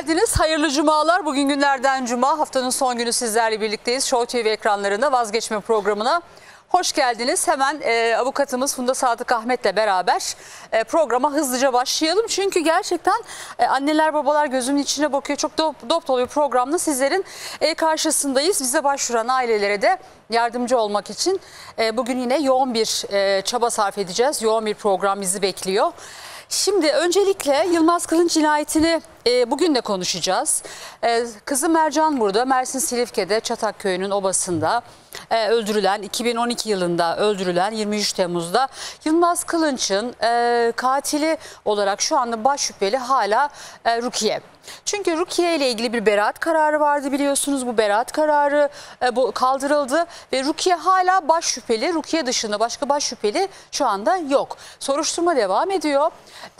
geldiniz. Hayırlı cumalar. Bugün günlerden cuma. Haftanın son günü sizlerle birlikteyiz. Show TV ekranlarında vazgeçme programına. Hoş geldiniz. Hemen e, avukatımız Funda Sadık Ahmet'le beraber e, programa hızlıca başlayalım. Çünkü gerçekten e, anneler babalar gözümün içine bakıyor. Çok dop, dop dolu bir programla sizlerin e, karşısındayız. Bize başvuran ailelere de yardımcı olmak için e, bugün yine yoğun bir e, çaba sarf edeceğiz. Yoğun bir program bizi bekliyor. Şimdi öncelikle Yılmaz Kılınç cinayetini e, bugün de konuşacağız. E, kızı Mercan burada Mersin Silifke'de Çatak Köyü'nün obasında e, öldürülen 2012 yılında öldürülen 23 Temmuz'da Yılmaz Kılınç'ın e, katili olarak şu anda baş şüpheli hala e, Rukiye. Çünkü Rukiye ile ilgili bir beraat kararı vardı biliyorsunuz. Bu beraat kararı e, bu kaldırıldı ve Rukiye hala baş şüpheli. Rukiye dışında başka baş şüpheli şu anda yok. Soruşturma devam ediyor.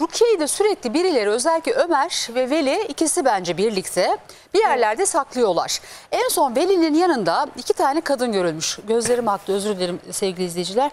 Rukiye'yi de sürekli birileri özellikle Ömer ve Veli ikisi bence birlikte bir yerlerde saklıyorlar. En son Veli'nin yanında iki tane kadın görülmüş. Gözlerim aktı özür dilerim sevgili izleyiciler.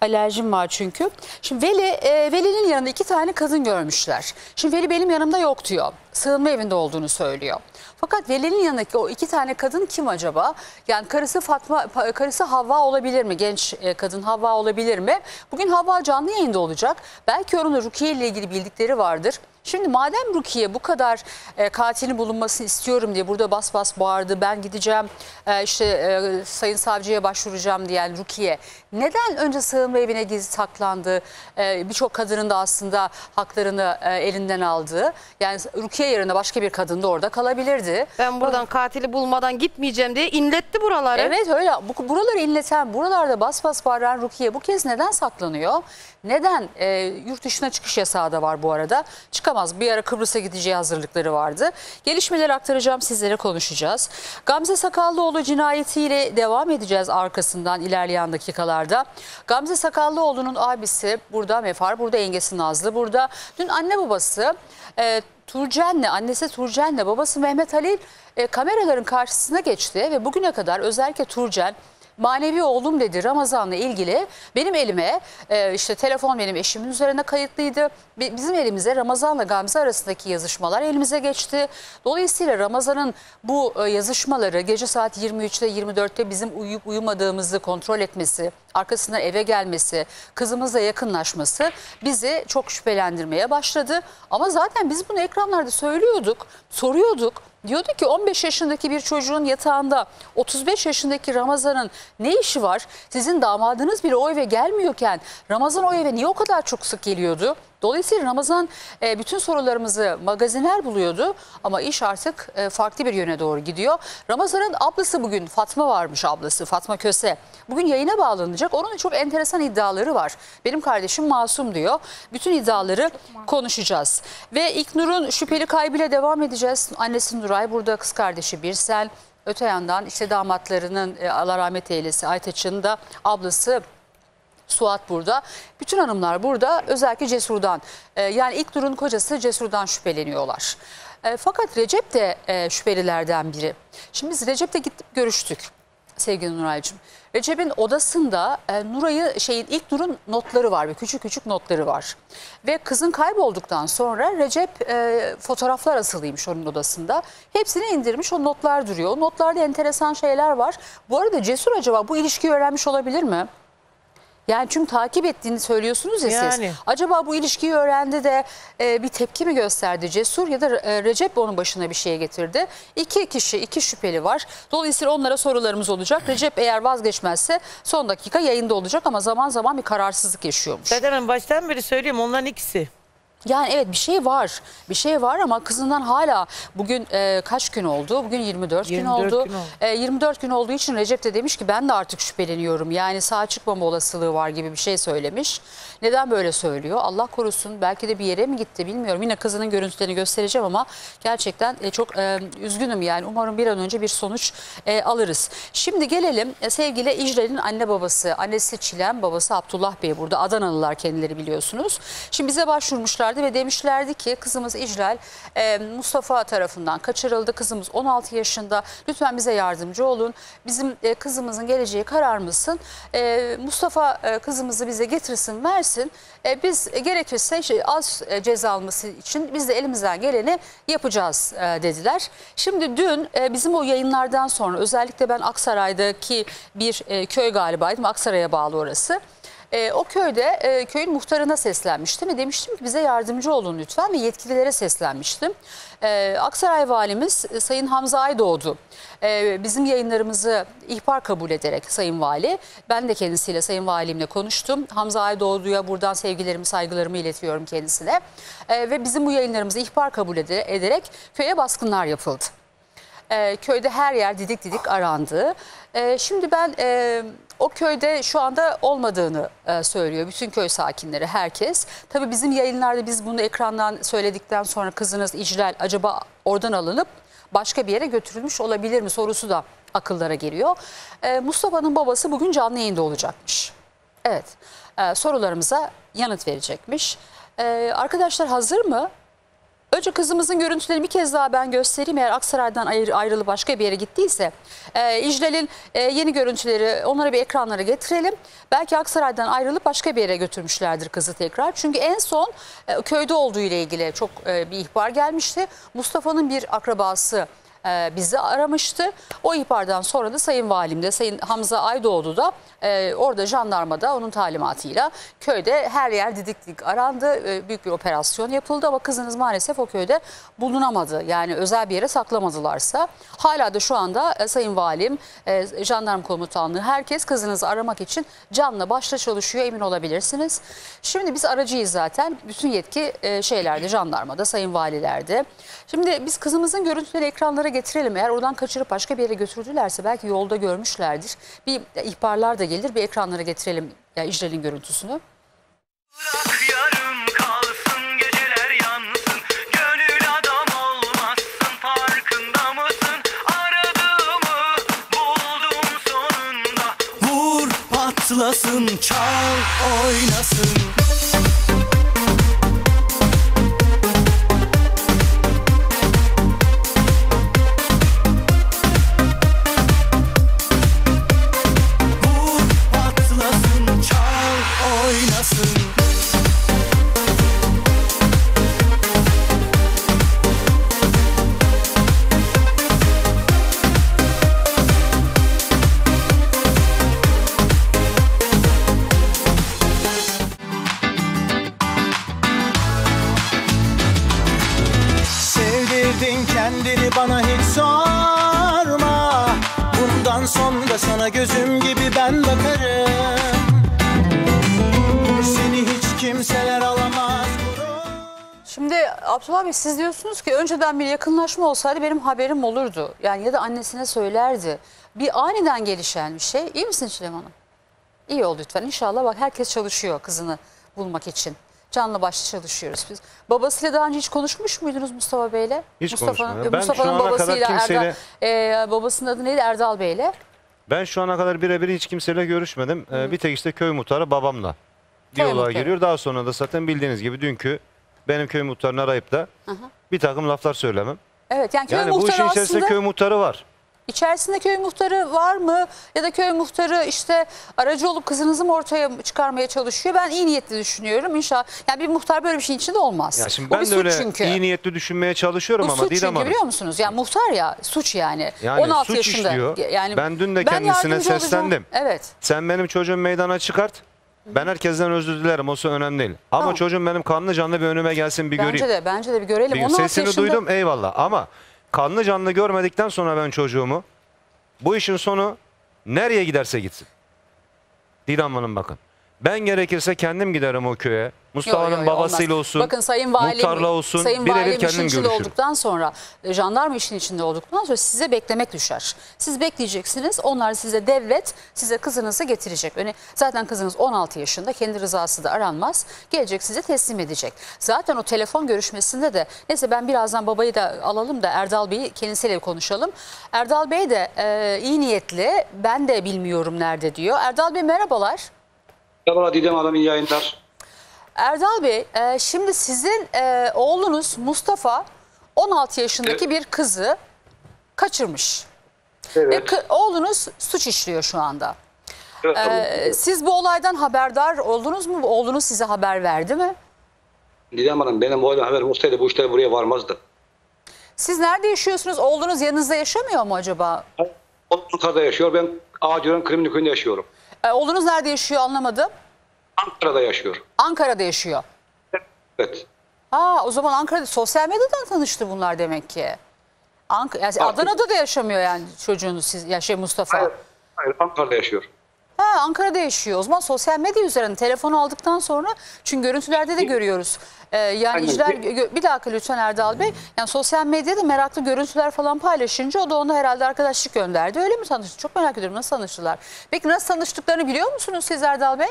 Alerjim var çünkü. Şimdi Veli, e, Veli'nin yanında iki tane kadın görmüşler. Şimdi Veli benim yanımda yok diyor. Sığınma evinde olduğunu söylüyor. Fakat Veli'nin yanındaki o iki tane kadın kim acaba? Yani karısı Fatma, karısı Havva olabilir mi? Genç e, kadın Havva olabilir mi? Bugün Havva canlı yayında olacak. Belki onun Rukiye ile ilgili bildikleri vardır. Şimdi madem Rukiye bu kadar e, katilin bulunmasını istiyorum diye burada bas bas bağırdı. Ben gideceğim e, işte e, sayın savcıya başvuracağım diyen Rukiye neden önce sığınma evine gizli saklandı? E, Birçok kadının da aslında haklarını e, elinden aldı. Yani Rukiye yerine başka bir kadın da orada kalabilirdi. Ben buradan katili bulmadan gitmeyeceğim diye inletti buraları. Evet öyle. Bu, buraları inleten, buralarda bas bas bağıran Rukiye bu kez neden saklanıyor? Neden? E, yurt dışına çıkış yasağı da var bu arada. Çıkamaz. Bir ara Kıbrıs'a gideceği hazırlıkları vardı. Gelişmeleri aktaracağım sizlere konuşacağız. Gamze Sakallıoğlu cinayetiyle devam edeceğiz arkasından ilerleyen dakikalarda. Gamze Sakallıoğlu'nun abisi burada Mefar, burada Engesi Nazlı, burada. Dün anne babası e, Turcen'le, annesi Turcen'le babası Mehmet Halil e, kameraların karşısına geçti ve bugüne kadar özellikle Turcen manevi oğlum dedi Ramazan'la ilgili benim elime e, işte telefon benim eşimin üzerine kayıtlıydı. Bi- Bizim elimize Ramazan'la Gamze arasındaki yazışmalar elimize geçti. Dolayısıyla Ramazan'ın bu e, yazışmaları gece saat 23'te 24'te bizim uyuyup uyumadığımızı kontrol etmesi, arkasından eve gelmesi, kızımızla yakınlaşması bizi çok şüphelendirmeye başladı. Ama zaten biz bunu ekranlarda söylüyorduk, soruyorduk. Diyordu ki 15 yaşındaki bir çocuğun yatağında 35 yaşındaki Ramazan'ın ne işi var? Sizin damadınız bile o eve gelmiyorken Ramazan o eve niye o kadar çok sık geliyordu? Dolayısıyla Ramazan e, bütün sorularımızı magaziner buluyordu ama iş artık e, farklı bir yöne doğru gidiyor. Ramazan'ın ablası bugün Fatma varmış ablası Fatma Köse. Bugün yayına bağlanacak. Onun çok enteresan iddiaları var. Benim kardeşim masum diyor. Bütün iddiaları konuşacağız. Ve İlknur'un şüpheli kaybıyla devam edeceğiz. Annesi Nuray burada kız kardeşi Birsel. Öte yandan işte damatlarının e, Allah rahmet eylesin Aytaç'ın da ablası Suat burada. Bütün hanımlar burada özellikle Cesur'dan e, yani ilk durun kocası Cesur'dan şüpheleniyorlar. E, fakat Recep de e, şüphelilerden biri. Şimdi biz Recep'le gittik görüştük sevgili Nuray'cığım. Recep'in odasında e, Nuray'ı şeyin ilk durun notları var ve küçük küçük notları var. Ve kızın kaybolduktan sonra Recep e, fotoğraflar asılıymış onun odasında. Hepsini indirmiş o notlar duruyor. O notlarda enteresan şeyler var. Bu arada Cesur acaba bu ilişkiyi öğrenmiş olabilir mi? Yani çünkü takip ettiğini söylüyorsunuz ya siz. Yani. Acaba bu ilişkiyi öğrendi de e, bir tepki mi gösterdi Cesur ya da e, Recep onun başına bir şey getirdi. İki kişi, iki şüpheli var. Dolayısıyla onlara sorularımız olacak. Recep eğer vazgeçmezse son dakika yayında olacak ama zaman zaman bir kararsızlık yaşıyormuş. Zaten ben baştan beri söylüyorum onların ikisi. Yani evet bir şey var. Bir şey var ama kızından hala bugün e, kaç gün oldu? Bugün 24, gün 24 oldu. gün oldu. E, 24 gün olduğu için Recep de demiş ki ben de artık şüpheleniyorum. Yani sağ çıkmama olasılığı var gibi bir şey söylemiş. Neden böyle söylüyor? Allah korusun belki de bir yere mi gitti bilmiyorum. Yine kızının görüntülerini göstereceğim ama gerçekten e, çok e, üzgünüm yani. Umarım bir an önce bir sonuç e, alırız. Şimdi gelelim e, sevgili İcral'in anne babası. Annesi Çilem, babası Abdullah Bey burada. Adanalılar kendileri biliyorsunuz. Şimdi bize başvurmuşlardı. Aramışlardı ve demişlerdi ki kızımız İclal e, Mustafa tarafından kaçırıldı. Kızımız 16 yaşında. Lütfen bize yardımcı olun. Bizim e, kızımızın geleceği kararmışsın. E, Mustafa e, kızımızı bize getirsin, versin. E, biz e, gerekirse işte az e, ceza alması için biz de elimizden geleni yapacağız e, dediler. Şimdi dün e, bizim o yayınlardan sonra özellikle ben Aksaray'daki bir e, köy galibiydim. Aksaray'a bağlı orası. E, o köyde e, köyün muhtarına seslenmiştim ve demiştim ki bize yardımcı olun lütfen ve yetkililere seslenmiştim. E, Aksaray Valimiz e, Sayın Hamza Aydoğdu e, bizim yayınlarımızı ihbar kabul ederek Sayın Vali, ben de kendisiyle Sayın Valimle konuştum. Hamza Aydoğdu'ya buradan sevgilerimi saygılarımı iletiyorum kendisine. E, ve bizim bu yayınlarımızı ihbar kabul ede- ederek köye baskınlar yapıldı. E, köyde her yer didik didik arandı. E, şimdi ben e, o köyde şu anda olmadığını e, söylüyor bütün köy sakinleri, herkes. Tabii bizim yayınlarda biz bunu ekrandan söyledikten sonra kızınız İclal acaba oradan alınıp başka bir yere götürülmüş olabilir mi sorusu da akıllara geliyor. E, Mustafa'nın babası bugün canlı yayında olacakmış. Evet, e, sorularımıza yanıt verecekmiş. E, arkadaşlar hazır mı? Önce kızımızın görüntülerini bir kez daha ben göstereyim. Eğer Aksaray'dan ayrı, ayrılıp başka bir yere gittiyse e, İclal'in e, yeni görüntüleri onları bir ekranlara getirelim. Belki Aksaray'dan ayrılıp başka bir yere götürmüşlerdir kızı tekrar. Çünkü en son e, köyde olduğu ile ilgili çok e, bir ihbar gelmişti. Mustafa'nın bir akrabası e, bizi aramıştı. O ihbardan sonra da Sayın Valim de Sayın Hamza Aydoğdu da e, orada jandarmada onun talimatıyla köyde her yer didik didik arandı. E, büyük bir operasyon yapıldı ama kızınız maalesef o köyde bulunamadı. Yani özel bir yere saklamadılarsa. Hala da şu anda e, Sayın Valim, e, jandarma komutanlığı herkes kızınızı aramak için canla başla çalışıyor emin olabilirsiniz. Şimdi biz aracıyız zaten. Bütün yetki e, şeylerde jandarmada, Sayın Valilerde. Şimdi biz kızımızın görüntüleri ekranlara getirelim. Eğer oradan kaçırıp başka bir yere götürdülerse belki yolda görmüşlerdir. Bir ihbarlar da gelir bir ekranlara getirelim ya İcral'in görüntüsünü. Patlasın çal oynasın kendini bana hiç sorma Bundan sonra sana gözüm gibi ben bakarım Seni hiç kimseler alamaz Şimdi Abdullah Bey siz diyorsunuz ki önceden bir yakınlaşma olsaydı benim haberim olurdu. Yani ya da annesine söylerdi. Bir aniden gelişen bir şey. İyi misin Çilem Hanım? İyi ol lütfen. İnşallah bak herkes çalışıyor kızını bulmak için. Canlı başlı çalışıyoruz biz. Babasıyla daha önce hiç konuşmuş muydunuz Mustafa Bey'le? Hiç Mustafa'nın- konuşmadım. Ben Mustafa'nın şu ana kadar babasıyla kimseyle- Erdal, e, babasının adı neydi? Erdal Bey'le. Ben şu ana kadar birebir hiç kimseyle görüşmedim. Ee, bir tek işte köy muhtarı babamla diyaloğa muhtarı. giriyor. Daha sonra da zaten bildiğiniz gibi dünkü benim köy muhtarını arayıp da bir takım laflar söylemem. Evet yani köy Yani bu muhtarı işin içerisinde aslında... köy muhtarı var. İçerisinde köy muhtarı var mı? Ya da köy muhtarı işte aracı olup kızınızı mı ortaya çıkarmaya çalışıyor? Ben iyi niyetli düşünüyorum inşallah. Yani bir muhtar böyle bir şeyin içinde olmaz. Ya şimdi Bu ben bir de suç öyle çünkü. iyi niyetli düşünmeye çalışıyorum Bu ama suç Didem çünkü Hanım. biliyor musunuz? Yani muhtar ya suç yani. Yani 16 suç yaşında. işliyor. Yani Ben dün de kendisine yardımcı olacağım. seslendim. Evet. Sen benim çocuğumu meydana çıkart. Ben herkesten özür dilerim. O önemli değil. Ama Tamam. çocuğum benim kanlı canlı bir önüme gelsin bir Bence göreyim. de bence de bir görelim. Bir gün 16 sesini yaşında. duydum eyvallah ama kanlı canlı görmedikten sonra ben çocuğumu bu işin sonu nereye giderse gitsin. Didem Hanım bakın. Ben gerekirse kendim giderim o köye. Mustafa'nın babasıyla olmaz. olsun. Bakın Sayın Valim, muhtarla olsun. Sayın Valim işin kendim içinde görüşürüm. olduktan sonra, e, jandarma işin içinde olduktan sonra size beklemek düşer. Siz bekleyeceksiniz. Onlar size devlet, size kızınızı getirecek. Yani zaten kızınız 16 yaşında. Kendi rızası da aranmaz. Gelecek size teslim edecek. Zaten o telefon görüşmesinde de neyse ben birazdan babayı da alalım da Erdal Bey'i kendisiyle konuşalım. Erdal Bey de e, iyi niyetli. Ben de bilmiyorum nerede diyor. Erdal Bey merhabalar. Merhaba Didem Hanım iyi yayınlar. Erdal Bey, e, şimdi sizin e, oğlunuz Mustafa 16 yaşındaki bir kızı kaçırmış. Ve Evet. kı- oğlunuz suç işliyor şu anda. evet E, siz bu olaydan haberdar oldunuz mu? Oğlunuz size haber verdi mi? Didem Hanım benim oğlum haberim olsaydı bu işler buraya varmazdı. Siz nerede yaşıyorsunuz? Oğlunuz yanınızda yaşamıyor mu acaba? O Ankara'da yaşıyor. Ben Ağcı'nın Krimli köyünde yaşıyorum. E, oğlunuz nerede yaşıyor anlamadım. Ankara'da yaşıyor. Ankara'da yaşıyor. Evet. Aa, o zaman Ankara'da sosyal medyadan tanıştı bunlar demek ki. Ank yani Adana'da da yaşamıyor yani çocuğunuz siz ya şey Mustafa. Hayır, hayır Ankara'da yaşıyor. Ha, Ankara'da yaşıyor. O zaman sosyal medya üzerinden telefonu aldıktan sonra çünkü görüntülerde de görüyoruz. Ee, yani Aynen. izler, gö- bir dakika lütfen Erdal Bey. Yani sosyal medyada meraklı görüntüler falan paylaşınca o da ona herhalde arkadaşlık gönderdi. Öyle mi tanıştı? Çok merak ediyorum nasıl tanıştılar? Peki nasıl tanıştıklarını biliyor musunuz siz Erdal Bey?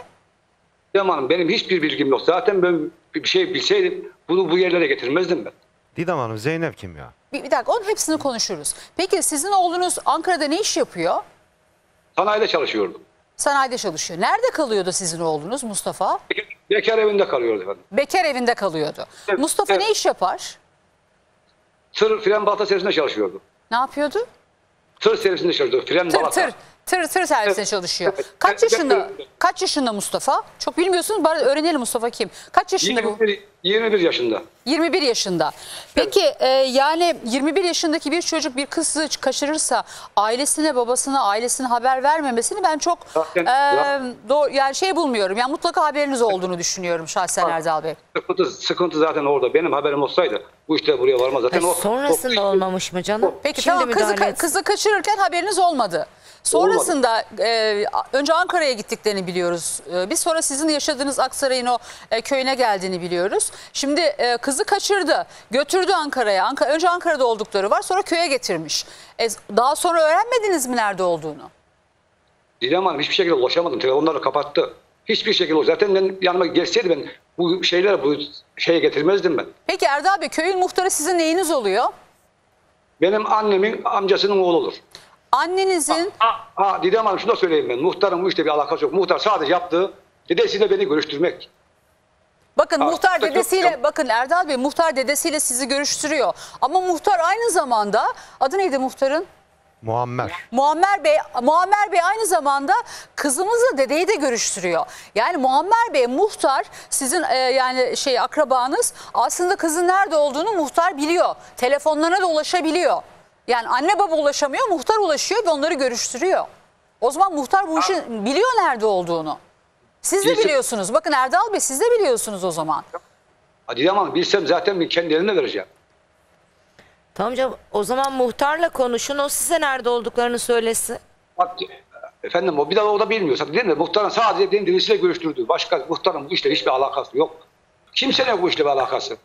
Didem Hanım benim hiçbir bilgim yok. Zaten ben bir şey bilseydim bunu bu yerlere getirmezdim ben. Didem Hanım Zeynep kim ya? Bir, bir dakika onun hepsini konuşuruz. Peki sizin oğlunuz Ankara'da ne iş yapıyor? Sanayide çalışıyordu. Sanayide çalışıyor. Nerede kalıyordu sizin oğlunuz Mustafa? Bekar- Bekar evinde kalıyordu efendim. Bekar evinde kalıyordu. Evet, Mustafa evet. ne iş yapar? Tır fren balata servisinde çalışıyordu. Ne yapıyordu? Tır servisinde çalışıyordu. Fren Tır balata. tır. Tır tır servisine Evet, çalışıyor. evet. Kaç Evet, yaşında? evet. Kaç yaşında Mustafa? Çok bilmiyorsunuz. Bari öğrenelim Mustafa kim? Kaç yaşında bu? 21, 21 yaşında. 21 yaşında. Peki e, yani 21 yaşındaki bir çocuk bir kızı kaçırırsa ailesine, babasına, ailesine haber vermemesini ben çok Zaten- e, ya- doğru yani şey bulmuyorum. Yani mutlaka haberiniz olduğunu düşünüyorum şahsen Erdal Bey. Sıkıntı, sıkıntı zaten orada. Benim haberim olsaydı bu işler buraya varmaz. Zaten o, sonrasında o- olmamış mı canım? Peki Şimdi tamam kızı, kızı kaçırırken haberiniz olmadı. Sonrasında e, önce Ankara'ya gittiklerini biliyoruz. E, bir sonra sizin yaşadığınız Aksaray'ın o e, köyüne geldiğini biliyoruz. Şimdi e, kızı kaçırdı, götürdü Ankara'ya. Anka- önce Ankara'da oldukları var, sonra köye getirmiş. E, daha sonra öğrenmediniz mi nerede olduğunu? Didem Hanım hiçbir şekilde ulaşamadım. Telefonları kapattı. Hiçbir şekilde. Zaten ben yanıma gelseydi ben bu şeyleri bu şeye getirmezdim ben. Peki Erdal Bey köyün muhtarı sizin neyiniz oluyor? Benim annemin amcasının oğlu olur. Annenizin Ha, ha Didem Hanım şunu da söyleyeyim ben. Muhtarın bu işte bir alakası yok. Muhtar sadece yaptığı dedesiyle beni görüştürmek. Bakın Ha, muhtar dedesiyle çok- bakın Erdal Bey muhtar dedesiyle sizi görüştürüyor. Ama muhtar aynı zamanda adı neydi muhtarın? Muammer. Muammer Bey Muammer Bey aynı zamanda kızımızla dedeyi de görüştürüyor. Yani Muammer Bey muhtar sizin e, yani şey akrabanız aslında kızın nerede olduğunu muhtar biliyor. Telefonlarına da ulaşabiliyor. Yani anne baba ulaşamıyor, muhtar ulaşıyor ve onları görüştürüyor. O zaman muhtar bu işin biliyor nerede olduğunu. Siz de biliyorsunuz. Bakın Erdal Bey siz de biliyorsunuz o zaman. Ha, Didem Hanım bilsem zaten ben kendi elimle vereceğim. Tamam canım o zaman muhtarla konuşun o size nerede olduklarını söylesin. Bak, efendim o bir daha o da bilmiyor. Zaten dedim ya, muhtarın sadece benim dedesiyle görüştürdü. Başka muhtarın bu işle hiçbir alakası yok. Kimsenin bu işle bir alakası.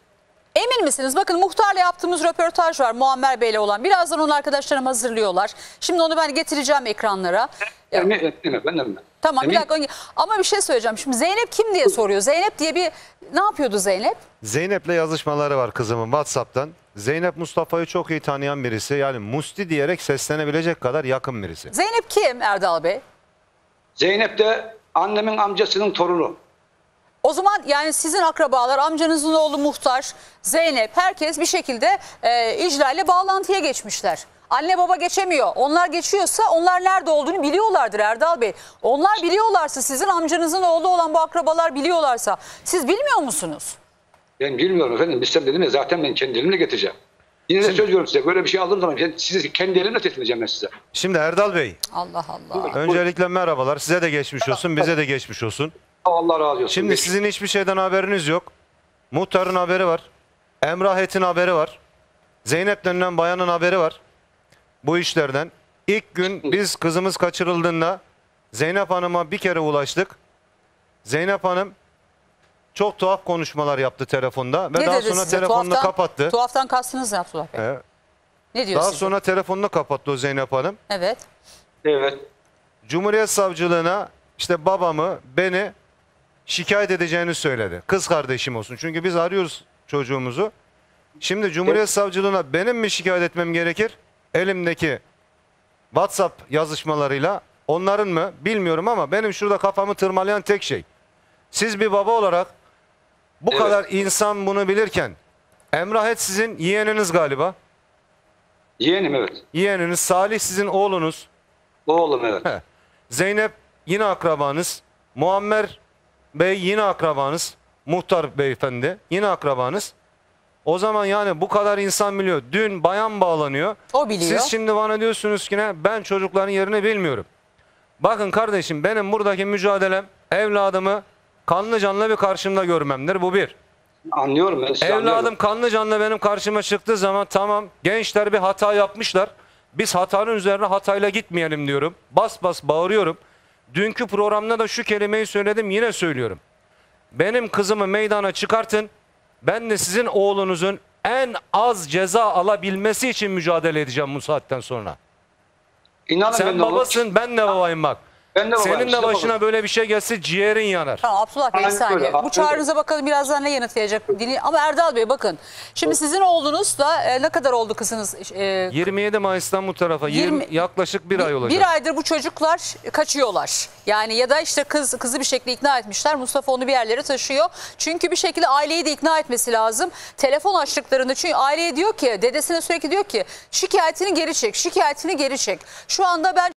Emin misiniz? Bakın muhtarla yaptığımız röportaj var Muammer Bey'le olan. Birazdan onu arkadaşlarım hazırlıyorlar. Şimdi onu ben getireceğim ekranlara. Ya, Emin, eminim efendim. tamam bir dakika. Ama bir şey söyleyeceğim. Şimdi Zeynep kim diye soruyor. Zeynep diye bir ne yapıyordu Zeynep? Zeynep'le yazışmaları var kızımın WhatsApp'tan. Zeynep Mustafa'yı çok iyi tanıyan birisi. Yani Musti diyerek seslenebilecek kadar yakın birisi. Zeynep kim Erdal Bey? Zeynep de annemin amcasının torunu. O zaman yani sizin akrabalar, amcanızın oğlu muhtar, Zeynep, herkes bir şekilde e, icra ile bağlantıya geçmişler. Anne baba geçemiyor. Onlar geçiyorsa onlar nerede olduğunu biliyorlardır Erdal Bey. Onlar biliyorlarsa sizin amcanızın oğlu olan bu akrabalar biliyorlarsa siz bilmiyor musunuz? Ben bilmiyorum efendim. Bilsem dedim ya zaten ben kendi elimle getireceğim. Yine de söz veriyorum size. Böyle bir şey aldığım zaman sizi kendi elimle teslim edeceğim ben size. Şimdi Erdal Bey, Allah Allah. öncelikle merhabalar. Size de geçmiş olsun, bize de geçmiş olsun. Allah razı olsun. Şimdi sizin hiçbir şeyden haberiniz yok. Muhtarın haberi var. Emrah Et'in haberi var. Zeynep denilen bayanın haberi var. Bu işlerden. İlk gün biz kızımız kaçırıldığında Zeynep Hanım'a bir kere ulaştık. Zeynep Hanım çok tuhaf konuşmalar yaptı telefonda ve Ne daha dedi sonra size? telefonunu Tuhaftan- kapattı. Tuhaftan kastınız ne Abdullah Bey? Ee, Ne diyor daha size? sonra telefonunu kapattı o Zeynep Hanım. Evet. Evet. Cumhuriyet Savcılığına işte babamı, beni şikayet edeceğini söyledi. Kız kardeşim olsun. Çünkü biz arıyoruz çocuğumuzu. Şimdi Cumhuriyet Savcılığına benim mi şikayet etmem gerekir? Elimdeki WhatsApp yazışmalarıyla onların mı bilmiyorum ama benim şurada kafamı tırmalayan tek şey. Siz bir baba olarak Bu Evet. kadar insan bunu bilirken Emrah et sizin yeğeniniz galiba. Yeğenim evet. Yeğeniniz Salih sizin oğlunuz. Oğlum evet. He. Zeynep yine akrabanız. Muammer Bey yine akrabanız. Muhtar beyefendi yine akrabanız. O zaman yani bu kadar insan biliyor. Dün bayan bağlanıyor. O biliyor. Siz şimdi bana diyorsunuz ki ne? Ben çocukların yerini bilmiyorum. Bakın kardeşim benim buradaki mücadelem evladımı kanlı canlı bir karşımda görmemdir. Bu bir. Anlıyorum ben Evladım anlıyorum. kanlı canlı benim karşıma çıktığı zaman tamam gençler bir hata yapmışlar. Biz hatanın üzerine hatayla gitmeyelim diyorum. Bas bas bağırıyorum. Dünkü programda da şu kelimeyi söyledim yine söylüyorum. Benim kızımı meydana çıkartın. Ben de sizin oğlunuzun en az ceza alabilmesi için mücadele edeceğim bu saatten sonra. İnanın Sen babasın ben de babayım bak. Ben de babayım, Senin de de başına böyle bir şey gelse ciğerin yanar. Tamam Abdullah Bey bir Aynen saniye. Bu çağrınıza bakalım birazdan ne yanıt verecek. Dili- Ama Erdal Bey bakın. Şimdi sizin oğlunuz da e, ne kadar oldu kızınız? E, 27 Mayıs'tan bu tarafa 20, 20 yaklaşık bir ay olacak. Bir aydır bu çocuklar kaçıyorlar. Yani ya da işte kız kızı bir şekilde ikna etmişler. Mustafa onu bir yerlere taşıyor. Çünkü bir şekilde aileyi de ikna etmesi lazım. Telefon açtıklarında çünkü aileye diyor ki dedesine sürekli diyor ki şikayetini geri çek, şikayetini geri çek. Şu anda ben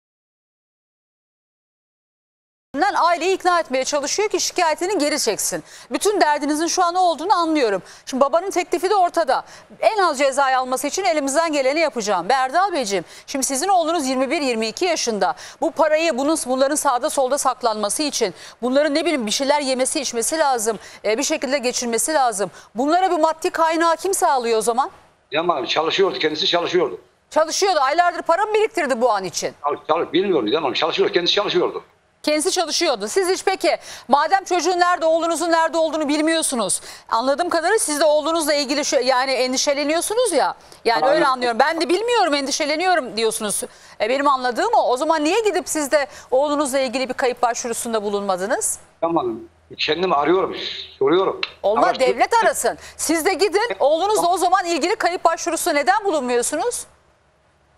aileyi ikna etmeye çalışıyor ki şikayetini geri çeksin. Bütün derdinizin şu an olduğunu anlıyorum. Şimdi babanın teklifi de ortada. En az cezayı alması için elimizden geleni yapacağım. Berdal Beyciğim şimdi sizin oğlunuz 21-22 yaşında. Bu parayı bunun bunların sağda solda saklanması için bunların ne bileyim bir şeyler yemesi içmesi lazım. e, bir şekilde geçirmesi lazım. Bunlara bir maddi kaynağı kim sağlıyor o zaman? Yaman çalışıyordu kendisi çalışıyordu. Çalışıyordu. Aylardır para mı biriktirdi bu an için? Çalış, çalış, bilmiyorum Yaman çalışıyordu kendisi çalışıyordu. Kendisi çalışıyordu. Siz hiç peki madem çocuğun nerede oğlunuzun nerede olduğunu bilmiyorsunuz. Anladığım kadarıyla siz de oğlunuzla ilgili şu, yani endişeleniyorsunuz ya. Yani Aynen. öyle anlıyorum. Ben de bilmiyorum endişeleniyorum diyorsunuz. E, benim anladığım o. O zaman niye gidip siz de oğlunuzla ilgili bir kayıp başvurusunda bulunmadınız? Yaman kendimi arıyorum, soruyorum. Olmaz Ama- devlet arasın. Siz de gidin oğlunuzla o zaman ilgili kayıp başvurusu neden bulunmuyorsunuz?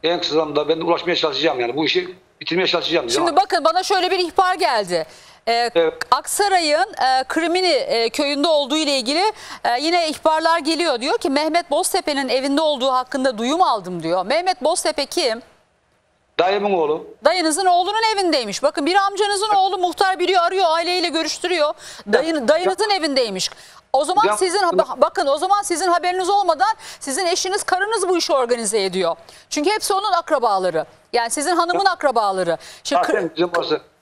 En kısa zamanda ben ulaşmaya çalışacağım yani bu işi bitirmeye çalışacağım. Şimdi Yaman. bakın bana şöyle bir ihbar geldi. Ee, Evet. Aksaray'ın e, Krimini e, köyünde olduğu ile ilgili e, yine ihbarlar geliyor. Diyor ki Mehmet Boztepe'nin evinde olduğu hakkında duyum aldım diyor. Mehmet Boztepe kim? Dayımın oğlu. Dayınızın oğlunun evindeymiş. Bakın bir amcanızın oğlu muhtar biliyor arıyor aileyle görüştürüyor. Dayın, dayınızın evindeymiş. O zaman Ya- sizin bakın o zaman sizin haberiniz olmadan sizin eşiniz karınız bu işi organize ediyor. Çünkü hepsi onun akrabaları. Yani sizin hanımın akrabaları. Şimdi Zaten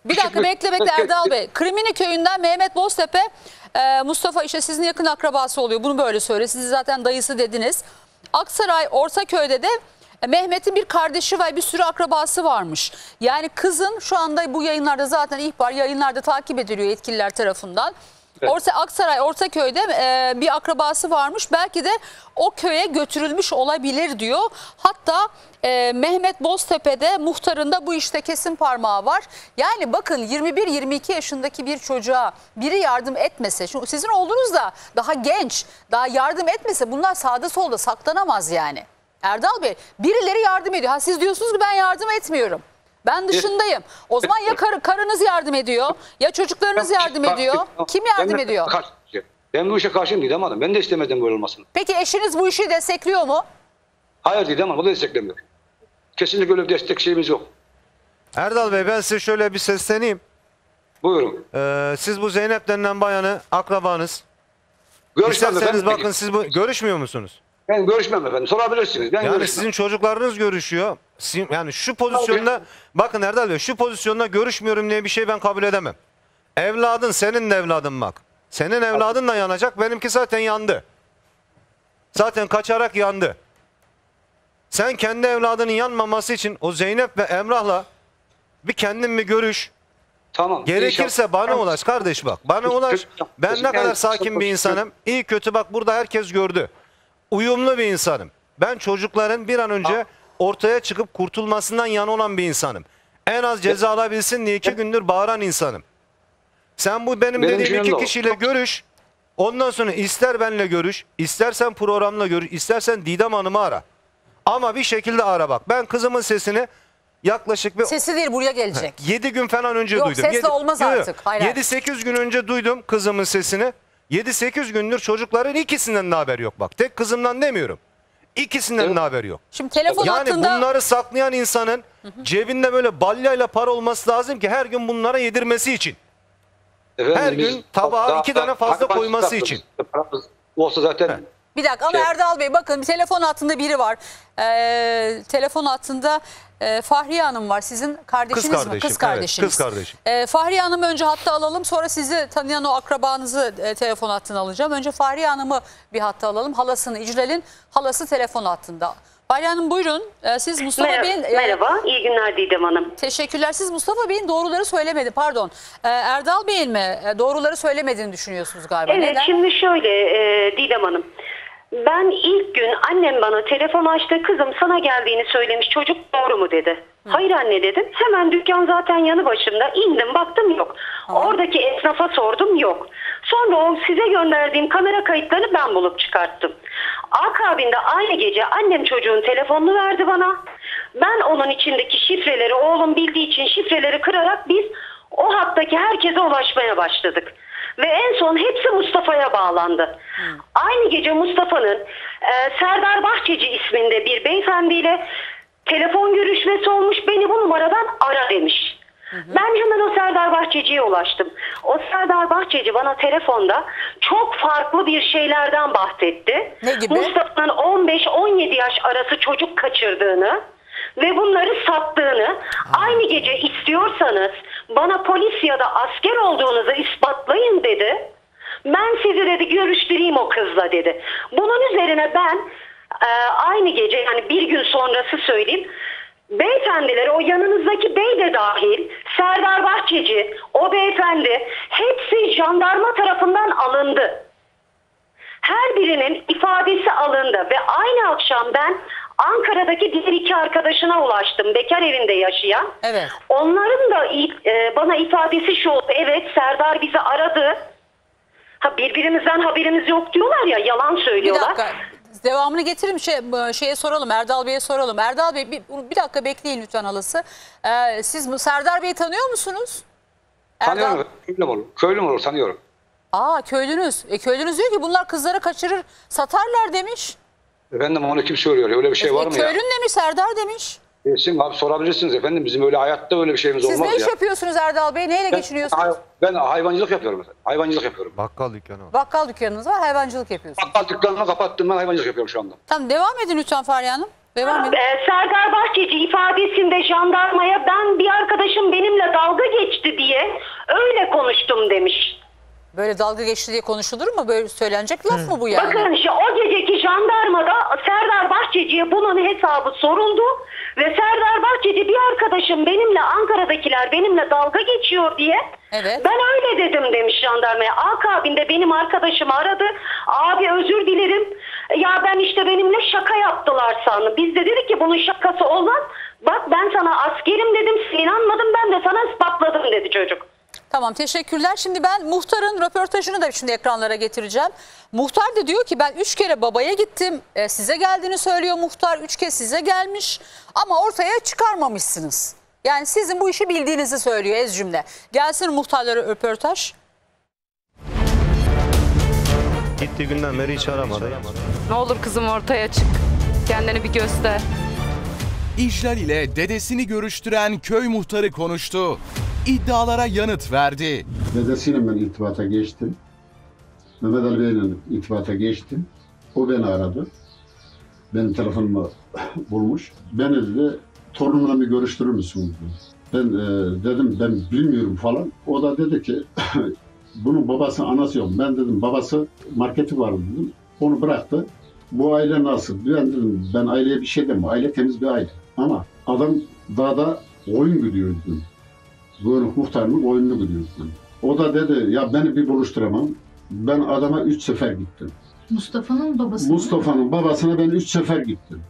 bir dakika bekle bekle Erdal Bey. Krimini köyünden Mehmet Boztepe, e, Mustafa işte sizin yakın akrabası oluyor. Bunu böyle söyle. Siz zaten dayısı dediniz. Aksaray Ortaköy'de de e, Mehmet'in bir kardeşi ve bir sürü akrabası varmış. Yani kızın şu anda bu yayınlarda zaten ihbar yayınlarda takip ediliyor yetkililer tarafından. Evet. Orta, Aksaray Ortaköy'de e, bir akrabası varmış. Belki de o köye götürülmüş olabilir diyor. Hatta e, Mehmet Boztepe'de muhtarında bu işte kesin parmağı var. Yani bakın 21-22 yaşındaki bir çocuğa biri yardım etmese, şu sizin oğlunuz da daha genç, daha yardım etmese bunlar sağda solda saklanamaz yani. Erdal Bey birileri yardım ediyor. Ha siz diyorsunuz ki ben yardım etmiyorum. Ben dışındayım. O zaman ya karı, karınız yardım ediyor ya çocuklarınız yardım ediyor. Kim yardım ediyor? Ben bu işe karşıyım Didem Hanım. Ben de istemedim böyle olmasını. Peki eşiniz bu işi destekliyor mu? Hayır Didem Hanım o da desteklemiyor. Kesinlikle öyle bir destek şeyimiz yok. Erdal Bey ben size şöyle bir sesleneyim. Buyurun. Ee, siz bu Zeynep denilen bayanı akrabanız. Görüşmem İsterseniz bakın siz bu görüşmüyor musunuz? Ben görüşmem efendim. Sorabilirsiniz. Ben Yani görüşmem. sizin çocuklarınız görüşüyor. Sizin- Yani şu pozisyonda bakın Erdal Bey şu pozisyonda görüşmüyorum diye bir şey ben kabul edemem. Evladın senin de evladın bak. Senin evladın da yanacak. Benimki zaten yandı. Zaten kaçarak yandı. Sen kendi evladının yanmaması için o Zeynep ve Emrah'la bir kendin bir görüş. Tamam. Gerekirse inşallah. bana ulaş kardeş bak. Bana ulaş. Ben ne kadar sakin bir insanım. İyi kötü bak burada herkes gördü. Uyumlu bir insanım. Ben çocukların bir an önce ortaya çıkıp kurtulmasından yana olan bir insanım. En az ceza alabilsin diye iki gündür bağıran insanım. Sen bu benim, Benim dediğim iki de o. kişiyle görüş. Ondan sonra ister benle görüş, istersen programla görüş, istersen Didem Hanım'ı ara. Ama bir şekilde ara bak. Ben kızımın sesini yaklaşık bir Sesi değil buraya gelecek. 7 gün falan önce Yok, duydum. sesle Yedi- olmaz Yok, yok. artık. Hayır, hayır. 7-8 gün önce duydum kızımın sesini. 7-8 gündür çocukların ikisinden de haber yok bak. Tek kızımdan demiyorum. İkisinden Evet. de haber yok. Şimdi telefon Yani hattında bunları saklayan insanın cebinde böyle balyayla para olması lazım ki her gün bunlara yedirmesi için. Efendim, Her gün tabağa iki tane fazla koyması için. Olsa zaten Bir dakika ama Şey- Erdal Bey bakın bir telefon hattında biri var. Ee, telefon hattında e, Fahriye Hanım var. Sizin kardeşiniz mi? kardeşim, Kız evet, kardeşiniz. kız kardeşim. Ee, Fahriye Hanım'ı önce hatta alalım. Sonra sizi tanıyan o akrabanızı e, telefon hattına alacağım. Önce Fahriye Hanım'ı bir hatta alalım. Halasını, İcral'in halası telefon hattında. Fahriye Hanım buyurun. Ee, siz Mustafa Merhaba, Bey'in... e, merhaba, iyi günler Didem Hanım. Teşekkürler. Siz Mustafa Bey'in doğruları söylemedi. Pardon. Ee, Erdal Bey'in mi e, doğruları söylemediğini düşünüyorsunuz galiba? Evet, Neden? şimdi şöyle e, Didem Hanım. Ben ilk gün annem bana telefon açtı, kızım sana geldiğini söylemiş, çocuk doğru mu dedi. Hayır anne dedim. Hemen dükkan zaten yanı başımda. indim baktım yok. Oradaki esnafa sordum yok. Sonra o size gönderdiğim kamera kayıtlarını ben bulup çıkarttım. Akabinde aynı gece annem çocuğun telefonunu verdi bana. Ben onun içindeki şifreleri oğlum bildiği için şifreleri kırarak biz o hattaki herkese ulaşmaya başladık. Ve en son hepsi Mustafa'ya bağlandı. Aynı gece Mustafa'nın e, Serdar Bahçeci isminde bir beyefendiyle telefon görüşmesi olmuş. Beni bu numaradan ara demiş. Ben hemen o Serdar Bahçeci'ye ulaştım. O Serdar Bahçeci bana telefonda çok farklı bir şeylerden bahsetti. Ne gibi? Mustafa'nın 15-17 yaş arası çocuk kaçırdığını ve bunları sattığını aynı gece istiyorsanız bana polis ya da asker olduğunuzu ispatlayın dedi. Ben sizi dedi görüştüreyim o kızla dedi. Bunun üzerine ben e, aynı gece yani bir gün sonrası söyleyeyim. Beyefendiler o yanınızdaki bey de dahil Serdar Bahçeci o beyefendi hepsi jandarma tarafından alındı. Her birinin ifadesi alındı ve aynı akşam ben Ankara'daki diğer iki arkadaşına ulaştım. Bekar evinde yaşayan. Evet. Onların da e, bana ifadesi şu oldu. Evet Serdar bizi aradı. Ha birbirimizden haberimiz yok diyorlar ya yalan Bir söylüyorlar. dakika. Devamını getirin şey, şeye soralım Erdal Bey'e soralım. Erdal Bey bir, bir dakika bekleyin lütfen halası. Ee, siz bu Serdar Bey'i tanıyor musunuz? tanıyorum. Köylüm olur. Köylüm olur tanıyorum. Aa köylünüz. E, köylünüz diyor ki bunlar kızları kaçırır satarlar demiş. Efendim onu kim söylüyor? Öyle bir şey E, var mı ya? köylün demiş Serdar demiş. Kesin abi sorabilirsiniz efendim. Bizim öyle hayatta öyle bir şeyimiz Siz olmaz ne iş ya. yapıyorsunuz Erdal Bey? Neyle Ben, geçiniyorsunuz? hay- ben hayvancılık yapıyorum mesela. Hayvancılık yapıyorum. Bakkal dükkanı var. Bakkal dükkanınız var hayvancılık yapıyorsunuz. Bakkal dükkanını kapattım ben hayvancılık yapıyorum şu anda. Tamam devam edin lütfen Fahriye Hanım. Devam edin. Ee, Serdar Bahçeci ifadesinde jandarmaya ben bir arkadaşım benimle dalga geçti diye öyle konuştum demiş. Böyle dalga geçti diye konuşulur mu? Böyle söylenecek laf mı bu yani? Bakın işte o geceki jandarmada Serdar Bahçeci'ye bunun hesabı soruldu ve Serdar Bahçeci bir arkadaşım benimle Ankara'dakiler benimle dalga geçiyor diye Evet. ben öyle dedim demiş jandarmaya. Akabinde benim arkadaşım aradı. Abi özür dilerim. Ya ben işte benimle şaka yaptılar sandım. Biz de dedik ki bunun şakası olmaz. Bak ben sana askerim dedim. Sen inanmadın ben de sana ispatladım dedi çocuk. Tamam teşekkürler. Şimdi ben muhtarın röportajını da şimdi ekranlara getireceğim. Muhtar da diyor ki ben üç kere babaya gittim. E, size geldiğini söylüyor muhtar. Üç kez size gelmiş ama ortaya çıkarmamışsınız. Yani sizin bu işi bildiğinizi söylüyor ez cümle. Gelsin muhtarlara röportaj. Gittiği günden beri hiç aramadı. Ne olur kızım ortaya çık. Kendini bir göster. İclal ile dedesini görüştüren köy muhtarı konuştu. İddialara yanıt verdi. Dedesiyle ben irtibata geçtim. Mehmet Ali Bey'le irtibata geçtim. O beni aradı. Benim telefonumu bulmuş. Beni dedi torunumla bir görüştürür müsün? Ben e, dedim ben bilmiyorum falan. O da dedi ki bunun babası anası yok. Ben dedim babası marketi var dedim. Onu bıraktı. Bu aile nasıl? Ben dedim ben aileye bir şey demem. Aile temiz bir aile. Ama adam dağda oyun gidiyor dedim. Böyle muhtarının oyununu gidiyor. O da dedi ya beni bir buluşturamam. Ben adama üç sefer gittim. Mustafa'nın babası. Mustafa'nın babasına ben üç sefer gittim.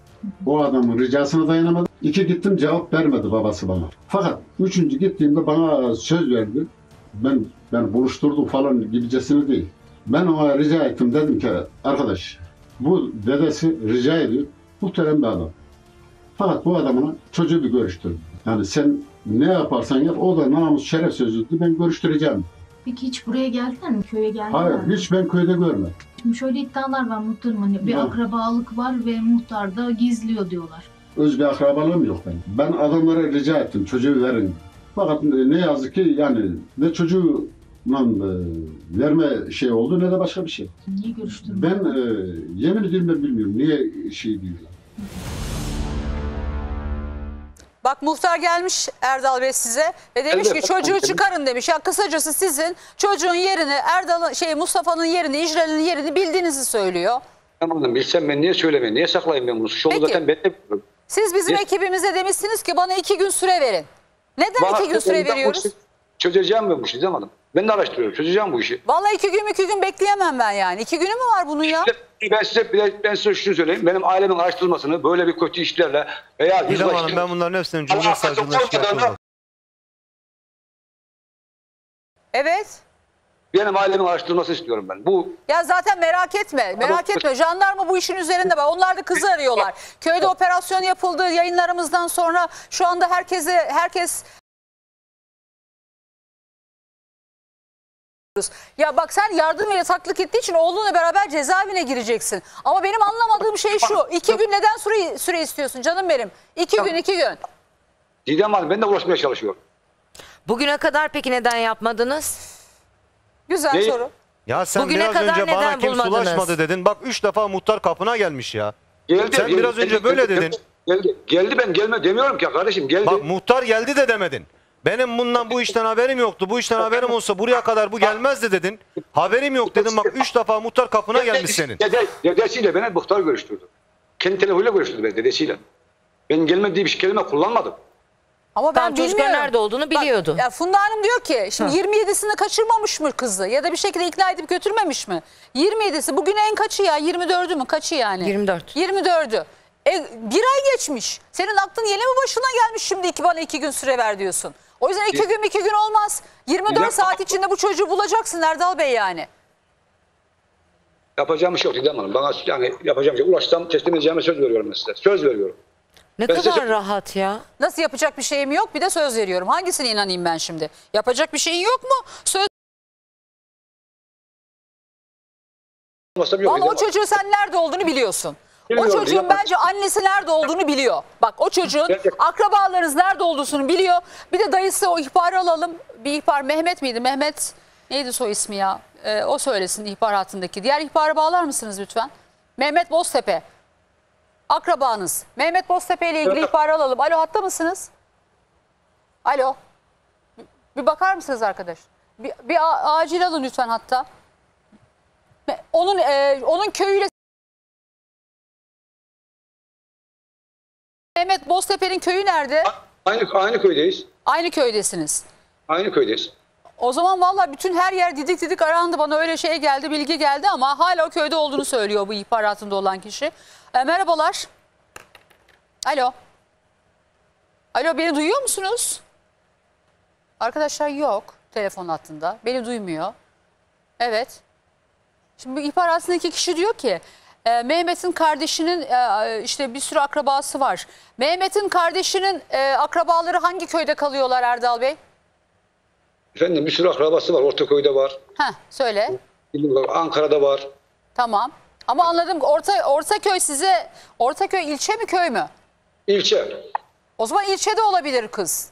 O adamın ricasına dayanamadım. İki gittim cevap vermedi babası bana. Fakat üçüncü gittiğimde bana söz verdi. Ben ben buluşturdum falan gibicesine değil. Ben ona rica ettim dedim ki arkadaş bu dedesi rica ediyor. Muhterem bir adam. Fakat bu adamına çocuğu bir görüştürdüm. Yani sen ne yaparsan yap o da namus şeref sözüydü ben görüştüreceğim. Peki hiç buraya geldiler mi? Köye geldiler Hayır mi? hiç ben köyde görmedim. Şimdi şöyle iddialar var muhtarım hani bir Ne? akrabalık var ve muhtar da gizliyor diyorlar. Öz bir akrabalığım yok benim. Ben adamlara rica ettim çocuğu verin. Fakat ne yazık ki yani ne çocuğu verme şey oldu ne de başka bir şey. Niye görüştün? Ben e, yemin ediyorum ben bilmiyorum niye şey diyorlar. Bak muhtar gelmiş Erdal Bey size ve demiş Evet, ki çocuğu çıkarın demiş. Ya kısacası sizin çocuğun yerini Erdal'ın şey Mustafa'nın yerini İcral'in yerini bildiğinizi söylüyor. Tamam bilsem ben niye söylemeyeyim? Niye saklayayım ben bunu? Şu Peki. zaten ben de. Siz bizim Ne? ekibimize demişsiniz ki bana iki gün süre verin. Neden Bana iki gün süre veriyoruz? Çözeceğim ben bu işi Hanım. Ben de araştırıyorum. Çözeceğim bu işi. Vallahi iki gün iki gün bekleyemem ben yani. İki günü mü var bunun ya? Ben size ben size şunu söyleyeyim. Benim ailemin araştırmasını böyle bir kötü işlerle veya İrem Hanım ben bunların hepsinin Allah Cumhuriyet Savcılığına şikayet oldu. Evet. benim ailemin araştırması istiyorum ben. Bu Ya zaten merak etme. Merak etme. Jandarma bu işin üzerinde var. Onlar da kızı arıyorlar. Köyde operasyon yapıldı yayınlarımızdan sonra şu anda herkese herkes Ya bak sen yardım ile taklit ettiği için oğlunla beraber cezaevine gireceksin. Ama benim anlamadığım şey şu. iki gün neden süre, süre istiyorsun canım benim? İki gün iki gün. Didem Hanım ben de ulaşmaya çalışıyorum. Bugüne kadar peki neden yapmadınız? Güzel Neyi? soru. Ya sen Bugüne biraz kadar önce bana neden kimse bulmadınız? ulaşmadı dedin. Bak üç defa muhtar kapına gelmiş ya. Geldi, Sen geldi, biraz önce geldi, böyle geldi, dedin. Geldi. Geldi ben gelme demiyorum ki kardeşim geldi. Bak muhtar geldi de demedin. Benim bundan bu işten haberim yoktu. Bu işten haberim olsa buraya kadar bu gelmezdi dedin. Haberim yok dedim. Bak üç defa muhtar kapına gelmiş senin. Dede, dedesiyle beni muhtar görüştürdü. Kendi telefonuyla görüştürdü beni dedesiyle. Ben gelme diye bir kelime kullanmadım. Ama ben Tamam, bilmiyorum. nerede olduğunu biliyordu. Bak, ya Funda Hanım diyor ki şimdi 27'sini kaçırmamış mı kızı ya da bir şekilde ikna edip götürmemiş mi? 27'si bugün en kaçı ya 24'ü mü kaçı yani? 24. 24'ü. E, bir ay geçmiş. Senin aklın yeni mi başına gelmiş şimdi iki bana iki gün süre ver diyorsun. O yüzden iki gün iki gün olmaz. 24 Ya- saat içinde bu çocuğu bulacaksın Erdal Bey yani. Yapacağım bir şey yok Didem Hanım. Bana yani yapacağım şey. Ulaşsam teslim edeceğime söz veriyorum ben size. Söz veriyorum. Ne Ben size- kadar rahat ya. Nasıl yapacak bir şeyim yok bir de söz veriyorum. Hangisine inanayım ben şimdi? Yapacak bir şeyin yok mu? Söz. Ama o çocuğun sen nerede olduğunu biliyorsun. O çocuğun bence annesi nerede olduğunu biliyor. Bak o çocuğun akrabalarınız nerede olduğunu biliyor. Bir de dayısı o ihbarı alalım. Bir ihbar Mehmet miydi? Mehmet neydi soy ismi ya? Ee, o söylesin ihbar hattındaki. Diğer ihbarı bağlar mısınız lütfen? Mehmet Boztepe. Akrabanız. Mehmet Boztepe ile ilgili ihbarı alalım. Alo hatta mısınız? Alo. Bir- bakar mısınız arkadaş? Bir, bir acil alın lütfen hatta. Onun e, onun köyüyle Mehmet Boztepe'nin köyü nerede? Aynı, aynı köydeyiz. Aynı köydesiniz. Aynı köydeyiz. O zaman valla bütün her yer didik didik arandı. Bana öyle şey geldi, bilgi geldi ama hala o köyde olduğunu söylüyor bu ihbar hattında olan kişi. E, merhabalar. Alo. Alo beni duyuyor musunuz? Arkadaşlar yok telefon hattında. Beni duymuyor. Evet. Şimdi bu ihbar hattındaki kişi diyor ki e, Mehmet'in kardeşinin e, işte bir sürü akrabası var. Mehmet'in kardeşinin e, akrabaları hangi köyde kalıyorlar Erdal Bey? Efendim bir sürü akrabası var. Ortaköy'de var. Heh, söyle. Ankara'da var. Tamam. Ama anladım. Orta Ortaköy size Ortaköy ilçe mi köy mü? İlçe. O zaman ilçede olabilir kız.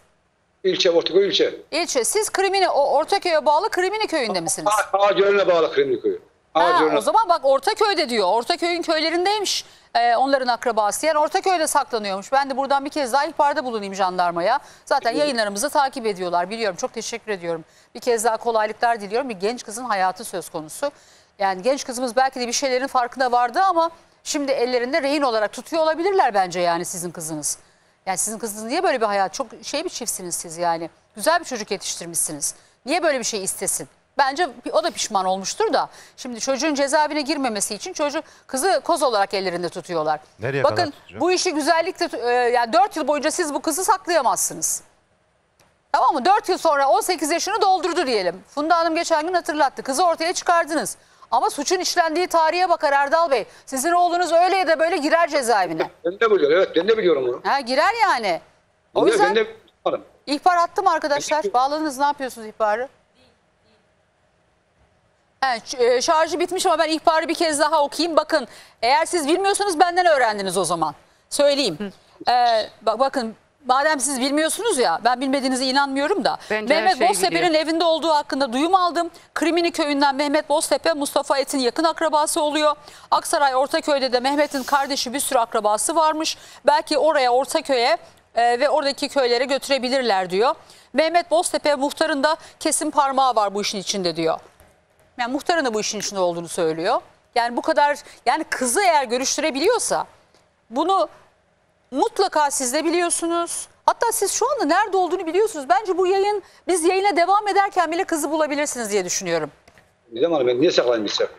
İlçe, Ortaköy ilçe. İlçe. Siz Krimini o Ortaköy'e bağlı Krimini köyünde misiniz? Ağacören'e bağlı Kremli köyü. Ha, o zaman bak Ortaköy'de diyor. Ortaköy'ün köylerindeymiş e, onların akrabası. Yani Ortaköy'de saklanıyormuş. Ben de buradan bir kez daha ihbarda bulunayım jandarmaya. Zaten yayınlarımızı takip ediyorlar. Biliyorum. Çok teşekkür ediyorum. Bir kez daha kolaylıklar diliyorum. Bir genç kızın hayatı söz konusu. Yani genç kızımız belki de bir şeylerin farkında vardı ama şimdi ellerinde rehin olarak tutuyor olabilirler bence yani sizin kızınız. Yani sizin kızınız niye böyle bir hayat? Çok şey bir çiftsiniz siz yani. Güzel bir çocuk yetiştirmişsiniz. Niye böyle bir şey istesin? Bence o da pişman olmuştur da. Şimdi çocuğun cezaevine girmemesi için çocuğu kızı koz olarak ellerinde tutuyorlar. Nereye kadar Bakın tutacak? bu işi güzellikle e, yani 4 yıl boyunca siz bu kızı saklayamazsınız. Tamam mı? 4 yıl sonra 18 yaşını doldurdu diyelim. Funda Hanım geçen gün hatırlattı. Kızı ortaya çıkardınız. Ama suçun işlendiği tarihe bakar Erdal Bey. Sizin oğlunuz öyle ya da böyle girer cezaevine. Ben de biliyorum. Evet ben de biliyorum bunu. Ha, girer yani. O Ben de- yüzden ben de ihbar attım arkadaşlar. Bağladınız ne yapıyorsunuz ihbarı? Ş- e, şarjı bitmiş ama ben ihbarı bir kez daha okuyayım. Bakın eğer siz bilmiyorsanız benden öğrendiniz o zaman. Söyleyeyim. Ee, bak, bakın madem siz bilmiyorsunuz ya ben bilmediğinize inanmıyorum da. Bence Mehmet şey Boztepe'nin evinde olduğu hakkında duyum aldım. Krimini köyünden Mehmet Boztepe Mustafa Et'in yakın akrabası oluyor. Aksaray Ortaköy'de de Mehmet'in kardeşi bir sürü akrabası varmış. Belki oraya Ortaköy'e e, ve oradaki köylere götürebilirler diyor. Mehmet Boztepe muhtarın da kesin parmağı var bu işin içinde diyor. Yani muhtarın da bu işin içinde olduğunu söylüyor. Yani bu kadar yani kızı eğer görüştürebiliyorsa bunu mutlaka siz de biliyorsunuz. Hatta siz şu anda nerede olduğunu biliyorsunuz. Bence bu yayın biz yayına devam ederken bile kızı bulabilirsiniz diye düşünüyorum. Didem Hanım ben niye saklayayım bir sefer?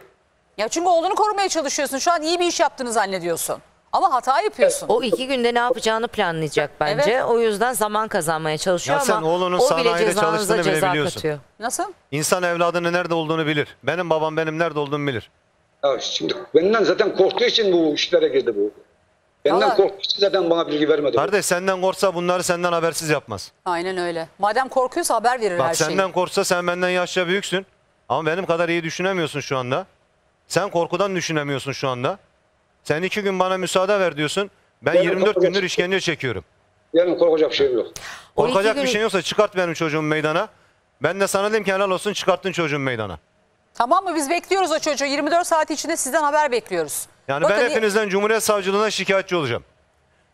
Ya çünkü oğlunu korumaya çalışıyorsun. Şu an iyi bir iş yaptığını zannediyorsun. Ama hata yapıyorsun. O iki günde ne yapacağını planlayacak bence. Evet. O yüzden zaman kazanmaya çalışıyor Ya sen ama oğlunun o bile sanayide cezanıza çalıştığını bile ceza biliyorsun. katıyor. Nasıl? İnsan evladının nerede olduğunu bilir. Benim babam benim nerede olduğumu bilir. Ya şimdi benden zaten korktuğu için bu işlere girdi bu. Benden Vallahi- korktuğu için zaten bana bilgi vermedi. Kardeş senden korksa bunları senden habersiz yapmaz. Aynen öyle. Madem korkuyorsa haber verir Bak her şeyi. senden korksa sen benden yaşça büyüksün. Ama benim kadar iyi düşünemiyorsun şu anda. Sen korkudan düşünemiyorsun şu anda. Sen iki gün bana müsaade ver diyorsun. Ben Benim 24 korkacak- gündür işkence çekiyorum. Benim korkacak bir şeyim yok. O iki Korkacak gün- bir şey yoksa çıkart benim çocuğumu meydana. Ben de sana dedim ki helal olsun çıkarttın çocuğumu meydana. Tamam mı? Biz bekliyoruz o çocuğu. 24 saat içinde sizden haber bekliyoruz. Yani Bakın, ben hepinizden Cumhuriyet Savcılığına şikayetçi olacağım.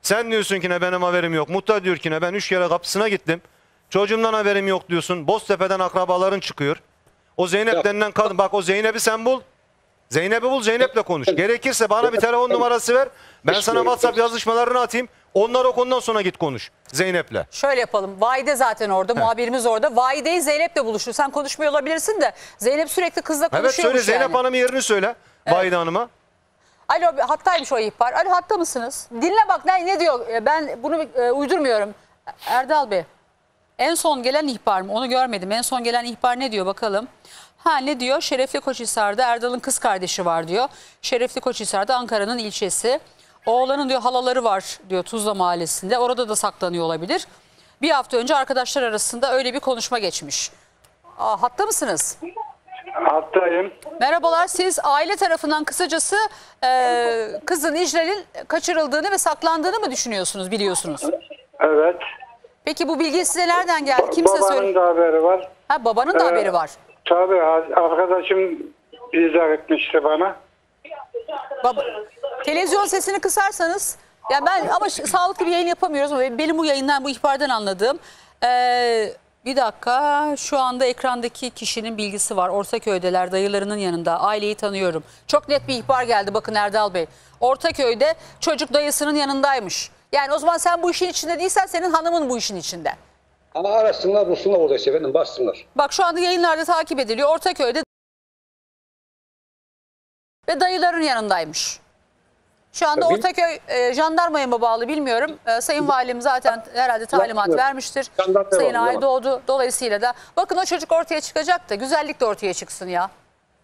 Sen diyorsun ki ne benim haberim yok. Muhtar diyor ki ne ben üç kere kapısına gittim. Çocuğumdan haberim yok diyorsun. Boztepe'den akrabaların çıkıyor. O Zeynep Ya- denilen kadın bak o Zeynep'i sen bul. Zeynep'i bul Zeynep'le konuş. Gerekirse bana bir telefon numarası ver. Ben sana WhatsApp yazışmalarını atayım. Onlar o konudan sonra git konuş Zeynep'le. Şöyle yapalım. Vahide zaten orada. Muhabirimiz orada. Vahide'yi Zeynep'le buluştu. Sen konuşmuyor olabilirsin de. Zeynep sürekli kızla Evet konuşuyormuş söyle Zeynep yani. Hanım'ın yerini söyle. Vahide Hanım'a. Alo hattaymış o ihbar. Alo hatta mısınız? Dinle bak ne, ne diyor. E, Ben bunu e, uydurmuyorum. Erdal Bey. En son gelen ihbar mı? Onu görmedim. En son gelen ihbar ne diyor bakalım. Ha ne diyor? Şerefli Koçhisar'da Erdal'ın kız kardeşi var diyor. Şerefli Koçhisar'da Ankara'nın ilçesi. Oğlanın diyor halaları var diyor Tuzla Mahallesi'nde. Orada da saklanıyor olabilir. Bir hafta önce arkadaşlar arasında öyle bir konuşma geçmiş. Aa, hatta mısınız? Hattayım. Merhabalar siz aile tarafından kısacası e, kızın İclal'in kaçırıldığını ve saklandığını mı düşünüyorsunuz biliyorsunuz? Evet. Peki bu bilgi size nereden geldi? Kimse Babanın söyle. da haberi var. Ha babanın da Ee, haberi var. Tabii arkadaşım izah etmişti bana. Baba, televizyon sesini kısarsanız ya ben ama sağlıklı bir yayın yapamıyoruz benim bu yayından bu ihbardan anladığım ee, bir dakika şu anda ekrandaki kişinin bilgisi var. Ortaköy'deler dayılarının yanında aileyi tanıyorum. Çok net bir ihbar geldi bakın Erdal Bey. Ortaköy'de çocuk dayısının yanındaymış. Yani o zaman sen bu işin içinde değilsen senin hanımın bu işin içinde. Ama arasınlar bulsunlar oradaysa efendim bassınlar. Bak şu anda yayınlarda takip ediliyor. Ortaköy'de ve dayıların yanındaymış. Şu anda Tabii. Ortaköy e, jandarmaya mı bağlı bilmiyorum. E, Sayın Valim zaten herhalde talimat vermiştir. Jandarmaya Sayın bağlı, Aydoğdu dolayısıyla da bakın o çocuk ortaya çıkacak da güzellik de ortaya çıksın ya.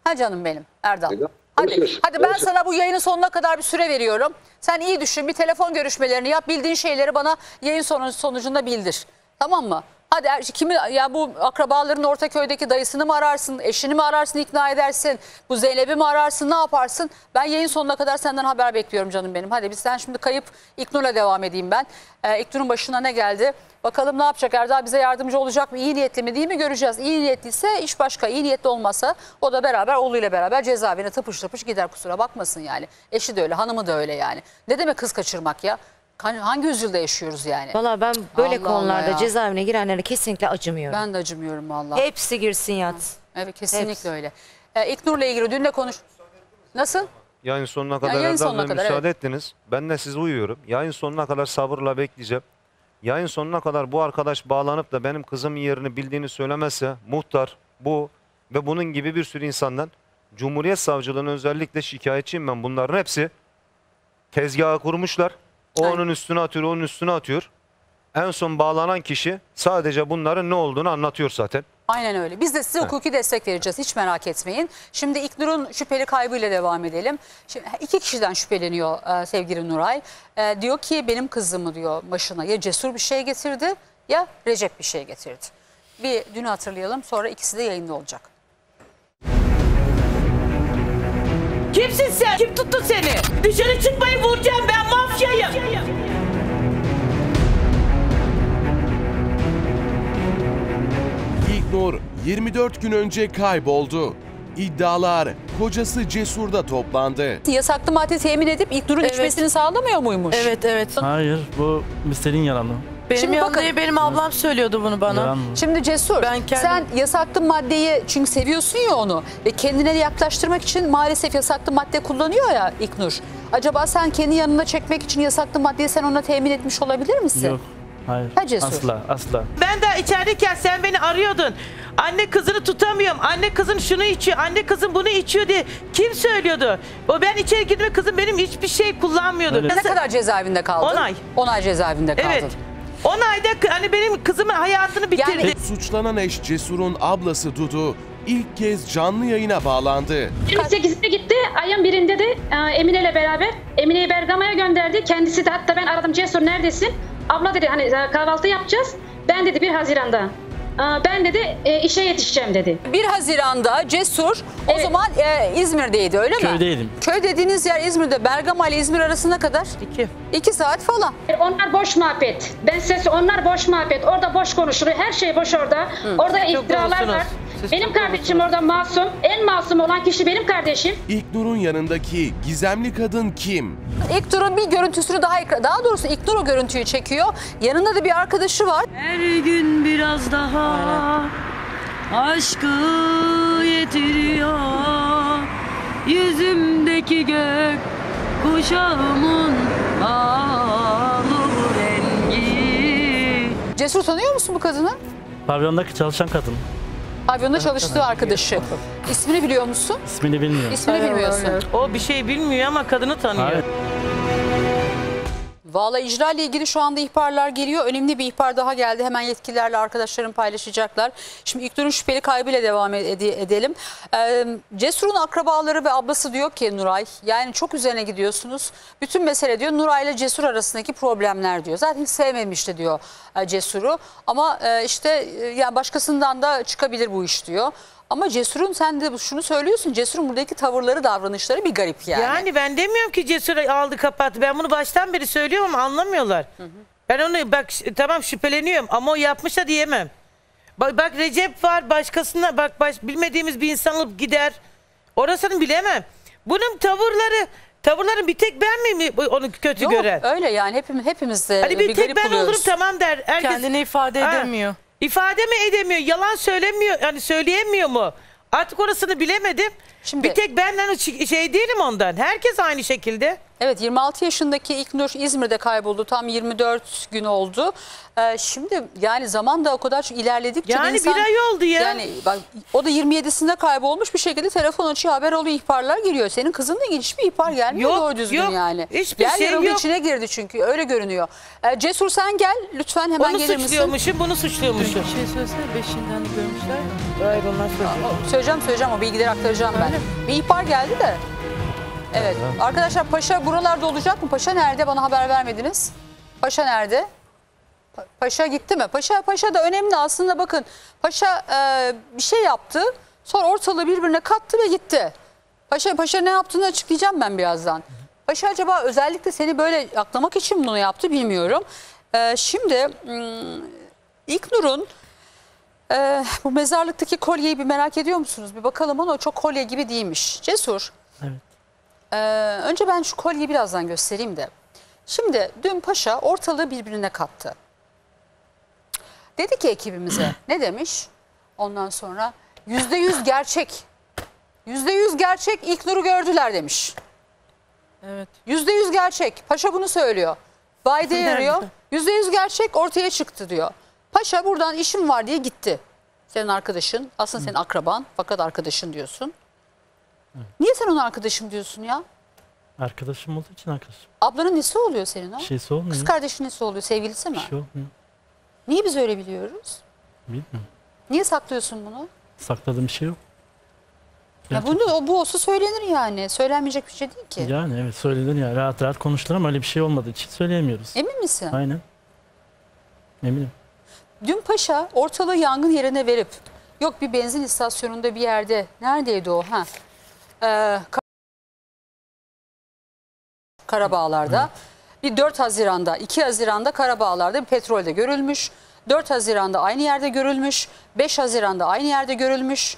Ha canım benim Erdal. Hadi, Görüşürüz. hadi ben Görüşürüz. sana bu yayının sonuna kadar bir süre veriyorum. Sen iyi düşün bir telefon görüşmelerini yap. Bildiğin şeyleri bana yayın sonu, sonucunda bildir. Tamam mı? Hadi er- kimi ya bu akrabaların Ortaköy'deki dayısını mı ararsın, eşini mi ararsın, ikna edersin, bu Zeynep'i mi ararsın, ne yaparsın? Ben yayın sonuna kadar senden haber bekliyorum canım benim. Hadi biz sen şimdi kayıp İknur'la devam edeyim ben. Ee, İknur'un başına ne geldi? Bakalım ne yapacak Erdal bize yardımcı olacak mı? İyi niyetli mi değil mi göreceğiz. İyi niyetliyse iş başka. İyi niyetli olmasa o da beraber oğluyla beraber cezaevine tıpış tıpış gider kusura bakmasın yani. Eşi de öyle hanımı da öyle yani. Ne demek kız kaçırmak ya? Kan- Hangi yüzyılda yaşıyoruz yani? Valla ben böyle Allah Allah konularda ya. cezaevine girenlere kesinlikle acımıyorum. Ben de acımıyorum vallahi. Hepsi girsin yatsın. Evet kesinlikle Hepsi. öyle. Ee, İknur'la ilgili dün de konuş. Nasıl? Yayın sonuna kadar yayın Erdal sonuna kadar, müsaade ettiniz. Ben de size uyuyorum. Yayın sonuna kadar sabırla bekleyeceğim. Yayın sonuna kadar bu arkadaş bağlanıp da benim kızımın yerini bildiğini söylemezse muhtar, bu ve bunun gibi bir sürü insandan Cumhuriyet Savcılığı'nın özellikle şikayetçiyim ben. Bunların hepsi tezgahı kurmuşlar. O Aynen. onun üstüne atıyor, onun üstüne atıyor. En son bağlanan kişi sadece bunların ne olduğunu anlatıyor zaten. Aynen öyle. Biz de size hukuki destek vereceğiz. Hiç merak etmeyin. Şimdi İknur'un şüpheli kaybıyla devam edelim. Şimdi iki kişiden şüpheleniyor e, sevgili Nuray. E, diyor ki benim kızımı diyor başına ya cesur bir şey getirdi ya Recep bir şey getirdi. Bir dün hatırlayalım sonra ikisi de yayında olacak. Kimsin sen? Kim tuttu seni? Dışarı çıkmayı vuracağım ben mafyayım. İlknur 24 gün önce kayboldu. İddialar kocası Cesur'da toplandı. Yasaklı madde temin edip İlknur'un Evet. içmesini sağlamıyor muymuş? Evet evet. Hayır bu senin yalanı. Benim Şimdi bakın- benim ablam söylüyordu bunu bana. Şimdi Cesur Ben kendim- sen yasaklı maddeyi çünkü seviyorsun ya onu ve kendine yaklaştırmak için maalesef yasaklı madde kullanıyor ya İknur. Acaba sen kendi yanına çekmek için yasaklı maddeyi sen ona temin etmiş olabilir misin? Yok. Hayır. Ha, Cesur. Asla asla. Ben de içerideyken sen beni arıyordun. Anne kızını tutamıyorum. Anne kızın şunu içiyor. Anne kızın bunu içiyor diye kim söylüyordu? O ben içeri girdiğimde kızım benim hiçbir şey kullanmıyordu. Öyle. Ne kadar cezaevinde kaldın? 10 ay. 10 ay cezaevinde kaldın. Evet. 10 ayda hani benim kızımın hayatını bitirdi. Suçlanan eş Cesur'un ablası Dudu ilk kez canlı yayına bağlandı. 28'de gitti. Ayın birinde de e, Emine ile beraber Emine'yi Bergama'ya gönderdi. Kendisi de hatta ben aradım Cesur neredesin? Abla dedi hani e, kahvaltı yapacağız. Ben dedi 1 Haziran'da. E, Ben dedi e, işe yetişeceğim dedi. 1 Haziran'da Cesur o zaman e, İzmir'deydi öyle mi? Köydeydim. Köy dediğiniz yer İzmir'de. Bergama ile İzmir arasına kadar İki. 2 saat falan. Onlar boş muhabbet. Ben ses onlar boş muhabbet. Orada boş konuşuluyor. Her şey boş orada. Orada iftiralar var. Siz benim kardeşim orada masum. En masum olan kişi benim kardeşim. İlknur'un yanındaki gizemli kadın kim? İlknur'un bir görüntüsünü daha daha doğrusu İlknur o görüntüyü çekiyor. Yanında da bir arkadaşı var. Her gün biraz daha aşkı yetiriyor. Yüzümdeki gök kuşağımın alu rengi. Cesur tanıyor musun bu kadını? Pavyondaki çalışan kadın. Pavyonda çalıştığı arkadaşı. İsmini biliyor musun? İsmini bilmiyorum. İsmini bilmiyorsun. O bir şey bilmiyor ama kadını tanıyor. Hayır. Valla icra ile ilgili şu anda ihbarlar geliyor. Önemli bir ihbar daha geldi. Hemen yetkililerle arkadaşlarım paylaşacaklar. Şimdi İlknur'un şüpheli kaybıyla devam ed- edelim. Ee, Cesur'un akrabaları ve ablası diyor ki Nuray yani çok üzerine gidiyorsunuz. Bütün mesele diyor Nuray ile Cesur arasındaki problemler diyor. Zaten sevmemişti diyor Cesur'u. Ama işte yani başkasından da çıkabilir bu iş diyor. Ama Cesur'un sen de şunu söylüyorsun. Cesur'un buradaki tavırları, davranışları bir garip yani. Yani ben demiyorum ki Cesur aldı kapattı. Ben bunu baştan beri söylüyorum ama anlamıyorlar. Ben onu bak tamam şüpheleniyorum ama o yapmış da diyemem. Bak, bak Recep var başkasına bak baş, bilmediğimiz bir insan alıp gider. Orasını bilemem. Bunun tavırları tavırların bir tek ben miyim onu kötü Yok, gören? öyle yani hepimiz, hepimiz de Hani bir, bir tek ben olurum tamam der. Herkes, Kendini ifade Ha, edemiyor. İfade mi edemiyor? Yalan söylemiyor. Yani söyleyemiyor mu? Artık orasını bilemedim. Şimdi- bir tek benden şey değilim ondan. Herkes aynı şekilde. Evet 26 yaşındaki İlknur İzmir'de kayboldu. Tam 24 gün oldu. Ee, şimdi yani zaman da o kadar çok ilerledikçe Yani insan... bir ay oldu ya. Yani bak, o da 27'sinde kaybolmuş bir şekilde telefon açıyor haber oluyor ihbarlar geliyor. Senin kızın da hiçbir ihbar gelmiyor Yok, doğru düzgün yok. yani. Hiçbir Yer şey yok. içine girdi çünkü öyle görünüyor. Ee, Cesur sen gel lütfen hemen Onu gelir misin? suçluyormuşum, bunu suçluyormuşum. Bir şey söylesene beşinden de görmüşler ya. Hayır onlar söylüyor. Söyleyeceğim söyleyeceğim o bilgileri aktaracağım ben. Bir ihbar geldi de. Evet. Arkadaşlar Paşa buralarda olacak mı? Paşa nerede? Bana haber vermediniz. Paşa nerede? Pa- Paşa gitti mi? Paşa Paşa da önemli aslında bakın. Paşa e, bir şey yaptı. Sonra ortalığı birbirine kattı ve gitti. Paşa Paşa ne yaptığını açıklayacağım ben birazdan. Paşa acaba özellikle seni böyle aklamak için bunu yaptı bilmiyorum. E, şimdi İlknur'un ee, bu mezarlıktaki kolyeyi bir merak ediyor musunuz? Bir bakalım ona o çok kolye gibi değilmiş. Cesur. Evet. Ee, önce ben şu kolyeyi birazdan göstereyim de. Şimdi dün paşa ortalığı birbirine kattı. Dedi ki ekibimize ne demiş? Ondan sonra yüzde yüz gerçek. Yüzde yüz gerçek ilk nuru gördüler demiş. Evet. Yüzde yüz gerçek. Paşa bunu söylüyor. Vayde Nerede? arıyor. Yüzde yüz gerçek ortaya çıktı diyor. Paşa buradan işim var diye gitti. Senin arkadaşın. Aslında senin akraban. Fakat arkadaşın diyorsun. Niye sen ona arkadaşım diyorsun ya? Arkadaşım olduğu için arkadaşım. Ablanın nesi oluyor senin o? Bir şeysi olmuyor. Kız kardeşin nesi oluyor? Sevgilisi mi? Bir şey olmuyor. Niye biz öyle biliyoruz? Bilmiyorum. Niye saklıyorsun bunu? Sakladığım bir şey yok. Ya bunu o bu olsa söylenir yani. Söylenmeyecek bir şey değil ki. Yani evet söylenir ya. Rahat rahat konuşulur ama öyle bir şey olmadığı için söyleyemiyoruz. Emin misin? Aynen. Eminim. Dün paşa ortalığı yangın yerine verip yok bir benzin istasyonunda bir yerde neredeydi o ha? Ee, Karabağlar'da. Bir 4 Haziran'da, 2 Haziran'da Karabağlar'da bir petrolde görülmüş. 4 Haziran'da aynı yerde görülmüş. 5 Haziran'da aynı yerde görülmüş.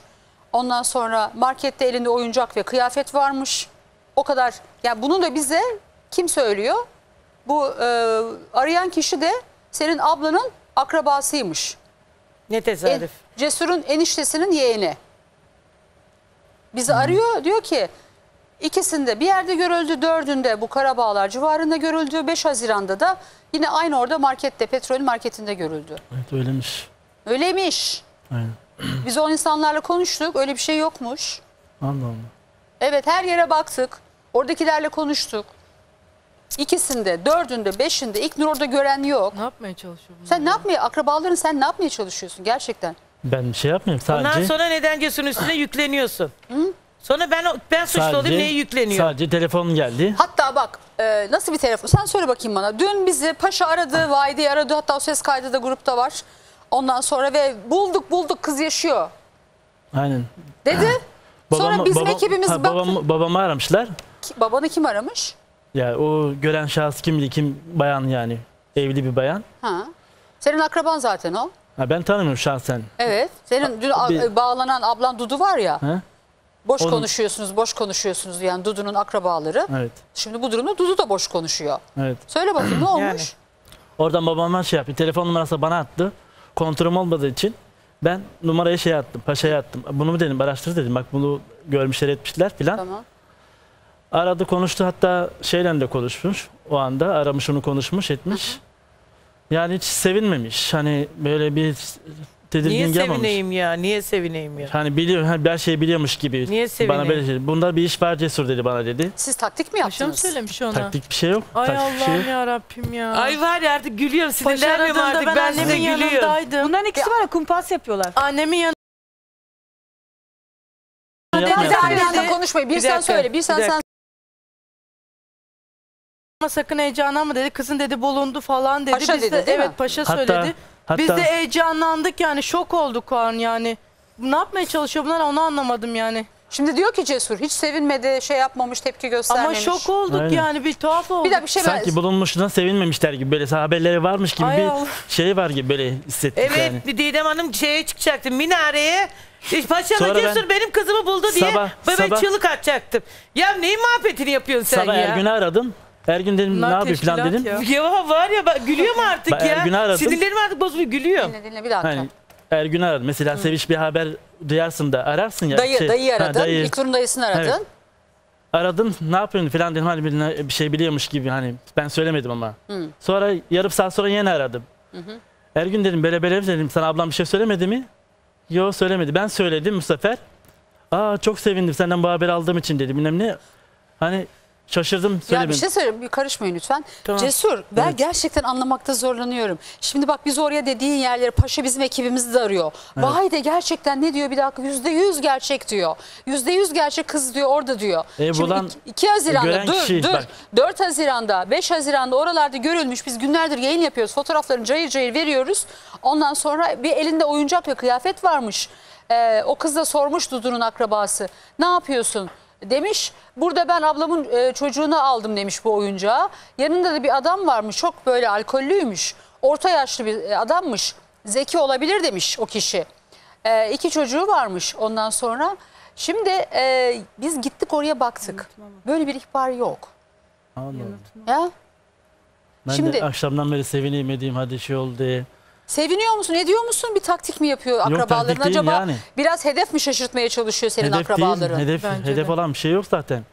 Ondan sonra markette elinde oyuncak ve kıyafet varmış. O kadar. Yani bunu da bize kim söylüyor? Bu e, arayan kişi de senin ablanın akrabasıymış. Ne tesadüf. En- Cesur'un eniştesinin yeğeni. Bizi arıyor diyor ki ikisinde bir yerde görüldü dördünde bu Karabağlar civarında görüldü 5 Haziran'da da yine aynı orada markette petrol marketinde görüldü. Evet öyleymiş. Öyleymiş. Aynen. Biz o insanlarla konuştuk öyle bir şey yokmuş. Allah Allah. Evet her yere baktık. Oradakilerle konuştuk. İkisinde, dördünde, beşinde ilk orada gören yok. Ne yapmaya çalışıyor? Sen ne yapmaya, akrabaların sen ne yapmaya çalışıyorsun gerçekten? Ben bir şey yapmıyorum sadece. Ondan sonra neden Cesur'un üstüne yükleniyorsun? Hı? ben ben suçlu sadece, olayım neye yükleniyor? Sadece telefon geldi. Hatta bak e, nasıl bir telefon? Sen söyle bakayım bana. Dün bizi Paşa aradı, Vahidi aradı. Hatta o ses kaydı da grupta var. Ondan sonra ve bulduk bulduk kız yaşıyor Aynen. dedi. sonra bizim babam- ekibimiz ha, baktı. babamı, babamı aramışlar. Ki- Babanı kim aramış? Ya o gören şahıs kimdi kim bayan yani evli bir bayan. Ha. Senin akraban zaten o. Ha, ben tanımıyorum şahsen. Evet. Senin dün Bir- bağlanan ablan Dudu var ya. Ha? Boş Onun- konuşuyorsunuz, boş konuşuyorsunuz yani Dudu'nun akrabaları. Evet. Şimdi bu durumda Dudu da boş konuşuyor. Evet. Söyle bakayım ne olmuş? Yani. Oradan babamdan şey yaptı. Telefon numarası bana attı. Kontrolüm olmadığı için ben numarayı şey attım. Paşa'ya attım. Bunu mu dedim araştır dedim. Bak bunu görmüşler etmişler filan. Tamam. Aradı konuştu hatta şeyle de konuşmuş. O anda aramış onu konuşmuş etmiş. Yani hiç sevinmemiş. Hani böyle bir tedirgin Niye gelmemiş. sevineyim ya? Niye sevineyim ya? Hani biliyor, hani her şeyi biliyormuş gibi. Niye Bana sevineyim? böyle şey. Bunda bir iş var cesur dedi bana dedi. Siz taktik mi Paşam yaptınız? söylemiş ona. Taktik bir şey yok. Ay taktik şey Allah'ım yok. ya Rabbim ya. Ay var ya artık gülüyorum Paşa sinirlenmiyorum artık ben, ben, size annemin gülüyorum. yanındaydım. Bunların ikisi var ya kumpas yapıyorlar. Annemin yanında Bir Yapmıyor. de aynı anda dedi. konuşmayın. Bir, Bir sen dakika, söyle, bir bir sen sen sakın heyecanlanma dedi. Kızın dedi bulundu falan dedi. Paşa Biz dedi, de, değil mi? evet paşa Hatta- söyledi. Biz hatta- de heyecanlandık yani şok olduk o an yani. Ne yapmaya çalışıyor bunlar onu anlamadım yani. Şimdi diyor ki Cesur hiç sevinmedi, şey yapmamış, tepki Ama göstermemiş. şok olduk Aynen. yani bir tuhaf olduk. Bir dakika bir şey Sanki bulunmuşuna sevinmemişler gibi böyle haberleri varmış gibi Ay bir Allah. şey var gibi böyle hissettik Evet yani. bir Didem Hanım şeye çıkacaktı minareye. E, Paşalı Sonra ben- Cesur benim kızımı buldu diye Sabah- ben sabah- çığlık atacaktım. Ya neyin muhabbetini yapıyorsun sen Sabah ya? Ergün'ü aradım. Ergün dedim Bunlar ne yapıyor falan teşkilat dedim. ya. Ya var ya bak gülüyorum artık Ben ya. Ergün'ü aradım. Sinirlerim artık bozuluyor gülüyorum. Dinle dinle bir dakika. Hani Ergün'ü aradım. Mesela seviş bir haber duyarsın da ararsın ya. dayı, şey- dayı Ha, aradın. dayı. İlknur'un dayısını aradın. Evet. Aradım ne yapıyorsun falan dedim hani birine bir şey biliyormuş gibi hani ben söylemedim ama. Sonra yarım saat sonra yine aradım. Ergün dedim böyle böyle dedim sana ablam bir şey söylemedi mi? Yok söylemedi. Ben söyledim bu sefer. Aa çok sevindim senden bu haberi aldığım için dedi bilmem ne. Hani şaşırdım Ya bir şey söyleyeyim, bir karışmayın lütfen. Tamam. Cesur, ben Evet. gerçekten anlamakta zorlanıyorum. Şimdi bak biz oraya dediğin yerleri Paşa bizim ekibimizi de arıyor. Vay de gerçekten ne diyor bir dakika yüzde yüz gerçek diyor. Yüzde yüz gerçek kız diyor orada diyor. E, Şimdi buradan 2 Haziran'da gören dur kişi, dur. bak. 4 Haziran'da 5 Haziran'da oralarda görülmüş biz günlerdir yayın yapıyoruz. Fotoğraflarını cayır cayır veriyoruz. Ondan sonra bir elinde oyuncak ve kıyafet varmış. Ee, o kız da sormuş Dudu'nun akrabası. Ne yapıyorsun? Demiş burada ben ablamın e, çocuğunu aldım demiş bu oyuncağı. Yanında da bir adam varmış çok böyle alkollüymüş. Orta yaşlı bir e, adammış. Zeki olabilir demiş o kişi. E, iki çocuğu varmış ondan sonra. Şimdi e, biz gittik oraya baktık. Böyle bir ihbar yok. Allah. Ya Ben Şimdi- de akşamdan beri sevineyim edeyim hadi şey oldu diye. Seviniyor musun? Ne diyor musun? Bir taktik mi yapıyor akrabaların? taktik değil Acaba yani. biraz hedef mi şaşırtmaya çalışıyor senin hedef akrabaların? değil. Hedef, Bence hedef de. olan bir şey yok zaten.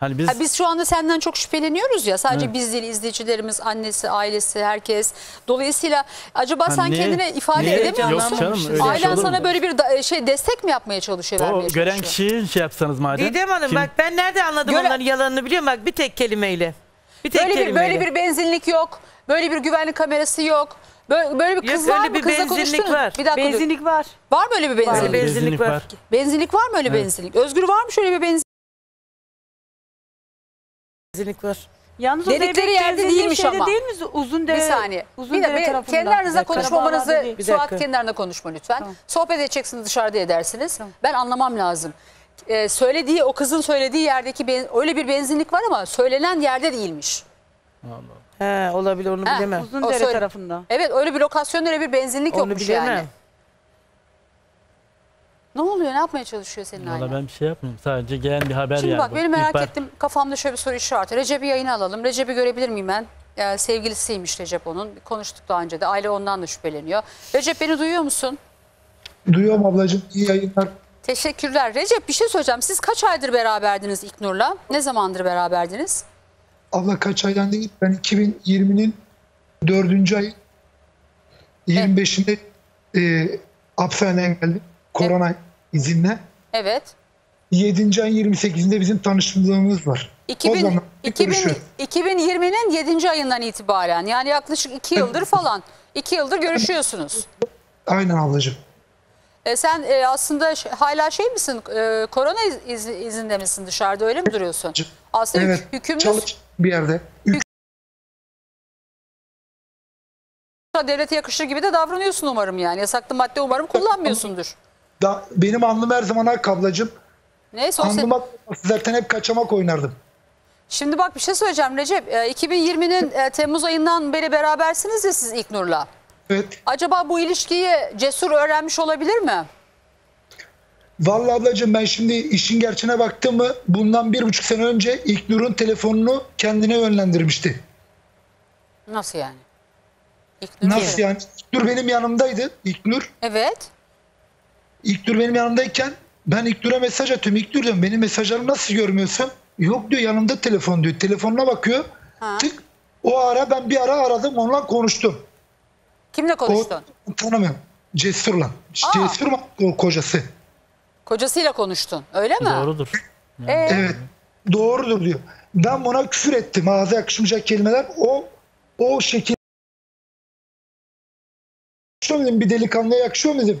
Hani biz, Ha, biz şu anda senden çok şüpheleniyoruz ya. Sadece Evet. biz değil izleyicilerimiz, annesi, ailesi, herkes. Dolayısıyla acaba Ha, sen niye- kendine ifade niye- edemiyor Yok musun? canım, öyle şey Ailen sana mu? böyle bir da- şey destek mi yapmaya çalışıyor? o gören çalışıyor? kişiyi şey yapsanız madem. Didem Hanım Kim- bak ben nerede anladım Göre- onların yalanını biliyor musun? Bak bir tek kelimeyle. Bir tek Böyle bir, kelimeyle. böyle bir benzinlik yok. Böyle bir güvenlik kamerası yok. Böyle, böyle bir Yok, kız var öyle mı? bir Kızla benzinlik konuştunuz. var. Bir dakika dur. Benzinlik var. Var mı öyle bir benzinlik? Var, benzinlik var. Benzinlik var mı öyle Evet. benzinlik? Özgür var mı şöyle bir benzinlik? benzinlik var. Yalnız o Dedikleri yerde benzinliği değilmiş şeyde ama. değil mi? Uzun dere. bir saniye. Uzun bir dere de, tarafında. kendi aranızda konuşmamanızı Karabağlar'da değil. Bir Suat dakika. kendi konuşma lütfen. Sohbet edeceksiniz dışarıda edersiniz. Ben anlamam lazım. e, söylediği o kızın söylediği yerdeki ben- öyle bir benzinlik var ama söylenen yerde değilmiş. He, olabilir onu Ha, bilemem. o Uzundere söyle- tarafında. Evet öyle bir lokasyonda öyle bir benzinlik Onu yokmuş bilemem. yani. Ne oluyor? Ne yapmaya çalışıyor senin Valla ailen? ben bir şey yapmıyorum. Sadece gelen bir haber Şimdi yani. bak bu. benim merak İhbar. ettim kafamda şöyle bir soru işareti. Recep'i yayına alalım. Recep'i görebilir miyim ben? Ya, sevgilisiymiş Recep onun. Konuştuk daha önce de. Aile ondan da şüpheleniyor. Recep beni duyuyor musun? Duyuyorum ablacığım. İyi yayınlar. Teşekkürler. Recep bir şey söyleyeceğim. Siz kaç aydır beraberdiniz İknur'la? Ne zamandır beraberdiniz? Abla kaç aydan değil. Ben 2020'nin 4. ayı 25'inde e, hapishaneden geldim. Korona izinle. Evet. 7. ayın 28'inde bizim tanıştığımız var. o 2000, zaman 2000, görüşüyoruz. 2020'nin 7. ayından itibaren yani yaklaşık 2 yıldır falan 2 yıldır görüşüyorsunuz. Aynen ablacığım. E sen e, aslında hala şey misin e, korona iz- iz- izinde misin dışarıda öyle mi duruyorsun? Aslında hük- Evet. hükümlü Çalış bir yerde. devlete yakışır gibi de davranıyorsun umarım yani. Yasaklı madde umarım kullanmıyorsundur. Da, benim alnım her zaman ak ablacığım. Neyse o se- Alnım ak zaten hep kaçamak oynardım. Şimdi bak bir şey söyleyeceğim Recep. E, 2020'nin e, Temmuz ayından beri berabersiniz ya siz İknur'la. Evet. Acaba bu ilişkiyi Cesur öğrenmiş olabilir mi? Vallahi ablacığım ben şimdi işin gerçeğine baktım mı bundan bir buçuk sene önce İlknur'un telefonunu kendine yönlendirmişti. Nasıl yani? İlknur Nasıl yani? İlknur benim yanımdaydı. İlknur. Evet. İlknur benim yanımdayken ben İlknur'a mesaj atıyorum. İlknur diyorum benim mesajlarımı nasıl görmüyorsun? Yok diyor yanımda telefon diyor. Telefonuna bakıyor. Tık. O ara ben bir ara aradım onunla konuştum. Kimle konuştun? O, tanımıyorum. Cesur'la. Cesur mu o kocası? Kocasıyla konuştun. Öyle mi? Doğrudur. Ee, Evet. Doğrudur diyor. Ben buna küfür ettim. Ağza yakışmayacak kelimeler. O o şekil yakışıyor mu dedim, bir delikanlıya yakışıyor mu dedim.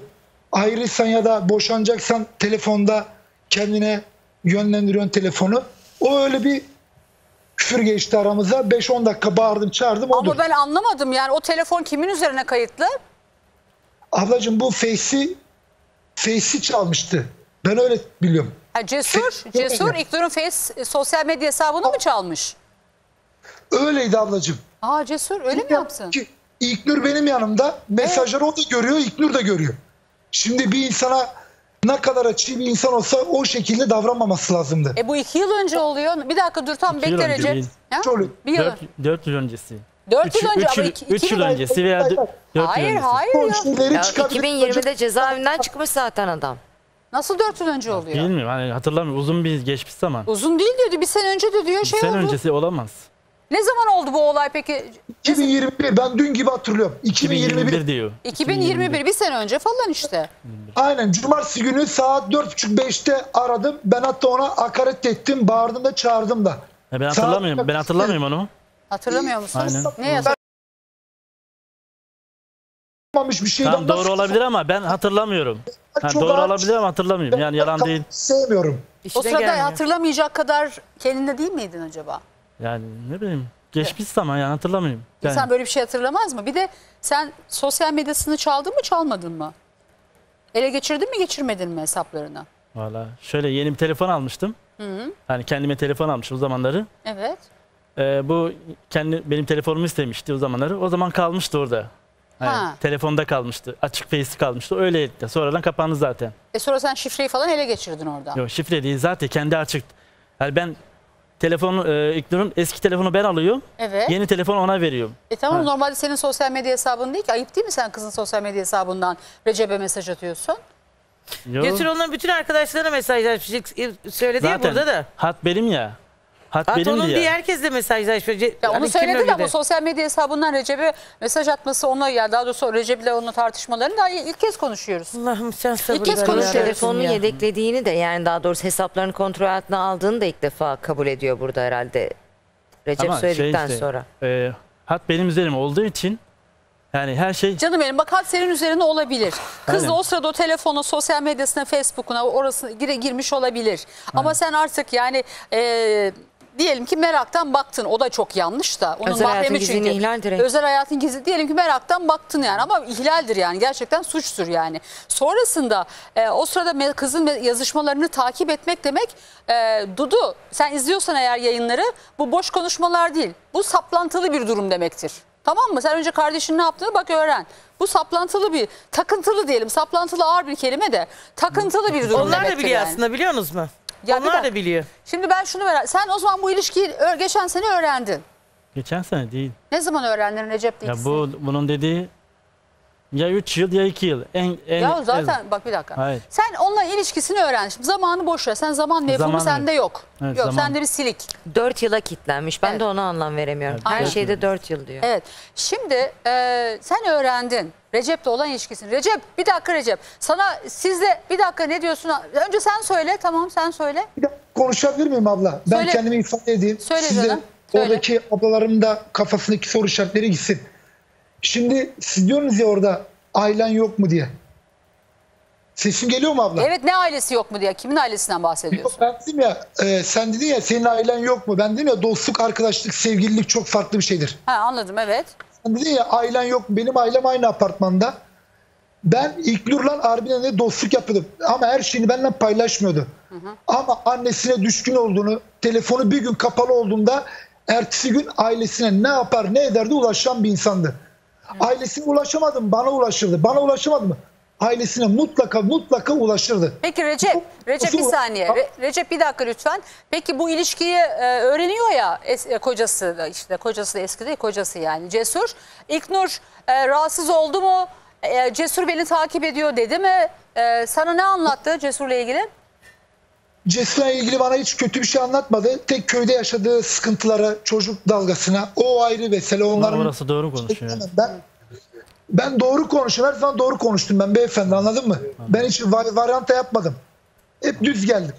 Ayrıysan ya da boşanacaksan telefonda kendine yönlendiriyorsun telefonu. O öyle bir küfür geçti aramıza. 5-10 dakika bağırdım çağırdım oldu. Ama ben anlamadım yani o telefon kimin üzerine kayıtlı? Ablacığım bu Face'i Face'i çalmıştı. Ben öyle biliyorum. Ha, Cesur, Cesur İknur'un Face sosyal medya hesabını mı çalmış? Öyleydi ablacığım. Aa Cesur öyle mi yapsın? Ki İlknur benim yanımda. Mesajları o da görüyor, İlknur da görüyor. Şimdi bir insana ne kadar açık bir insan olsa o şekilde davranmaması lazımdı. E bu iki yıl önce oluyor. Bir dakika dur tam İki yıl bekle önce Recep. değil. Ha? Bir yıl. 4, 4 yıl öncesi. Dört yıl önce üç ama yıl- iki- üç iki yıl yıl- öncesi veya 4 yıl Hayır öncesi. hayır ya. Ya 2020'de cezaevinden çıkmış zaten adam. Nasıl dört yıl önce oluyor? Bilmiyorum hani hatırlamıyorum uzun bir geçmiş zaman. Uzun değil diyordu. Bir sene önce de diyor Bir şey sene oldu. öncesi olamaz. Ne zaman oldu bu olay peki? 2021 ben dün gibi hatırlıyorum. 2021. 2021 diyor. 2021 bir sene önce falan işte. Aynen cumartesi günü saat 4.30-5'te aradım. Ben hatta ona hakaret ettim, bağırdım da çağırdım da. Ya ben Saat- hatırlamıyorum. Ben hatırlamıyorum onu. Hatırlamıyor musun? Aynen. Ne yazar? Yapmamış bir şeyden Tamam doğru olabilir ama ben hatırlamıyorum. Ha, Çok doğru ağır- olabilir ama hatırlamıyorum. Yani yalan değil. Sevmiyorum. O sırada hatırlamayacak kadar kendinde değil miydin acaba? Yani ne bileyim. Geçmiş zaman yani hatırlamıyorum. Yani, İnsan böyle bir şey hatırlamaz mı? Bir de sen sosyal medyasını çaldın mı çalmadın mı? Ele geçirdin mi geçirmedin mi hesaplarını? Valla şöyle yeni bir telefon almıştım. Hı -hı. Yani kendime telefon almışım o zamanları. Evet. Ee, bu kendi benim telefonumu istemişti o zamanları. O zaman kalmıştı orada. Yani Ha. telefonda kalmıştı. Açık face'i kalmıştı. Öyleydi. Sonradan kapandı zaten. E sonra sen şifreyi falan ele geçirdin orada. Yok şifre değil zaten kendi açık. Yani ben telefonu e, İlknur'un eski telefonu ben alıyorum. Evet. Yeni telefonu ona veriyorum. E tamam Ha. normalde senin sosyal medya hesabın değil ki. Ayıp değil mi sen kızın sosyal medya hesabından Recep'e mesaj atıyorsun? Yok. Götür onların bütün arkadaşlarına mesajlaşmış. Söyledi ya Zaten burada da. hat benim ya. Hat, Hat benim onun diye. diye herkesle mesajlaşmış. Ya Hani onu kim söyledi de öyle ama sosyal medya hesabından Recep'e mesaj atması ona ya daha doğrusu Recep'le onun tartışmalarını daha ilk kez konuşuyoruz. Allah'ım sen İlk kez Onun konuşuyoruz. telefonunu yedeklediğini de yani daha doğrusu hesaplarını kontrol altına aldığını da ilk defa kabul ediyor burada herhalde. Recep Ama şey söyledikten işte, sonra. e, hat benim üzerim olduğu için yani her şey Canım benim bak hat senin üzerine olabilir. Kız da Aynen. o sırada o telefona, sosyal medyasına, Facebook'una orası gire girmiş olabilir. Ama sen artık yani e, diyelim ki meraktan baktın. O da çok yanlış da. Onun Özel hayatın mahremi gizliliği çünkü. ihlal direkt. Özel hayatın gizli diyelim ki meraktan baktın yani ama ihlaldir yani gerçekten suçtur yani. Sonrasında e, o sırada kızın yazışmalarını takip etmek demek e, Dudu sen izliyorsan eğer yayınları bu boş konuşmalar değil. Bu saplantılı bir durum demektir. Tamam mı? Sen önce kardeşinin ne yaptığını bak öğren. Bu saplantılı bir, takıntılı diyelim. Saplantılı ağır bir kelime de takıntılı bir durum Onlar da demektir biliyor yani. aslında biliyor musunuz mu? Ya bir Onlar dakika. da biliyor. Şimdi ben şunu merak Sen o zaman bu ilişkiyi ö- geçen sene öğrendin. Geçen sene değil. Ne zaman öğrendin Recep'le Ya bu bunun dediği ya 3 yıl ya 2 yıl. En, en, Ya zaten en- bak bir dakika. Hayır. Sen onunla ilişkisini öğren. Şimdi zamanı boş ver. Sen zaman mefhumu Zaman sende yok. Evet, yok zaman. sende bir silik. 4 yıla kilitlenmiş. Ben de ona anlam veremiyorum. Her Aynen. şeyde 4 yıl diyor. Evet. Şimdi e, sen öğrendin. Recep'le olan ilişkisini. Recep bir dakika Recep. Sana sizle bir dakika ne diyorsun? Önce sen söyle. Tamam sen söyle. Konuşabilir miyim abla? Ben Söyle. kendimi ifade edeyim. Söyle canım, söyle. oradaki ablalarımın da kafasındaki soru işaretleri gitsin. Şimdi siz diyorsunuz ya orada ailen yok mu diye. Sesim geliyor mu abla? Evet ne ailesi yok mu diye. Kimin ailesinden bahsediyorsun? Ben dedim ya e, sen dedin ya senin ailen yok mu? Ben dedim ya dostluk, arkadaşlık, sevgililik çok farklı bir şeydir. Ha anladım evet. Sen dedin ya ailen yok mu? Benim ailem aynı apartmanda. Ben İlknur'la Arbine'yle dostluk yapıyordum. Ama her şeyini benimle paylaşmıyordu. Ama annesine düşkün olduğunu, telefonu bir gün kapalı olduğunda ertesi gün ailesine ne yapar ne ederdi ulaşan bir insandı. Ailesine ulaşamadım bana ulaşırdı. Bana ulaşamadı mı? Ailesine mutlaka mutlaka ulaşırdı. Peki Recep, Recep bir saniye. Re- Recep bir dakika lütfen. Peki bu ilişkiyi e, öğreniyor ya es- e, kocası da işte kocası da eski değil kocası yani Cesur. İlknur e, rahatsız oldu mu? E, Cesur beni takip ediyor dedi mi? E, sana ne anlattı Cesur'la ilgili? Cesur'la ilgili bana hiç kötü bir şey anlatmadı. Tek köyde yaşadığı sıkıntılara, çocuk dalgasına o ayrı mesele. Onların Orası doğru konuşuyor. Ben ben doğru konuşuyorum. Her zaman doğru konuştum ben beyefendi anladın mı? Ben hiç var- varyanta yapmadım. Hep düz geldim.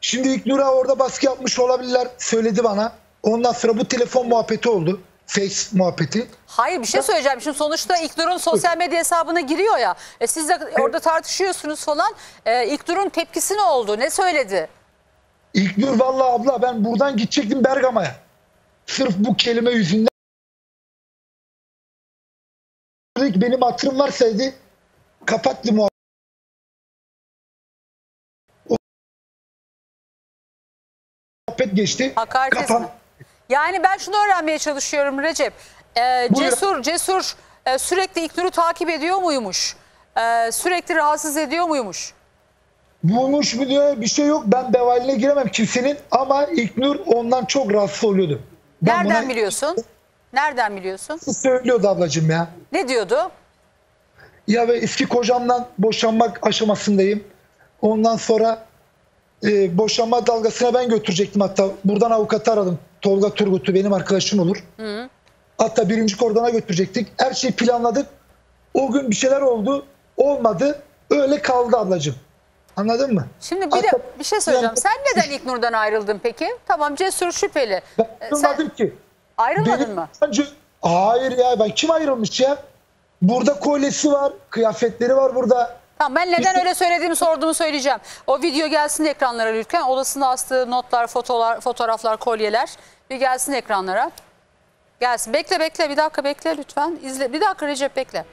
Şimdi İlknur'a orada baskı yapmış olabilirler söyledi bana. Ondan sonra bu telefon muhabbeti oldu. Face muhabbeti. Hayır bir şey söyleyeceğim. Şimdi sonuçta İlknur'un sosyal medya hesabına giriyor ya. E, siz de orada tartışıyorsunuz falan. E, İlknur'un tepkisi ne oldu? Ne söyledi? İlknur vallahi abla ben buradan gidecektim Bergama'ya. Sırf bu kelime yüzünden. Benim hatırım varsaydı kapattı muhabbeti. O muhabbet geçti. Hakaret Kapan. Yani ben şunu öğrenmeye çalışıyorum Recep. Ee, cesur Cesur e, sürekli İlknur'u takip ediyor muymuş? Ee, sürekli rahatsız ediyor muymuş? Bulmuş mu diyor bir şey yok. Ben bevaline giremem kimsenin ama İlknur ondan çok rahatsız oluyordu. Ben Nereden buna biliyorsun? Nereden biliyorsun? söylüyordu ablacığım ya. Ne diyordu? Ya ve eski kocamdan boşanmak aşamasındayım. Ondan sonra e, boşanma dalgasına ben götürecektim hatta. Buradan avukatı aradım. Tolga Turgut'u benim arkadaşım olur. Hı. Hatta birinci kordona götürecektik. Her şeyi planladık. O gün bir şeyler oldu. Olmadı. Öyle kaldı ablacığım. Anladın mı? Şimdi bir, de, bir şey söyleyeceğim. Sen neden İlknur'dan ayrıldın peki? Tamam Cesur şüpheli. Ee, Ayrılmadım ki. Ayrılmadın Benim mı? önce- Hayır ya ben kim ayrılmış ya? Burada kolyesi var, kıyafetleri var burada. Tamam ben neden öyle söylediğimi sorduğumu söyleyeceğim. O video gelsin ekranlara lütfen. Odasında astığı notlar, fotolar, fotoğraflar, kolyeler bir gelsin ekranlara. Gelsin. Bekle bekle bir dakika bekle lütfen. İzle. Bir dakika Recep bekle.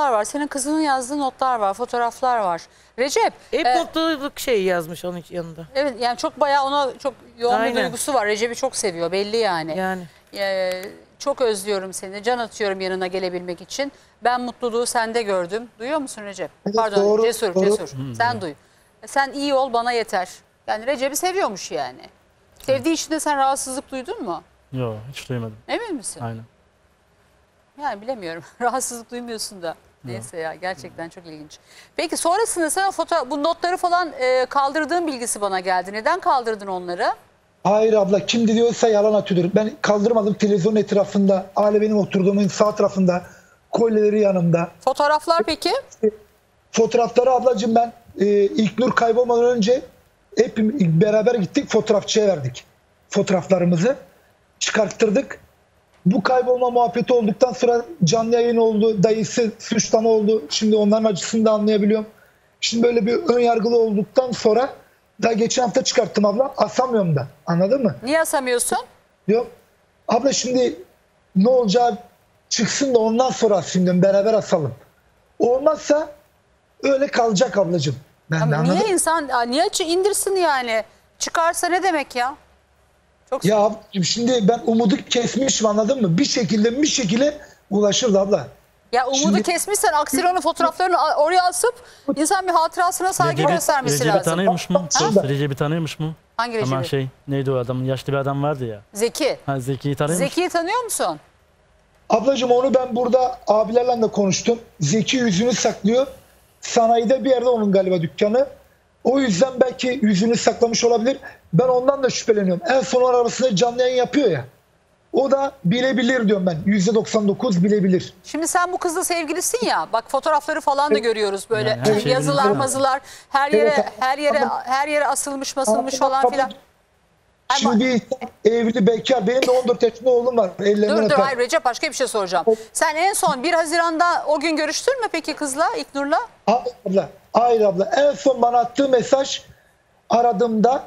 Notlar var. Senin kızının yazdığı notlar var, fotoğraflar var. Recep. Hep e, mutluluk şeyi yazmış onun yanında. Evet yani çok bayağı ona çok yoğun bir Aynen. duygusu var. Recep'i çok seviyor belli yani. Yani. Ee, çok özlüyorum seni. Can atıyorum yanına gelebilmek için. Ben mutluluğu sende gördüm. Duyuyor musun Recep? Evet, Pardon doğru, Cesur, doğru. Cesur. Sen duy. Sen iyi ol bana yeter. Yani Recep'i seviyormuş yani. Sevdiği için de sen rahatsızlık duydun mu? Yok hiç duymadım. Emin misin? Aynen. Yani bilemiyorum. Rahatsızlık duymuyorsun da. Neyse ya gerçekten çok ilginç. Peki sonrasında sen o foto bu notları falan e, kaldırdığın bilgisi bana geldi. Neden kaldırdın onları? Hayır abla kim diyorsa yalan atıyordur. Ben kaldırmadım televizyon etrafında. Aile benim oturduğumun sağ tarafında. Kolyeleri yanımda. Fotoğraflar peki? Fotoğrafları ablacığım ben e, İlknur kaybolmadan önce hep beraber gittik fotoğrafçıya verdik. Fotoğraflarımızı çıkarttırdık. Bu kaybolma muhabbeti olduktan sonra canlı yayın oldu. Dayısı suçlama oldu. Şimdi onların acısını da anlayabiliyorum. Şimdi böyle bir ön yargılı olduktan sonra daha geçen hafta çıkarttım abla. Asamıyorum da. Anladın mı? Niye asamıyorsun? Yok. Abla şimdi ne olacağı çıksın da ondan sonra asayım diyorum. Beraber asalım. Olmazsa öyle kalacak ablacığım. Ben de Ama anladın niye insan niye indirsin yani? Çıkarsa ne demek ya? Çok Ya şimdi ben umudu kesmişim anladın mı? Bir şekilde bir şekilde ulaşırdı abla. Ya umudu Şimdi- kesmişsen Aksiron'un fotoğraflarını oraya asıp insan bir hatırasına saygı Recep'i, göstermesi Recep'i lazım. tanıyormuş mu? Ha? Recep'i tanıyormuş mu? Hangi Ama Recep'i? şey neydi o adam? Yaşlı bir adam vardı ya. Zeki. Ha Zeki'yi tanıyormuş. Zeki'yi tanıyor musun? Ablacığım onu ben burada abilerle de konuştum. Zeki yüzünü saklıyor. Sanayide bir yerde onun galiba dükkanı. O yüzden belki yüzünü saklamış olabilir. Ben ondan da şüpheleniyorum. En son arabasında canlı yayın yapıyor ya. O da bilebilir diyorum ben. %99 bilebilir. Şimdi sen bu kızla sevgilisin ya. Bak fotoğrafları falan da görüyoruz böyle Yani her şey yazılar, mazılar her yere Evet, her yere ama- her yere asılmış, masılmış Ama- falan filan. Şimdi bir insan evli bekar. Benim de 14 yaşında oğlum var. Ellerinden Dur dur öper. hayır Recep başka bir şey soracağım. Sen en son 1 Haziran'da o gün görüştün mü peki kızla, İlknur'la? Hayır abla. Hayır abla. En son bana attığı mesaj aradığımda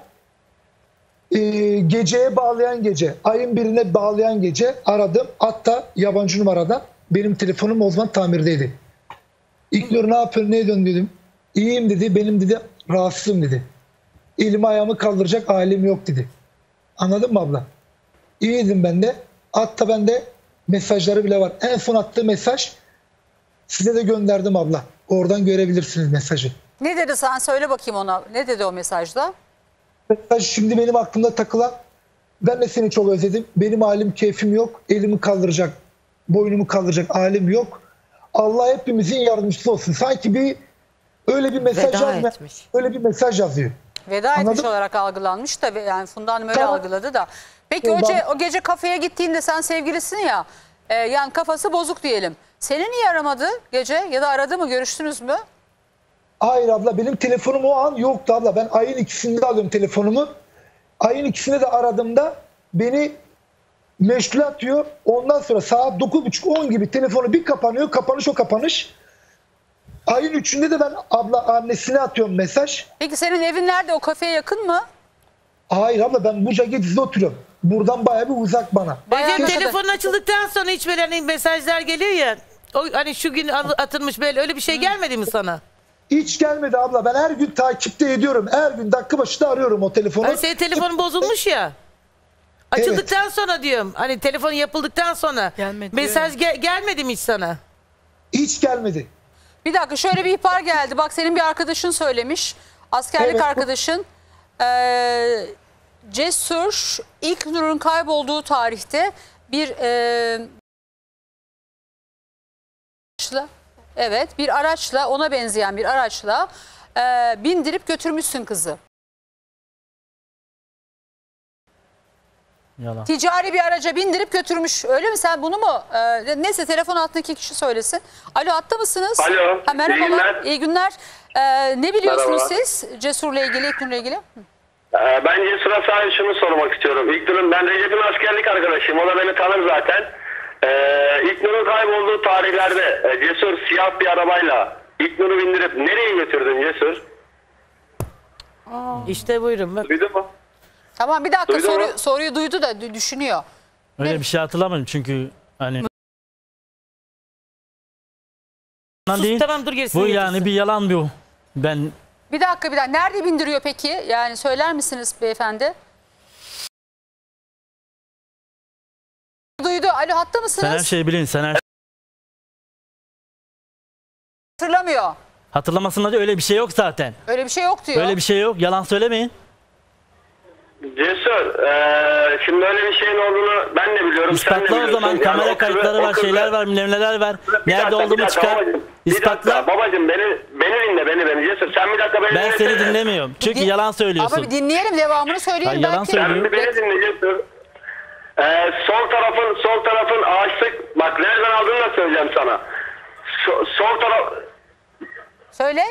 e, geceye bağlayan gece, ayın birine bağlayan gece aradım. Hatta yabancı numarada benim telefonum o zaman tamirdeydi. İlknur ne yapıyorsun, ne ediyorsun dedim. İyiyim dedi, benim dedi rahatsızım dedi. Elimi ayağımı kaldıracak halim yok dedi. Anladın mı abla? İyiydim ben de. Hatta bende mesajları bile var. En son attığı mesaj size de gönderdim abla. Oradan görebilirsiniz mesajı. Ne dedi sen söyle bakayım ona. Ne dedi o mesajda? Şimdi benim aklımda takılan ben de seni çok özledim. Benim halim keyfim yok. Elimi kaldıracak, boynumu kaldıracak halim yok. Allah hepimizin yardımcısı olsun. Sanki bir öyle bir mesaj Veda yazma, etmiş. öyle bir mesaj yazıyor. Veda etmiş Anladım. olarak algılanmış da yani Funda Hanım öyle Tamam. algıladı da. Peki o, Tamam. ce- o gece kafeye gittiğinde sen sevgilisin ya. e, yani kafası bozuk diyelim. Seni niye aramadı gece ya da aradı mı görüştünüz mü? Hayır abla benim telefonum o an yoktu abla. Ben ayın ikisinde alıyorum telefonumu. Ayın ikisinde de aradığımda beni meşgul atıyor. Ondan sonra saat 9.30-10 gibi telefonu bir kapanıyor. Kapanış o kapanış. Ayın üçünde de ben abla annesine atıyorum mesaj. Peki senin evin nerede? O kafeye yakın mı? Hayır abla ben Buca Gediz'de oturuyorum. Buradan bayağı bir uzak bana. Bayağı Recep telefonun açıldıktan sonra hiç böyle hani mesajlar geliyor ya. O hani şu gün atılmış böyle öyle bir şey gelmedi mi sana? Hiç gelmedi abla. Ben her gün takipte ediyorum. Her gün dakika başı da arıyorum o telefonu. Hani senin telefonun bozulmuş ya. Açıldıktan sonra diyorum. Hani telefon yapıldıktan sonra Gelmedi mesaj ge- gelmedi mi hiç sana? Hiç gelmedi. Bir dakika şöyle bir ihbar geldi. Bak senin bir arkadaşın söylemiş. Askerlik Evet. arkadaşın. Ee, Cesur İlknur'un kaybolduğu tarihte bir e, evet bir araçla ona benzeyen bir araçla e, bindirip götürmüşsün kızı. Yalan. Ticari bir araca bindirip götürmüş. Öyle mi? Sen bunu mu? Ee, neyse telefon altındaki kişi söylesin. Alo hatta mısınız? Alo, Ha, merhabalar. iyi günler. İyi günler. Ee, ne biliyorsunuz Merhabalar. siz Cesur'la ilgili, İlknur'la ilgili? Ee, ben Cesur'a sadece şunu sormak istiyorum. İlknur'un ben Recep'in askerlik arkadaşıyım. O da beni tanır zaten. Ee, İlknur'un kaybolduğu tarihlerde e, Cesur siyah bir arabayla İlknur'u bindirip nereye götürdün Cesur? İşte buyurun bak. Duydun mu? Tamam bir dakika Duydun soru, mu? soruyu duydu da dü- düşünüyor. Öyle bir şey hatırlamıyorum çünkü hani Yalan değil. tamam, dur gerisini Bu getirsin. yani bir yalan bu. Ben Bir dakika bir dakika. Nerede bindiriyor peki? Yani söyler misiniz beyefendi? Duydu. Alo hatta mısınız? sen her şeyi bilin. Sen her Hatırlamıyor. Hatırlamasında da öyle bir şey yok zaten. Öyle bir şey yok diyor. Öyle bir şey yok. Yalan söylemeyin. Cesur, eee, şimdi öyle bir şeyin olduğunu ben de biliyorum. sen de İspatla o zaman. Yani Kamera o kayıtları var, kızı- şeyler var, neler var. Bir Nerede dakika, bir olduğumu dakika çıkar. babacığım. Bir İspatla. dakika babacığım beni, beni dinle beni beni Cesur. Sen bir dakika beni Ben seni dinlesene. dinlemiyorum. Çünkü yalan söylüyorsun. Ama bir dinleyelim devamını söyleyelim. Hayır, yalan belki. söylüyor. Sen bir beni dinle Cesur. Eee, sol tarafın sol tarafın ağaçlık bak nereden aldığını da söyleyeceğim sana. So- sol taraf Söyle.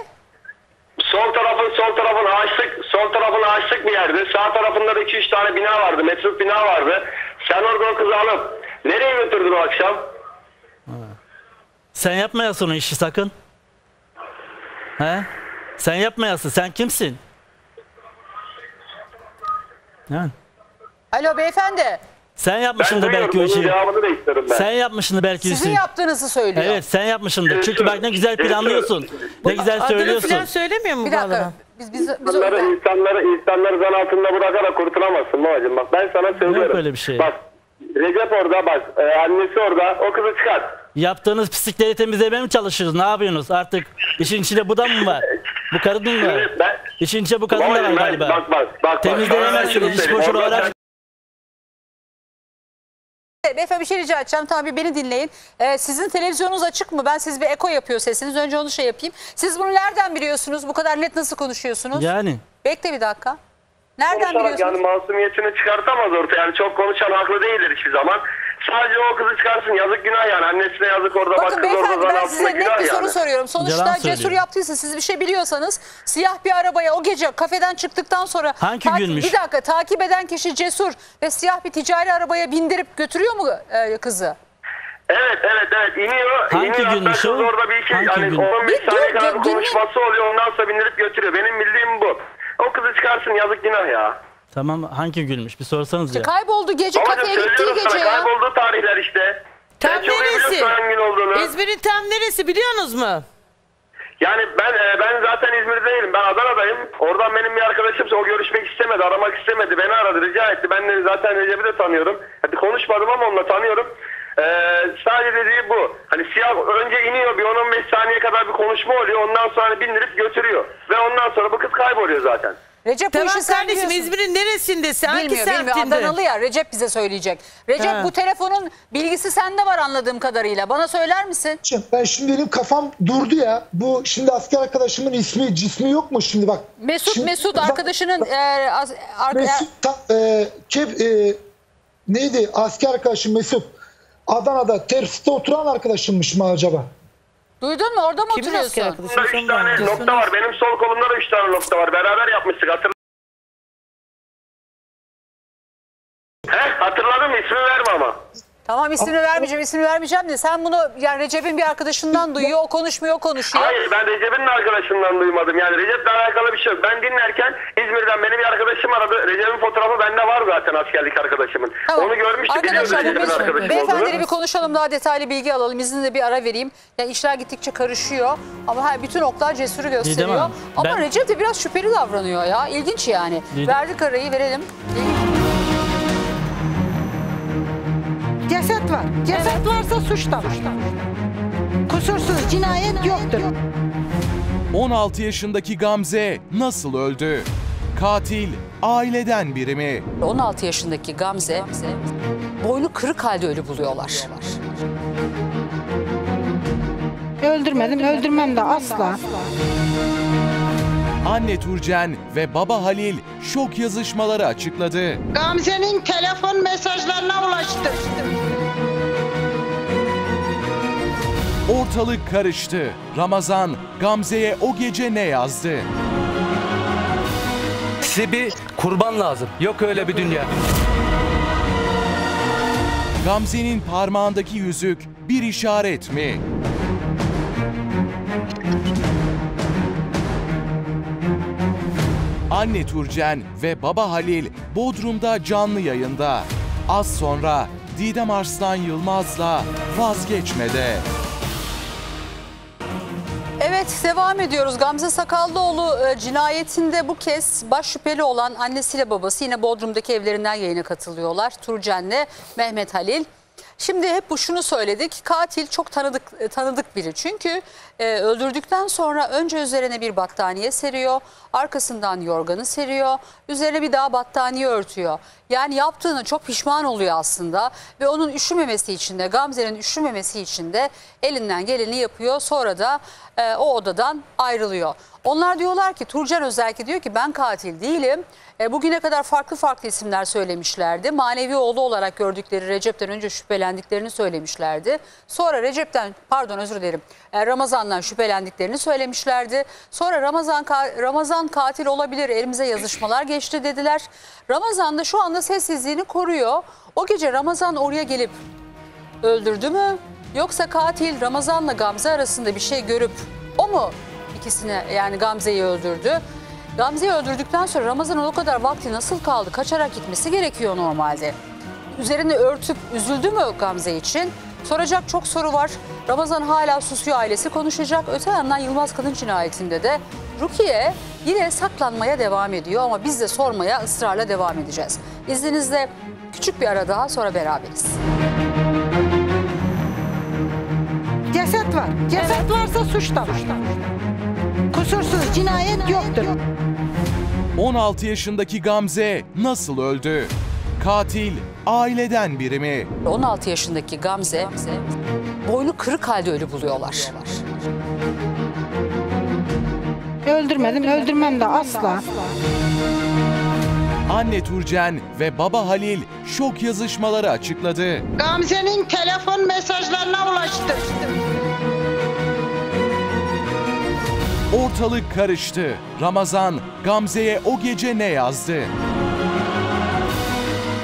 Sol tarafın sol tarafın ağaçlık sol tarafın ağaçlık bir yerde. Sağ tarafında da 2 3 tane bina vardı. Metruk bina vardı. Sen orada o kızı alıp nereye götürdün o akşam? Sen yapmayasın o işi sakın. He? Sen yapmayasın. Sen kimsin? Yani. Alo beyefendi. Sen yapmışsındır belki o işi. cevabını da isterim ben. Sen yapmışsındır belki Sizin işi. yaptığınızı söylüyor. Evet sen yapmışsındır. Çünkü bak ne güzel Cesur. planlıyorsun. Ne güzel Adını söylüyorsun. falan söylemiyor mu Bir bu dakika. Biz, biz, biz, İnsanları, insanları, insanları zan altında bırakarak kurtulamazsın babacığım. Bak ben sana söylüyorum. öyle bir şey. Bak Recep orada bak e, annesi orada o kızı çıkar. Yaptığınız pislikleri temizlemeye mi çalışıyorsunuz? Ne yapıyorsunuz? Artık işin içinde bu da mı var? Bu karın mı var? Ben, İşin içinde bu kadın da var Babacığım ben- galiba. Bak bak bak. bak. Sana şunu Temizleyemezsiniz. İş söyleyeyim. boşuna Orada uğraş. Beyefendi bir şey rica edeceğim. Tamam bir beni dinleyin. Ee, sizin televizyonunuz açık mı? Ben siz bir eko yapıyor sesiniz. Önce onu şey yapayım. Siz bunu nereden biliyorsunuz? Bu kadar net nasıl konuşuyorsunuz? Yani. Bekle bir dakika. Nereden konuşarak biliyorsunuz? yani masumiyetini çıkartamaz ortaya. Yani çok konuşan haklı değildir hiçbir zaman. Sadece o kızı çıkarsın yazık günah yani. Annesine yazık orada bak Bakın kız orada beyefendi zan ben size net bir yani. soru soruyorum. Sonuçta Yalan cesur söylüyor. yaptıysa siz bir şey biliyorsanız siyah bir arabaya o gece kafeden çıktıktan sonra Hangi takip- günmüş? Bir dakika takip eden kişi cesur ve siyah bir ticari arabaya bindirip götürüyor mu e, kızı? Evet evet evet iniyor. Hangi iniyor. Günmüş o? orada bir iki Hangi hani gün? 15 Bir saniye dur, kadar bir konuşması oluyor. Ondan sonra bindirip götürüyor. Benim bildiğim bu. O kızı çıkarsın yazık günah ya. Tamam hangi gülmüş? Bir sorsanız İşte ya. kayboldu gece Babacım kafeye gittiği söylüyorum gece sana ya. kaybolduğu tarihler işte. Tam Sen çok iyi neresi? biliyorsun hangi gün olduğunu. İzmir'in tam neresi biliyorsunuz mu? Yani ben e, ben zaten İzmir'de değilim. Ben Adana'dayım. Oradan benim bir arkadaşımsa o görüşmek istemedi, aramak istemedi. Beni aradı, rica etti. Ben de zaten Recep'i de tanıyorum. Hadi konuşmadım ama onunla tanıyorum. E, sadece dediği bu. Hani siyah önce iniyor bir 10-15 saniye kadar bir konuşma oluyor. Ondan sonra bindirip götürüyor. Ve ondan sonra bu kız kayboluyor zaten. Recep bu Tamam işi sen kardeşim biliyorsun. İzmir'in neresindesin? Hangi Bilmiyor bilmiyor semtinde? Adanalı ya Recep bize söyleyecek. Recep Ha. bu telefonun bilgisi sende var anladığım kadarıyla. Bana söyler misin? Şimdi Ben şimdi benim kafam durdu ya. Bu şimdi asker arkadaşımın ismi cismi yok mu şimdi bak. Mesut Şimdi- Mesut bak- arkadaşının e, az- ar- Mesut ta- e, kep, e, neydi asker arkadaşım Mesut. Adana'da Terfis'te oturan arkadaşımmış mı acaba? Duydun mu orada mı Kimin asker oturuyorsun? arkadaşı? Üç tane nokta var. Benim sol kolumda da üç tane nokta var. Beraber yapmıştık. Hatırladın He, hatırladın mı? İsmi verme ama. Tamam ismini vermeyeceğim ismini vermeyeceğim de sen bunu yani Recep'in bir arkadaşından duyuyor o konuşmuyor o konuşuyor. Hayır ben Recep'in de arkadaşından duymadım. Yani Recep'le alakalı bir şey yok. Ben dinlerken İzmir'den benim bir arkadaşım aradı. Recep'in fotoğrafı bende var zaten askerlik arkadaşımın. Tamam. Onu görmüştü. Biliyordu Arkadaşlar bu Recep'in bir- arkadaşım beyefendiyle olduğunu. bir konuşalım daha detaylı bilgi alalım. İzninle bir ara vereyim. Yani işler gittikçe karışıyor ama her bütün oklar cesuru gösteriyor. Hanım, Ama ben- Recep de biraz şüpheli davranıyor ya. İlginç yani. Didem- Verdik arayı verelim. Ceset var. Ceset varsa suç da var. Kusursuz cinayet yoktur. 16 yaşındaki Gamze nasıl öldü? Katil aileden biri mi? 16 yaşındaki Gamze boynu kırık halde ölü buluyorlar. Öldürmedim, öldürmem de asla. Anne Turcen ve baba Halil şok yazışmaları açıkladı. Gamze'nin telefon mesajlarına ulaştı. Ortalık karıştı. Ramazan Gamze'ye o gece ne yazdı? Size bir kurban lazım. Yok öyle bir dünya. Gamze'nin parmağındaki yüzük bir işaret mi? Anne Turcen ve baba Halil Bodrum'da canlı yayında. Az sonra Didem Arslan Yılmaz'la vazgeçmede. Evet devam ediyoruz. Gamze Sakallıoğlu e, cinayetinde bu kez baş şüpheli olan annesiyle babası yine Bodrum'daki evlerinden yayına katılıyorlar. Turcen'le Mehmet Halil. Şimdi hep bu şunu söyledik. Katil çok tanıdık e, tanıdık biri. Çünkü e, öldürdükten sonra önce üzerine bir battaniye seriyor. Arkasından yorganı seriyor. Üzerine bir daha battaniye örtüyor. Yani yaptığını çok pişman oluyor aslında. Ve onun üşümemesi için de Gamze'nin üşümemesi için de elinden geleni yapıyor. Sonra da e, o odadan ayrılıyor. Onlar diyorlar ki Turcan özellikle diyor ki ben katil değilim. E, bugüne kadar farklı farklı isimler söylemişlerdi. Manevi oğlu olarak gördükleri Recep'ten önce şüphelendiklerini söylemişlerdi. Sonra Recep'ten pardon özür dilerim e, Ramazan'dan şüphelendiklerini söylemişlerdi. Sonra Ramazan Ramazan katil olabilir elimize yazışmalar geçti dediler. Ramazan da şu anda sessizliğini koruyor. O gece Ramazan oraya gelip öldürdü mü? Yoksa katil Ramazan'la Gamze arasında bir şey görüp o mu ikisini yani Gamze'yi öldürdü? Gamze'yi öldürdükten sonra Ramazan'ın o kadar vakti nasıl kaldı? Kaçarak gitmesi gerekiyor normalde. Üzerini örtüp üzüldü mü Gamze için? Soracak çok soru var. Ramazan hala susuyor ailesi konuşacak. Öte yandan Yılmaz Kadın cinayetinde de Rukiye yine saklanmaya devam ediyor ama biz de sormaya ısrarla devam edeceğiz. İzninizle küçük bir ara daha sonra beraberiz. Ceset var. Ceset varsa suç da var. Kusursuz cinayet yoktur. 16 yaşındaki Gamze nasıl öldü? Katil aileden biri mi? 16 yaşındaki Gamze boynu kırık halde ölü buluyorlar. Öldürmedim, öldürmem de asla. Anne Turcen ve baba Halil şok yazışmaları açıkladı. Gamze'nin telefon mesajlarına ulaştı. Ortalık karıştı. Ramazan Gamze'ye o gece ne yazdı?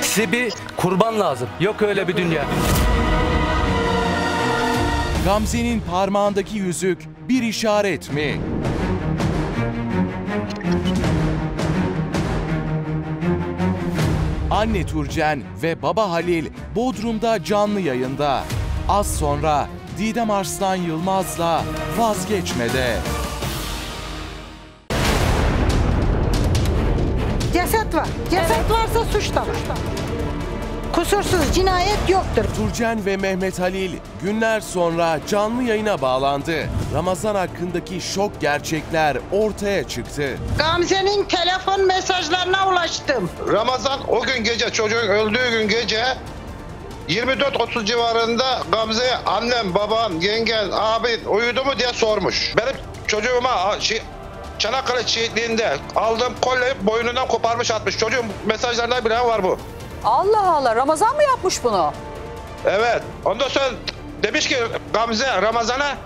Size bir kurban lazım. Yok öyle bir dünya. Gamze'nin parmağındaki yüzük bir işaret mi? Anne Turcen ve baba Halil Bodrum'da canlı yayında. Az sonra Didem Arslan Yılmaz'la vazgeçmede. Ceset var. Ceset varsa suç da var. Kusursuz cinayet yoktur. Turcen ve Mehmet Halil günler sonra canlı yayına bağlandı. Ramazan hakkındaki şok gerçekler ortaya çıktı. Gamze'nin telefon mesajlarına ulaştım. Ramazan o gün gece çocuğun öldüğü gün gece 24-30 civarında Gamze'ye annem, babam, yengen, abin uyudu mu diye sormuş. Benim çocuğuma şey, Çanakkale şehitliğinde aldığım kolyeyi boynundan koparmış atmış. Çocuğun mesajlarında bile var bu. Allah Allah Ramazan mı yapmış bunu? Evet. Ondan sonra demiş ki Gamze Ramazan'a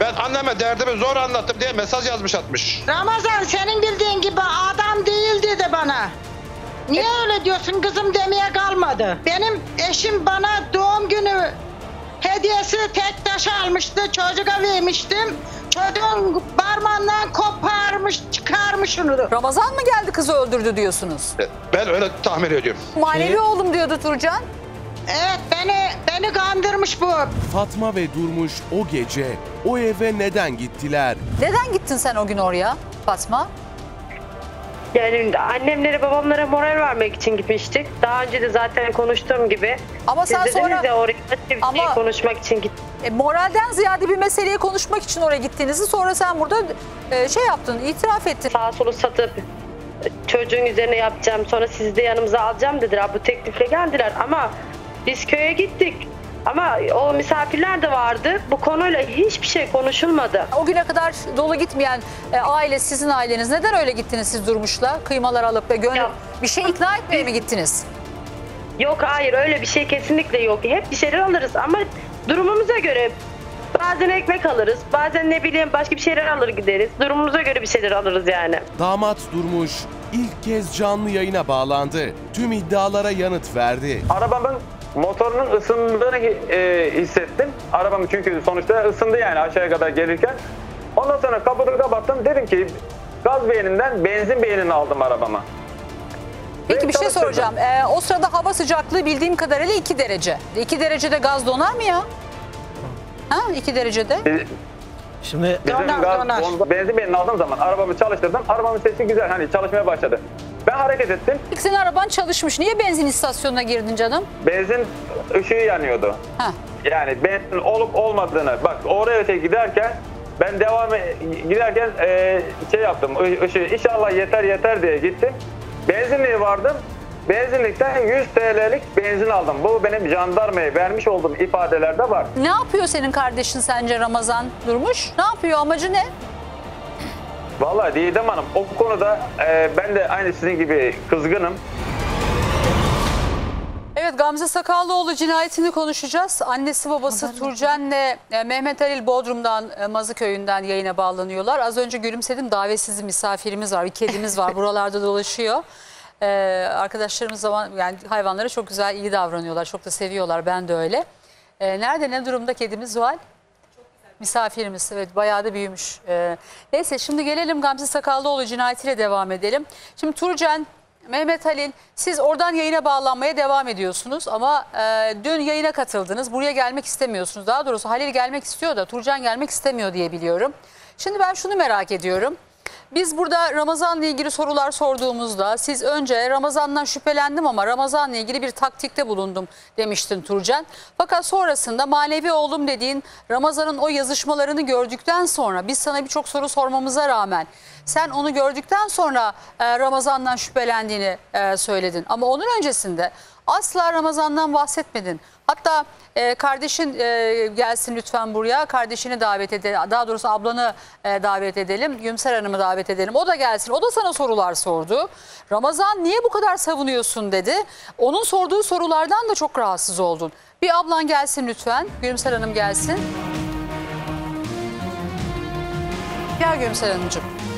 ben anneme derdimi zor anlattım diye mesaj yazmış atmış. Ramazan senin bildiğin gibi adam değil dedi bana. Niye öyle diyorsun kızım demeye kalmadı. Benim eşim bana doğum günü hediyesi tek taş almıştı. Çocuğa vermiştim. Çocuğun parmağından koparmış çıkarmış onu. Ramazan mı geldi kızı öldürdü diyorsunuz? Ben öyle tahmin ediyorum. Manevi oğlum diyordu Turcan. Evet beni beni kandırmış bu. Fatma ve Durmuş o gece o eve neden gittiler? Neden gittin sen o gün oraya Fatma? Yani annemlere babamlara moral vermek için gitmiştik. Daha önce de zaten konuştuğum gibi. Ama Siz sen dediniz sonra- ya oraya başka bir şey konuşmak için gittim. E, moralden ziyade bir meseleyi konuşmak için oraya gittiğinizi sonra sen burada e, şey yaptın, itiraf ettin. Sağ solu satıp çocuğun üzerine yapacağım sonra sizi de yanımıza alacağım dediler. Bu teklifle geldiler ama biz köye gittik. Ama o misafirler de vardı. Bu konuyla hiçbir şey konuşulmadı. O güne kadar dolu gitmeyen e, aile sizin aileniz neden öyle gittiniz siz Durmuş'la? Kıymalar alıp ve gönül bir şey ikna etmeye mi gittiniz? Yok hayır öyle bir şey kesinlikle yok. Hep bir şeyler alırız ama durumumuza göre bazen ekmek alırız. Bazen ne bileyim başka bir şeyler alır gideriz. Durumumuza göre bir şeyler alırız yani. Damat Durmuş ilk kez canlı yayına bağlandı. Tüm iddialara yanıt verdi. Arabamın motorunun ısındığını e, hissettim. Arabam çünkü sonuçta ısındı yani aşağıya kadar gelirken. Ondan sonra kapıyı kapattım. Dedim ki gaz beyninden benzin beynini aldım arabama. Peki bir şey soracağım. E, o sırada hava sıcaklığı bildiğim kadarıyla 2 derece. 2 derecede gaz donar mı ya? Ha 2 derecede? Şimdi Bizim gaz, bomba- benzin beynini aldığım zaman arabamı çalıştırdım. Arabamın sesi güzel hani çalışmaya başladı. Ben hareket ettim. Peki senin araban çalışmış. Niye benzin istasyonuna girdin canım? Benzin ışığı yanıyordu. Ha. Yani benzin olup olmadığını bak oraya öte giderken ben devam e- giderken e, şey yaptım ışığı inşallah yeter yeter diye gittim. Benzinliğe vardım. Benzinlikten 100 TL'lik benzin aldım. Bu benim jandarmaya vermiş olduğum ifadelerde var. Ne yapıyor senin kardeşin sence Ramazan Durmuş? Ne yapıyor? Amacı ne? Vallahi Didem Hanım o konuda e, ben de aynı sizin gibi kızgınım. Evet Gamze Sakallıoğlu cinayetini konuşacağız. Annesi babası Turcen'le e, Mehmet Halil Bodrum'dan e, Mazıköy'ünden yayına bağlanıyorlar. Az önce gülümsedim davetsiz misafirimiz var. Bir kedimiz var buralarda dolaşıyor. Ee, arkadaşlarımız zaman yani hayvanlara çok güzel iyi davranıyorlar. Çok da seviyorlar. Ben de öyle. Ee, nerede ne durumda kedimiz var? Misafirimiz evet bayağı da büyümüş. Ee, neyse şimdi gelelim Gamze Sakallıoğlu cinayetiyle devam edelim. Şimdi Turcen, Mehmet Halil siz oradan yayına bağlanmaya devam ediyorsunuz ama e, dün yayına katıldınız. Buraya gelmek istemiyorsunuz. Daha doğrusu Halil gelmek istiyor da Turcan gelmek istemiyor diye biliyorum. Şimdi ben şunu merak ediyorum. Biz burada Ramazan'la ilgili sorular sorduğumuzda siz önce Ramazan'dan şüphelendim ama Ramazan'la ilgili bir taktikte bulundum demiştin Turcan. Fakat sonrasında manevi oğlum dediğin Ramazan'ın o yazışmalarını gördükten sonra biz sana birçok soru sormamıza rağmen sen onu gördükten sonra e, Ramazan'dan şüphelendiğini e, söyledin. Ama onun öncesinde asla Ramazan'dan bahsetmedin. Hatta e, kardeşin e, gelsin lütfen buraya. Kardeşini davet edelim. Daha doğrusu ablanı e, davet edelim. Gümser Hanım'ı davet edelim. O da gelsin. O da sana sorular sordu. Ramazan niye bu kadar savunuyorsun dedi. Onun sorduğu sorulardan da çok rahatsız oldun. Bir ablan gelsin lütfen. Gümser Hanım gelsin. Gel Gülümser Hanımcığım.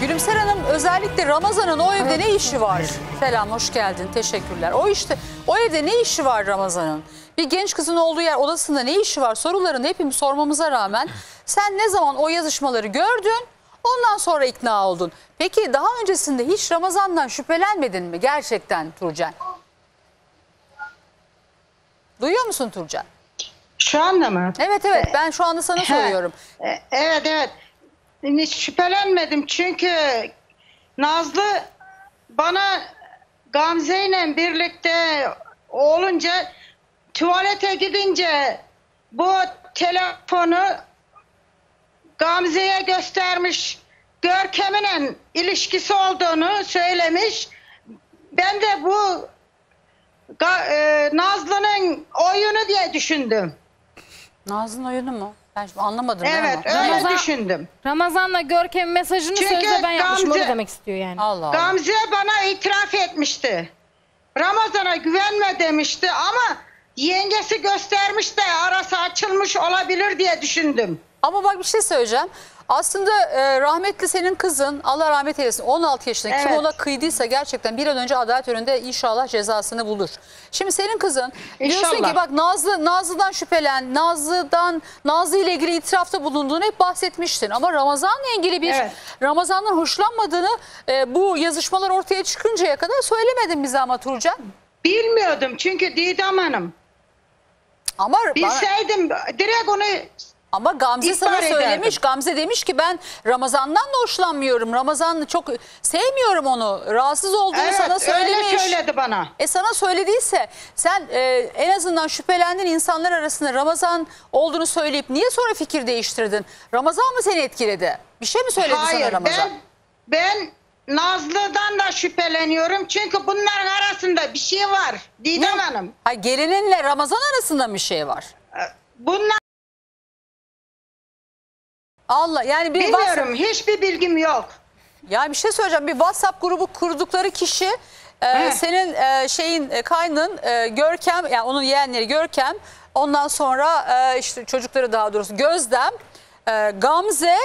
Gülümser Hanım özellikle Ramazan'ın o evde ne işi var? Selam hoş geldin teşekkürler. O işte o evde ne işi var Ramazan'ın? Bir genç kızın olduğu yer odasında ne işi var? Sorularını hepimiz sormamıza rağmen sen ne zaman o yazışmaları gördün? Ondan sonra ikna oldun. Peki daha öncesinde hiç Ramazan'dan şüphelenmedin mi gerçekten Turcan? Duyuyor musun Turcan? Şu anda mı? Evet evet ben şu anda sana soruyorum. E, Evet evet. Hiç şüphelenmedim çünkü Nazlı bana Gamze ile birlikte olunca tuvalete gidince bu telefonu Gamze'ye göstermiş Görkem'in ilişkisi olduğunu söylemiş. Ben de bu e, Nazlı'nın oyunu diye düşündüm. Nazlı'nın oyunu mu? Ben şimdi anlamadım. Evet ama. öyle düşündüm. Ramazan'la Görkem mesajını Çünkü sözde ben yapmışım. Onu Gamze- demek istiyor yani. Allah Allah. Gamze bana itiraf etmişti. Ramazan'a güvenme demişti ama yengesi göstermiş de arası açılmış olabilir diye düşündüm. Ama bak bir şey söyleyeceğim. Aslında e, rahmetli senin kızın Allah rahmet eylesin 16 yaşında kim Evet. ona kıydıysa gerçekten bir an önce adalet önünde inşallah cezasını bulur. Şimdi senin kızın diyorsun İnşallah. ki bak Nazlı Nazlı'dan şüphelen, Nazlı'dan Nazlı ile ilgili itirafta bulunduğunu hep bahsetmiştin. Ama Ramazan'la ilgili bir Evet. Ramazan'dan hoşlanmadığını e, bu yazışmalar ortaya çıkıncaya kadar söylemedin bize ama Turcan. Bilmiyordum çünkü Didem Hanım. Ama Bilseydim direkt onu Ama Gamze İhbar sana ederdim. söylemiş. Gamze demiş ki ben Ramazan'dan da hoşlanmıyorum. Ramazan'ı çok sevmiyorum onu. Rahatsız olduğunu Evet, sana öyle söylemiş. söyledi bana. E sana söylediyse sen e, en azından şüphelendiğin insanlar arasında Ramazan olduğunu söyleyip niye sonra fikir değiştirdin? Ramazan mı seni etkiledi? Bir şey mi söyledi Hayır sana Ramazan? ben ben Nazlı'dan da şüpheleniyorum çünkü bunların arasında bir şey var Didem Hanım. Hayır, gelininle Ramazan arasında bir şey var. Bunlar Allah yani bir bilmiyorum hiçbir bilgim yok. Yani bir şey söyleyeceğim. Bir WhatsApp grubu kurdukları kişi e, He. senin e, şeyin e, kaynın e, Görkem yani onun yeğenleri Görkem ondan sonra e, işte çocukları daha doğrusu Gözdem, e, Gamze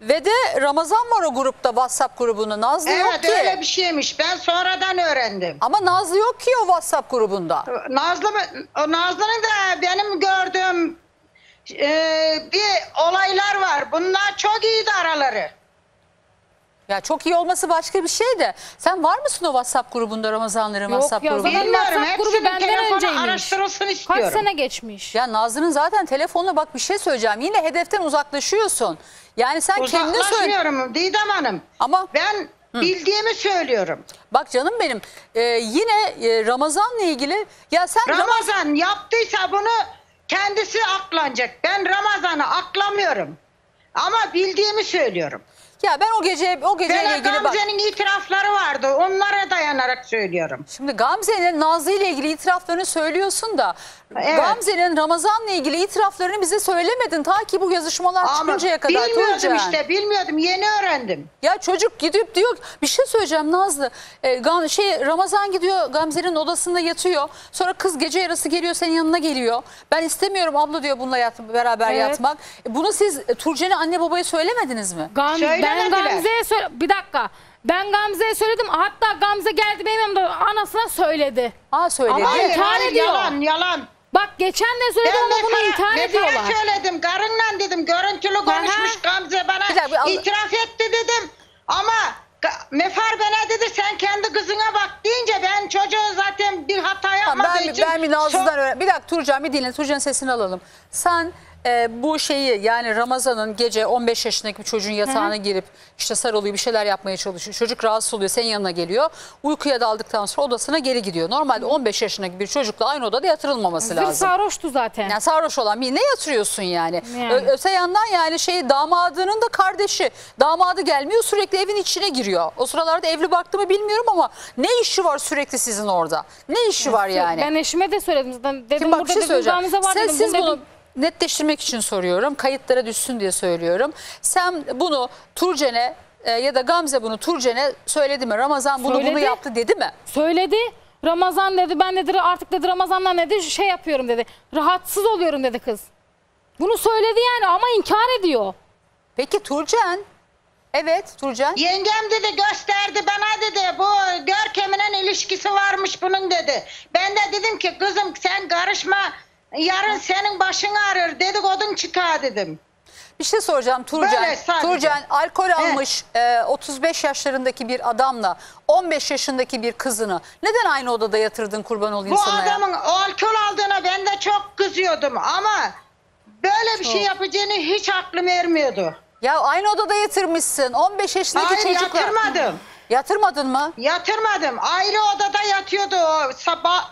ve de Ramazan var o grupta WhatsApp grubunda. Nazlı yok Evet ki. öyle bir şeymiş ben sonradan öğrendim. Ama Nazlı yok ki o WhatsApp grubunda. Nazlı o Nazlı'nın da benim gördüğüm e, bir olaylar var. Bunlar çok iyiydi araları. Ya çok iyi olması başka bir şey de. Sen var mısın o WhatsApp grubunda Ramazanların Yok WhatsApp ya grubunda? zaten Bilmiyorum, WhatsApp grubu hepsinin benden telefonu önceymiş. araştırılsın Kaç istiyorum. sene geçmiş? Ya Nazlı'nın zaten telefonla bak bir şey söyleyeceğim. Yine hedeften uzaklaşıyorsun. Yani sen kendine söyle. Uzaklaşmıyorum Didem Hanım. Ama Ben bildiğimi söylüyorum. bak canım benim e, yine e, Ramazan'la ilgili ya sen Ramazan Ramazan yaptıysa bunu kendisi aklanacak. Ben Ramazan'ı aklamıyorum. Ama bildiğimi söylüyorum. Ya ben o gece o geceyle Böyle ilgili bak. Gamze'nin itirafları vardı. Onlara dayanarak söylüyorum. Şimdi Gamze'nin Nazlı ile ilgili itiraflarını söylüyorsun da Evet. Gamze'nin Ramazan'la ilgili itiraflarını bize söylemedin ta ki bu yazışmalar Ama çıkıncaya kadar. bilmiyordum Tuğçe. işte bilmiyordum yeni öğrendim. Ya çocuk gidip diyor bir şey söyleyeceğim Nazlı. E, Gam- şey Ramazan gidiyor Gamze'nin odasında yatıyor. Sonra kız gece yarısı geliyor senin yanına geliyor. Ben istemiyorum abla diyor bununla yat, beraber Evet. yatmak. E, bunu siz Turcen'e anne babaya söylemediniz mi? Gam- ben. Gamze'ye söyle bir dakika. Ben Gamze'ye söyledim. Hatta Gamze geldi benim yanımda anasına söyledi. Ha söyledi. Ama Hayır, inkar hayır, ediyor. yalan yalan. Bak geçen de söyledim Ben ama bunu Vefa'ya- inkar Vefa'ya ediyorlar. söyledim. Karınla dedim. Görüntülü konuşmuş Gamze Bir bana. dakika, bir Allah- itiraf etti dedim. Ama Ga- Mefar bana dedi sen kendi kızına bak deyince ben çocuğu zaten bir hata Tamam, yapmadığı ben, için ben bir Nazlı'dan çok- öğren. Bir dakika Turcan bir dinle. Turcan'ın sesini alalım. Sen e, bu şeyi yani Ramazan'ın gece 15 yaşındaki bir çocuğun yatağına girip işte sarılıyor bir şeyler yapmaya çalışıyor. Çocuk rahatsız oluyor senin yanına geliyor. Uykuya daldıktan sonra odasına geri gidiyor. Normalde 15 yaşındaki bir çocukla aynı odada yatırılmaması Zır lazım. sarhoştu zaten. Yani sarhoş olan birine yatırıyorsun yani. Yani. Ö- öte yandan yani şey damadının da kardeşi. Damadı gelmiyor sürekli evin içine giriyor. O sıralarda evli baktı mı bilmiyorum ama ne işi var sürekli sizin orada? Ne işi var yani? Ben eşime de söyledim zaten. Dedim Şimdi bak bir burada şey dedim söyleyeceğim. Gamze var Sen, dedim. siz Bunu bunu dedim. Netleştirmek için soruyorum. Kayıtlara düşsün diye söylüyorum. Sen bunu Turcen'e e, ya da Gamze bunu Turcen'e söyledi mi? Ramazan bunu bunu Söyledi. yaptı dedi mi? Söyledi. Ramazan dedi ben dedi artık dedi Ramazan'dan dedi şey yapıyorum dedi. Rahatsız oluyorum dedi kız. Bunu söyledi yani ama inkar ediyor. Peki Turcen? Evet Turcen. Yengem dedi gösterdi bana dedi bu Görkem'in ilişkisi varmış bunun dedi. Ben de dedim ki kızım sen karışma yarın senin başın ağrır dedikodun çıkar dedim. Bir şey soracağım Turcan. Böyle sadece. Turcan alkol almış e, 35 yaşlarındaki bir adamla 15 yaşındaki bir kızını neden aynı odada yatırdın kurban olayım Bu sana ya? adamın alkol aldığına ben de çok kızıyordum ama böyle bir şey yapacağını hiç aklım ermiyordu. Ya aynı odada yatırmışsın 15 yaşındaki Hayır çocukla. yatırmadım. Yatırmadın mı? Yatırmadım. Ayrı odada yatıyordu o sabah.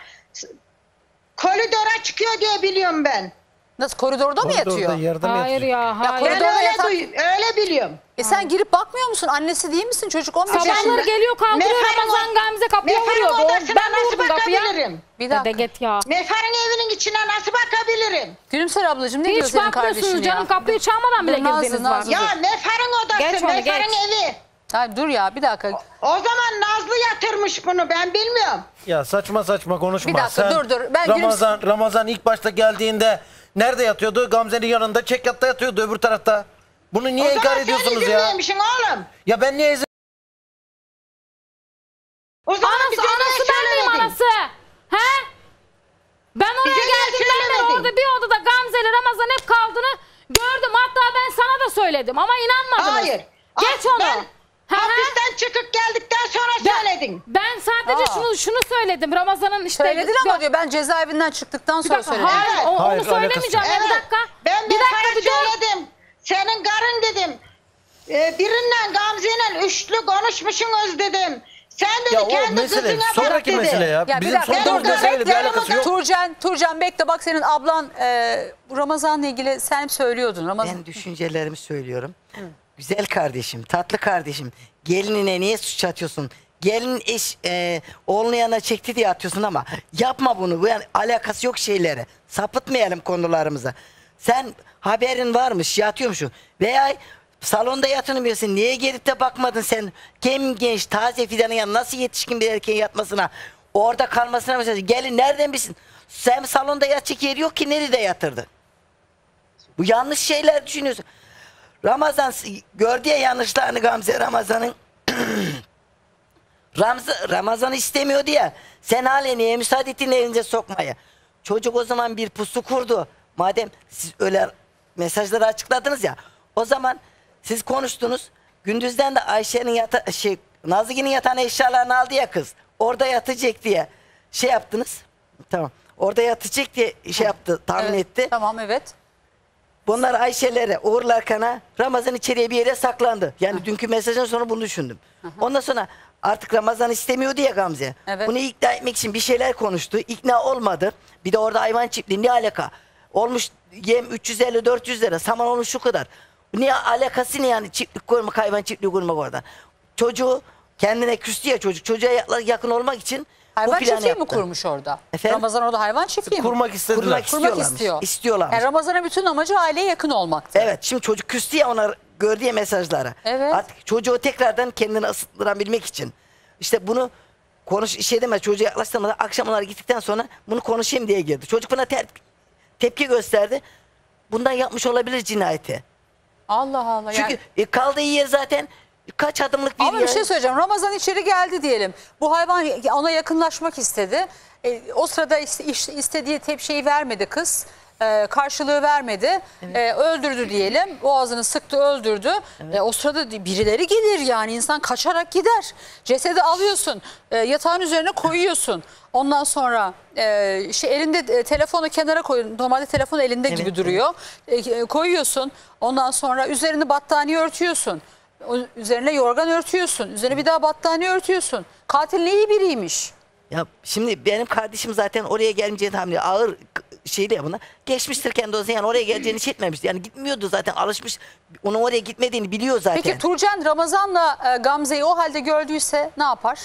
Koridora çıkıyor diye biliyorum ben. Nasıl koridorda mı yatıyor? Hayır ya Ya hayır. koridorda Ben öyle, yatak- duy- öyle biliyorum. E sen girip bakmıyor musun? Annesi değil misin? Çocuk 15 yaşında. Sabahları geliyor kaldırıyor Mefer'in Ramazan o- Gamze kapıya Mefer'in vuruyordu. odasına Ben nasıl vurdum kapıya. bakabilirim? Bir Dede dakika. git ya. Mefer'in evinin içine nasıl bakabilirim? Gülümser ablacığım ne diyor Hiç senin kardeşin bakmıyorsunuz ya? canım kapıyı çalmadan bile Nazlı, girdiğiniz var. Nazlı. Ya Mefer'in odası, Geç onu, Mefer'in geç. evi. Hayır dur ya bir dakika. O zaman Nazlı yatırmış bunu ben bilmiyorum. Ya saçma saçma konuşma. Bir dakika, dur, dur. Ben Ramazan, Ramazan ilk başta geldiğinde nerede yatıyordu? Gamze'nin yanında çekyatta yatıyordu öbür tarafta. Bunu niye o inkar zaman sen ediyorsunuz izin ya? vermişsin oğlum. Ya ben niye izin O zaman Anası, bize niye anası ben miyim söylemedin? anası? He? Ben oraya Bize niye geldiğimden beri söylemedin? orada bir odada Gamze ile Ramazan hep kaldığını gördüm. Hatta ben sana da söyledim ama inanmadınız. Hayır. Geç Ah, onu. Ben. Hapisten çıkıp geldikten sonra söyledin. Ben sadece Aa. şunu şunu söyledim. Ramazan'ın işte Söyledin ama diyor ben cezaevinden çıktıktan sonra dakika, söyledim. hayır, Evet. o- Hayır, onu söylemeyeceğim. ya, Bir dakika. Ben bir dakika bir dur. söyledim. Senin karın dedim. Ee, birinden Gamze'yle üçlü konuşmuşsunuz dedim. Sen dedi Ya o kendi mesele kızına bak sonraki dedi. mesele ya. Ya bir Bizim dakika sorduğumuz dur meseleyle bir bekle. alakası yok. Turcan, Turcan bekle bak senin ablan e, Ramazan'la ilgili sen hep söylüyordun. Ramazan. Ben düşüncelerimi söylüyorum. Güzel kardeşim, tatlı kardeşim. Gelinine niye suç atıyorsun? Gelin eş e, oğlunu yanına çekti diye atıyorsun ama yapma bunu. Bu yani alakası yok şeylere. Sapıtmayalım konularımıza. Sen haberin varmış yatıyormuşsun. Veya salonda yatınmıyorsun. Niye gelip de bakmadın sen? Kim genç taze fidanın yanına nasıl yetişkin bir erkeğin yatmasına? Orada kalmasına mı çalışıyorsun? Gelin nereden bilsin? Sen salonda yatacak yeri yok ki nerede yatırdı? Bu yanlış şeyler düşünüyorsun. Ramazan gördü ya yanlışlarını Gamze Ramazan'ın. Ramazan istemiyordu ya. Sen halen niye müsaade ettin evinize sokmaya? Çocuk o zaman bir pusu kurdu. Madem siz öyle mesajları açıkladınız ya. O zaman siz konuştunuz. Gündüzden de Ayşe'nin yata şey Nazlıgil'in yatan eşyalarını aldı ya kız. Orada yatacak diye şey yaptınız. Tamam. Orada yatacak diye şey yaptı, tahmin Evet, etti. Tamam evet. Bunlar Ayşe'lere uğurlarken Ramazan içeriye bir yere saklandı. Yani dünkü mesajdan sonra bunu düşündüm. Ondan sonra artık Ramazan istemiyordu ya Gamze. Evet. Bunu ikna etmek için bir şeyler konuştu. İkna olmadı. Bir de orada hayvan çiftliği ne alaka? Olmuş yem 350-400 lira. Saman olmuş şu kadar. Niye alakası ne yani çiftlik kurmak, hayvan çiftliği kurmak orada? Çocuğu kendine küstü ya çocuk. Çocuğa yakın olmak için Hayvan planı çiftliği mi yaptı. kurmuş orada? Efendim? Ramazan orada hayvan çiftliği mi? Kurmak istediler. Kurmak Kurmak istiyorlarmış. istiyor. İstiyorlarmış. Yani Ramazan'ın bütün amacı aileye yakın olmaktı. Evet şimdi çocuk küstü ya ona gördüğü ya mesajları. Evet. Artık çocuğu tekrardan kendini ısıttırabilmek için. İşte bunu konuş şey deme çocuğa yaklaştırmadan akşamlar gittikten sonra bunu konuşayım diye girdi. Çocuk buna ter- tepki gösterdi. Bundan yapmış olabilir cinayeti. Allah Allah. Çünkü yani. e, kaldığı yer zaten kaç adımlık bir Ama bir şey söyleyeceğim. Ramazan içeri geldi diyelim. Bu hayvan ona yakınlaşmak istedi. E, o sırada is- iş- istediği tepşiyi vermedi kız. E, karşılığı vermedi. E, öldürdü diyelim. Boğazını sıktı öldürdü. E, o sırada birileri gelir yani. insan kaçarak gider. Cesedi alıyorsun. e, yatağın üzerine koyuyorsun. Ondan sonra e, şey elinde e, telefonu kenara koy. Normalde telefon elinde gibi duruyor. E, e, koyuyorsun. Ondan sonra üzerini battaniye örtüyorsun. Üzerine yorgan örtüyorsun. Üzerine bir daha battaniye örtüyorsun. Katil ne iyi biriymiş. Ya şimdi benim kardeşim zaten oraya gelmeyeceğini tahmin ediyor. Ağır şeydi ya buna. Geçmiştir kendi olsa yani oraya geleceğini hiç etmemişti. Yani gitmiyordu zaten alışmış. Onun oraya gitmediğini biliyor zaten. Peki Turcan Ramazan'la e, Gamze'yi o halde gördüyse ne yapar?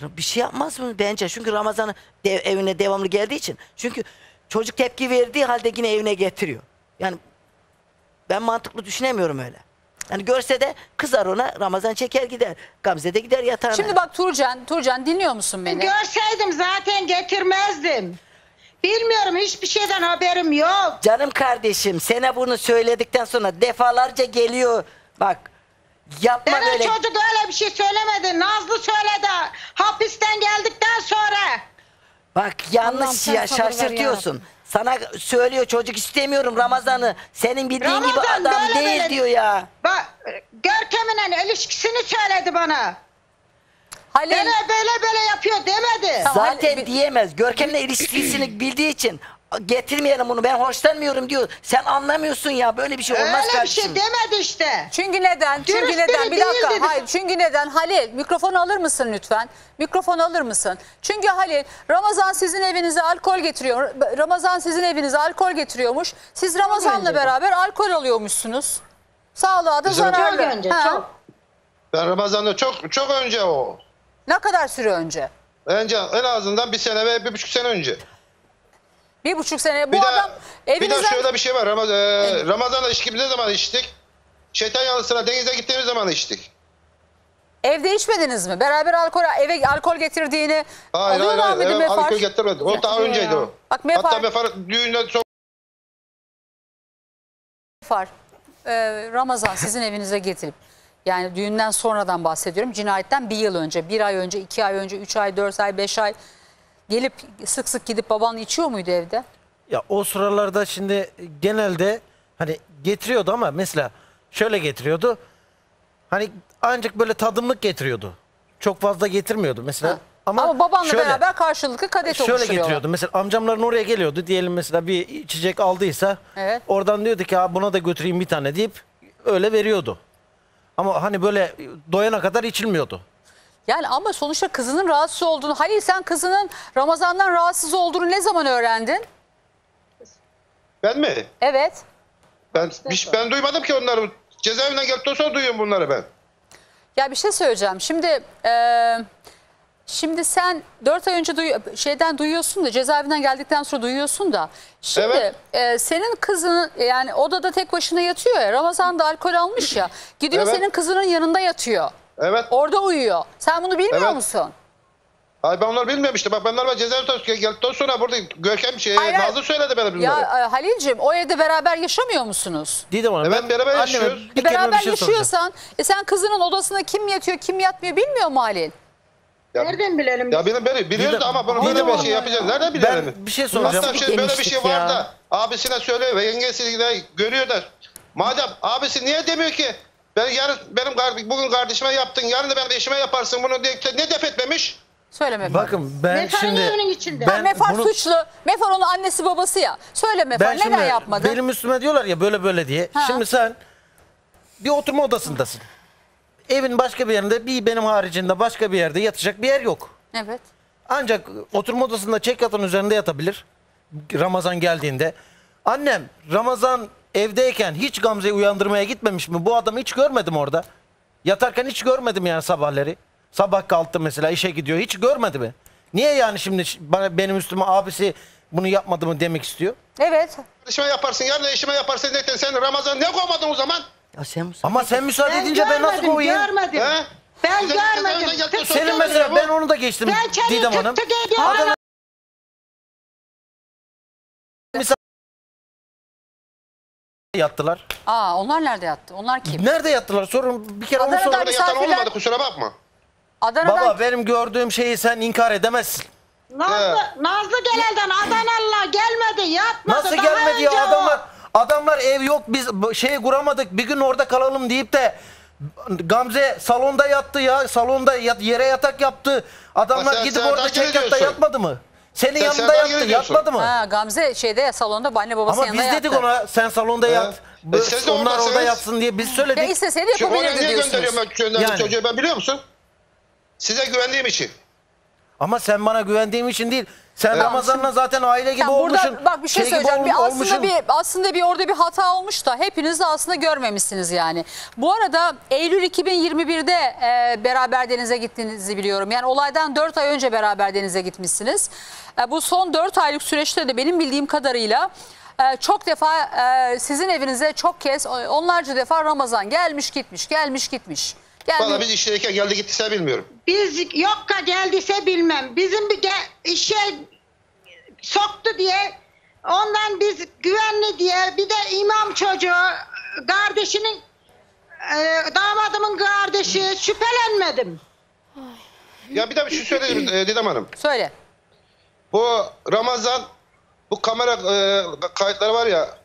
Bir şey yapmaz mı bence? Çünkü Ramazan'ı dev- evine devamlı geldiği için. Çünkü çocuk tepki verdiği halde yine evine getiriyor. Yani ben mantıklı düşünemiyorum öyle. Yani görse de kızar ona Ramazan çeker gider. Gamze de gider yatağına. Şimdi bak Turcan, Turcan dinliyor musun beni? Görseydim zaten getirmezdim. Bilmiyorum hiçbir şeyden haberim yok. Canım kardeşim sana bunu söyledikten sonra defalarca geliyor. Bak yapma Bana böyle. çocuk öyle bir şey söylemedi. Nazlı söyledi. Hapisten geldikten sonra. Bak Allah'ım yanlış sen ya sabır ver şaşırtıyorsun. Sana söylüyor çocuk istemiyorum Ramazan'ı. Senin bildiğin gibi Ramazan adam böyle değil böyle- diyor ya. Bak Görkem'in ilişkisini söyledi bana. Halil. Böyle böyle böyle yapıyor demedi. Zaten diyemez. Görkem'le ilişkisini bildiği için getirmeyelim bunu ben hoşlanmıyorum diyor. Sen anlamıyorsun ya böyle bir şey olmaz Öyle bir kardeşim. şey demedi işte. Çünkü neden? Çünkü Dürüst neden? biri Bir dakika. dedi. Hayır. Çünkü neden? Halil mikrofonu alır mısın lütfen? Mikrofonu alır mısın? Çünkü Halil Ramazan sizin evinize alkol getiriyor. Ramazan sizin evinize alkol getiriyormuş. Siz Ramazan'la beraber alkol alıyormuşsunuz. Sağlığa da zararlı. Çok önce, Ha. çok. Ben Ramazan'da çok çok önce o. Ne kadar süre önce? Önce en azından bir sene ve bir buçuk sene önce. Bir buçuk sene. Bu Bir adam bir de evinizden... şöyle bir şey var. Ramaz, e, Ramazan'da içki ne zaman içtik? Şeytan yanlısına denize gittiğimiz zaman içtik. Evde içmediniz mi? Beraber alkol eve alkol getirdiğini Hayır hayır alıyorlar hayır. Evet, Mefar? alkol getirmedi. O daha önceydi o. Bak Mefar- Hatta Mefar düğünden sonra Far, e, Ramazan sizin evinize getirip yani düğünden sonradan bahsediyorum. Cinayetten bir yıl önce, bir ay önce, iki ay önce, üç ay, dört ay, beş ay gelip sık sık gidip baban içiyor muydu evde? Ya o sıralarda şimdi genelde hani getiriyordu ama mesela şöyle getiriyordu. Hani ancak böyle tadımlık getiriyordu. Çok fazla getirmiyordu mesela. Ama, Ama, babanla şöyle, beraber karşılıklı kadet Şöyle oluşturuyorlar. getiriyordu. Mesela amcamların oraya geliyordu. Diyelim mesela bir içecek aldıysa Evet. oradan diyordu ki "Ha, buna da götüreyim bir tane deyip öyle veriyordu. Ama hani böyle doyana kadar içilmiyordu. Yani ama sonuçta kızının rahatsız olduğunu, Halil sen kızının Ramazan'dan rahatsız olduğunu ne zaman öğrendin? ben mi? Evet. Ben hiç ben duymadım ki onları. Cezaevinden geldikten sonra duyuyorum bunları ben. Ya bir şey söyleyeceğim. Şimdi e, şimdi sen 4 ay önce duyu- şeyden duyuyorsun da cezaevinden geldikten sonra duyuyorsun da şimdi e, senin kızın yani odada tek başına yatıyor ya Ramazan da alkol almış ya gidiyor Evet. senin kızının yanında yatıyor. Evet. Orada uyuyor. Sen bunu bilmiyor Evet. musun? Hayır ben onları bilmiyorum işte. Bak ben normal cezaevinden geldikten sonra burada Görkem şey Hayır, hayır. Nazlı söyledi bana bunları. Ya e, Halil'cim o evde beraber yaşamıyor musunuz? Didem Hanım. Evet, ben beraber anneme yaşıyoruz. bir E, kelime beraber bir şey soracağım. yaşıyorsan e, sen kızının odasında kim yatıyor kim yatmıyor bilmiyor mu Halil? Nereden bilelim? Ya benim beni biliyoruz da ama bunu böyle bir şey yapacağız. Nereden bilelim? Ben bir şey soracağım. Hatta şey, böyle bir şey var ya. da abisine söylüyor ve yengesi de görüyor da madem abisi niye demiyor ki Ben yarın benim bugün kardeşime yaptın, yarın da benim eşime yaparsın bunu diye ne def etmemiş? Söyleme. Bakın ben Mefar'ın şimdi evinin içinde. ben Mefar bunu- suçlu. Mefar onun annesi babası ya. Söyle Mefar ben neden şimdi yapmadın? benim üstüme diyorlar ya böyle böyle diye. Ha. Şimdi sen bir oturma odasındasın. Evin başka bir yerinde bir benim haricinde başka bir yerde yatacak bir yer yok. Evet. Ancak oturma odasında çek yatağın üzerinde yatabilir. Ramazan geldiğinde. Annem Ramazan evdeyken hiç Gamze'yi uyandırmaya gitmemiş mi? Bu adamı hiç görmedim orada. Yatarken hiç görmedim yani sabahları. Sabah kalktı mesela işe gidiyor. Hiç görmedi mi? Niye yani şimdi bana, benim üstüme abisi bunu yapmadı mı demek istiyor? Evet. Kardeşime yaparsın, yarın eşime yaparsın diye sen Ramazan ne kovmadın o zaman? Ya sen Ama sen müsaade Ben edince ben nasıl kovayım? görmedim. He? Ben Güzel- görmedim. Tık Senin tık mesela bu. ben onu da geçtim Ben Didem tık Hanım. tık ediyorum. Adana yattılar. Aa onlar nerede yattı? Onlar kim? Nerede yattılar? Sorun bir kere onu Adana'da sorun. bir Yatan misafirler- olmadı, kusura bakma. Adana'dan Baba benim gördüğüm şeyi sen inkar edemezsin. Nazlı, Nazlı Genel'den Adanalılar gelmedi, yatmadı. Nasıl Daha gelmedi ya önce o- adamlar? Adamlar ev yok biz bu şey kuramadık bir gün orada kalalım deyip de Gamze salonda yattı ya salonda yat, yere yatak yaptı. Adamlar sen gidip Serdar orada Gül'ü çek yatta diyorsun. yatmadı mı? Senin Sen yanında yattı yatmadı mı? Ha, Gamze şeyde salonda anne babası Ama yanında biz dedik yattı. ona sen salonda yat. E siz de onlar orada yatsın diye biz söyledik. Ya isteseydi oraya yapabilirdi niye diyorsunuz. gönderiyorum ben Yani. çocuğu ben biliyor musun? Size güvendiğim için. Ama sen bana güvendiğim için değil. Sen Evet. Ramazan'la zaten aile gibi Sen olmuşsun. burada bak bir şey, gibi söyleyeceğim. ol- Bir aslında olmuşsun. bir aslında bir orada bir hata olmuş da hepiniz de aslında görmemişsiniz yani. Bu arada Eylül 2021'de e, beraber denize gittiğinizi biliyorum. Yani olaydan 4 ay önce beraber denize gitmişsiniz. E, bu son 4 aylık süreçte de benim bildiğim kadarıyla e, çok defa e, sizin evinize çok kez onlarca defa Ramazan gelmiş gitmiş gelmiş gitmiş. Geldi. Valla biz işteyken geldi gittiyse bilmiyorum. Biz yokka geldiyse bilmem. Bizim bir ge- işe soktu diye ondan biz güvenli diye bir de imam çocuğu kardeşinin e, damadımın kardeşi şüphelenmedim. Ya bir de bir şey söyleyeyim e, Didem Hanım. Söyle. Bu Ramazan bu kamera e, kayıtları var ya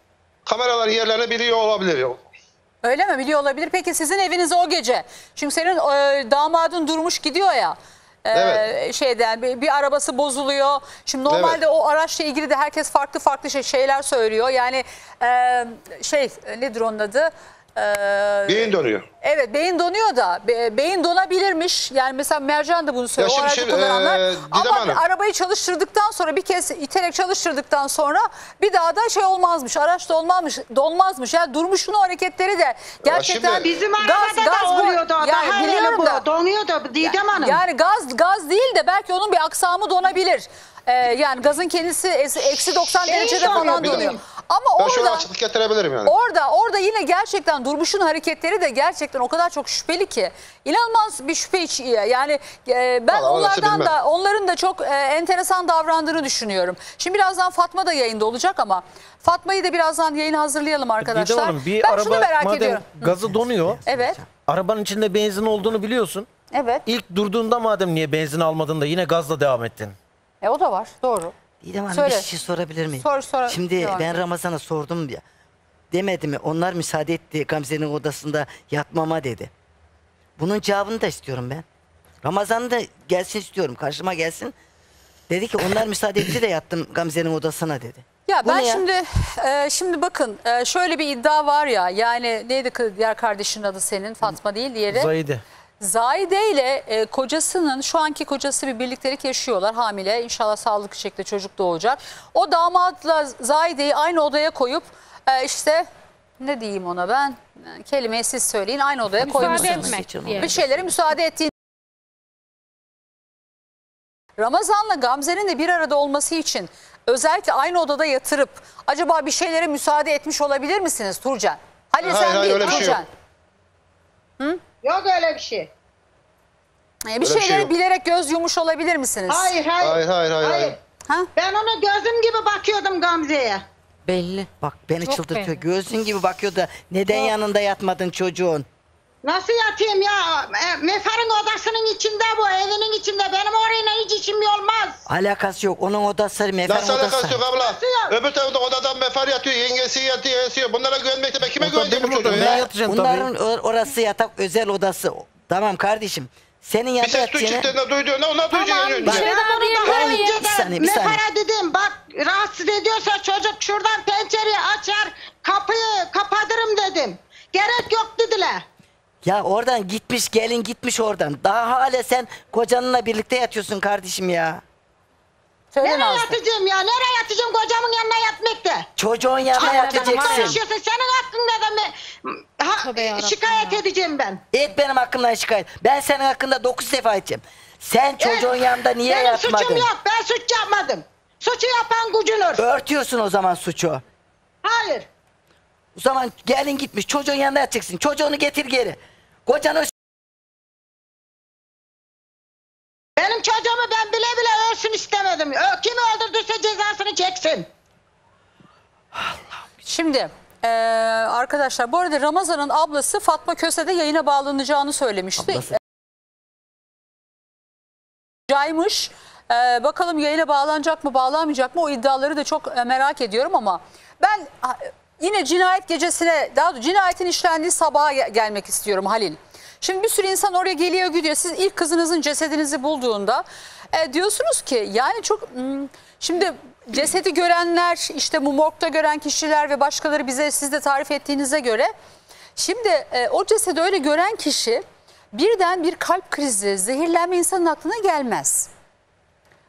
kameralar yerlerini biliyor olabilir. Öyle mi? Biliyor olabilir. Peki sizin evinize o gece. Çünkü senin e, damadın durmuş gidiyor ya. e, Evet. şeyden bir, bir arabası bozuluyor. Şimdi normalde Evet. o araçla ilgili de herkes farklı farklı şey, şeyler söylüyor. Yani e, şey nedir onun adı? E, Beyin dönüyor. Evet beyin donuyor da be- beyin donabilirmiş. Yani mesela Mercan da bunu söylüyor. Ya o şimdi şey, kullananlar. e, Ama Hanım. arabayı çalıştırdıktan sonra bir kez iterek çalıştırdıktan sonra bir daha da şey olmazmış. Araçta olmazmış. Dolmazmış. Yani durmuşun o hareketleri de gerçekten şimdi- Bizim arabada da bu- oluyordu. Yani öyle biliyorum da. Donuyordu Didem Hanım. Yani gaz gaz değil de belki onun bir aksamı donabilir. Ee, yani gazın kendisi eksi 90 Şey derecede falan donuyor. Ama Ben orada açıklık getirebilirim yani. Orada orada yine gerçekten Durmuş'un hareketleri de gerçekten o kadar çok şüpheli ki. İnanılmaz bir şüphe içi. Yani e, ben Vallahi onlardan da onların da çok e, enteresan davrandığını düşünüyorum. Şimdi birazdan Fatma da yayında olacak ama Fatma'yı da birazdan yayına hazırlayalım arkadaşlar. Hanım bir ben araba şunu merak madem ediyorum. gazı donuyor. Evet. Arabanın içinde benzin olduğunu biliyorsun. Evet. İlk durduğunda madem niye benzin almadın da yine gazla devam ettin? E o da var. Doğru. Didem Hanım Söyle. bir şey sorabilir miyim? Sor, sor. Şimdi Devam ben. Ramazan'a sordum ya. Demedi mi? Onlar müsaade etti Gamze'nin odasında yatmama dedi. Bunun cevabını da istiyorum ben. Ramazan da gelsin istiyorum. Karşıma gelsin. Dedi ki onlar müsaade etti de yattım Gamze'nin odasına dedi. Ya Bu ben ya? şimdi e, şimdi bakın e, şöyle bir iddia var ya yani neydi kız- diğer kardeşinin adı senin Fatma değil diğeri. Zahide. Zahide ile e, kocasının şu anki kocası bir birliktelik yaşıyorlar hamile inşallah sağlıklı şekilde çocuk doğacak. O damatla Zahide'yi aynı odaya koyup e, işte ne diyeyim ona ben E, kelimeyi siz söyleyin aynı odaya Müsaade koymuşsunuz. etmek diye. Bir şeylere müsaade ettiğini Ramazan'la Gamze'nin de bir arada olması için özellikle aynı odada yatırıp acaba bir şeylere müsaade etmiş olabilir misiniz Turcan? Halil Hayır, sen hayır, değil öyle bir şey Turcan. Yok. Öyle bir şey. Ee, bir Öyle bir şey şeyleri yok. bilerek göz yumuş olabilir misiniz? Hayır hayır. Hayır, hayır, hayır, hayır. Ha? Ben ona gözüm gibi bakıyordum Gamze'ye. Belli. Bak beni Çok çıldırtıyor. belli. Gözün gibi bakıyor da neden yanında yatmadın çocuğun? Nasıl yatayım ya? E, Mefar'ın odasının içinde bu, evinin içinde. Benim orayla hiç işim olmaz. Alakası yok. Onun odası mefer Nasıl odası. alakası yok abla? Öbür tarafta odadan mefer yatıyor, yengesi yatıyor, yatıyor. Bunlara güvenmekte ben kime Orada güveneceğim bu çocuğu ya? ben yatacağım Bunların or- orası yatak özel odası. Tamam kardeşim. Senin Bir ses duy yatacağına... çıktığında duyduğunda ona Tamam duyacaksın. bir şey de Ben- önce Bir saniye, bir de saniye. Mefere dedim bak rahatsız ediyorsa çocuk şuradan pencereyi açar kapıyı kapatırım dedim. Gerek yok dediler. Ya oradan gitmiş gelin gitmiş oradan. Daha hala sen kocanınla birlikte yatıyorsun kardeşim ya. Nereye yatacağım ya? Nereye yatacağım? Kocamın yanına yatmakta. Çocuğun yanına Çok yatacaksın. konuşuyorsun. Senin hakkında da me- ha, şikayet edeceğim ben. Et benim hakkımdan şikayet. Ben senin hakkında dokuz defa edeceğim. Sen çocuğun yanında niye Benim yatmadın? suçum yok. Ben suç yapmadım. Suçu yapan gücünür. Örtüyorsun o zaman suçu. Hayır. O zaman gelin gitmiş çocuğun yanına yatacaksın. Çocuğunu getir geri. Kocanı Benim çocuğumu ben bile bile ölsün istemedim. Ö- Kim öldürdüyse cezasını çeksin. Şimdi eee, arkadaşlar bu arada Ramazan'ın ablası Fatma Köse'de yayına bağlanacağını söylemişti. Caymış. Eee, bakalım yayına bağlanacak mı bağlanmayacak mı o iddiaları da çok e, merak ediyorum ama ben a, yine cinayet gecesine daha doğrusu cinayetin işlendiği sabaha ge- gelmek istiyorum Halil. Şimdi bir sürü insan oraya geliyor gidiyor. Siz ilk kızınızın cesedinizi bulduğunda e, diyorsunuz ki yani çok hmm, şimdi cesedi görenler işte morgda gören kişiler ve başkaları bize siz de tarif ettiğinize göre şimdi e, o cesedi öyle gören kişi birden bir kalp krizi, zehirlenme insanın aklına gelmez.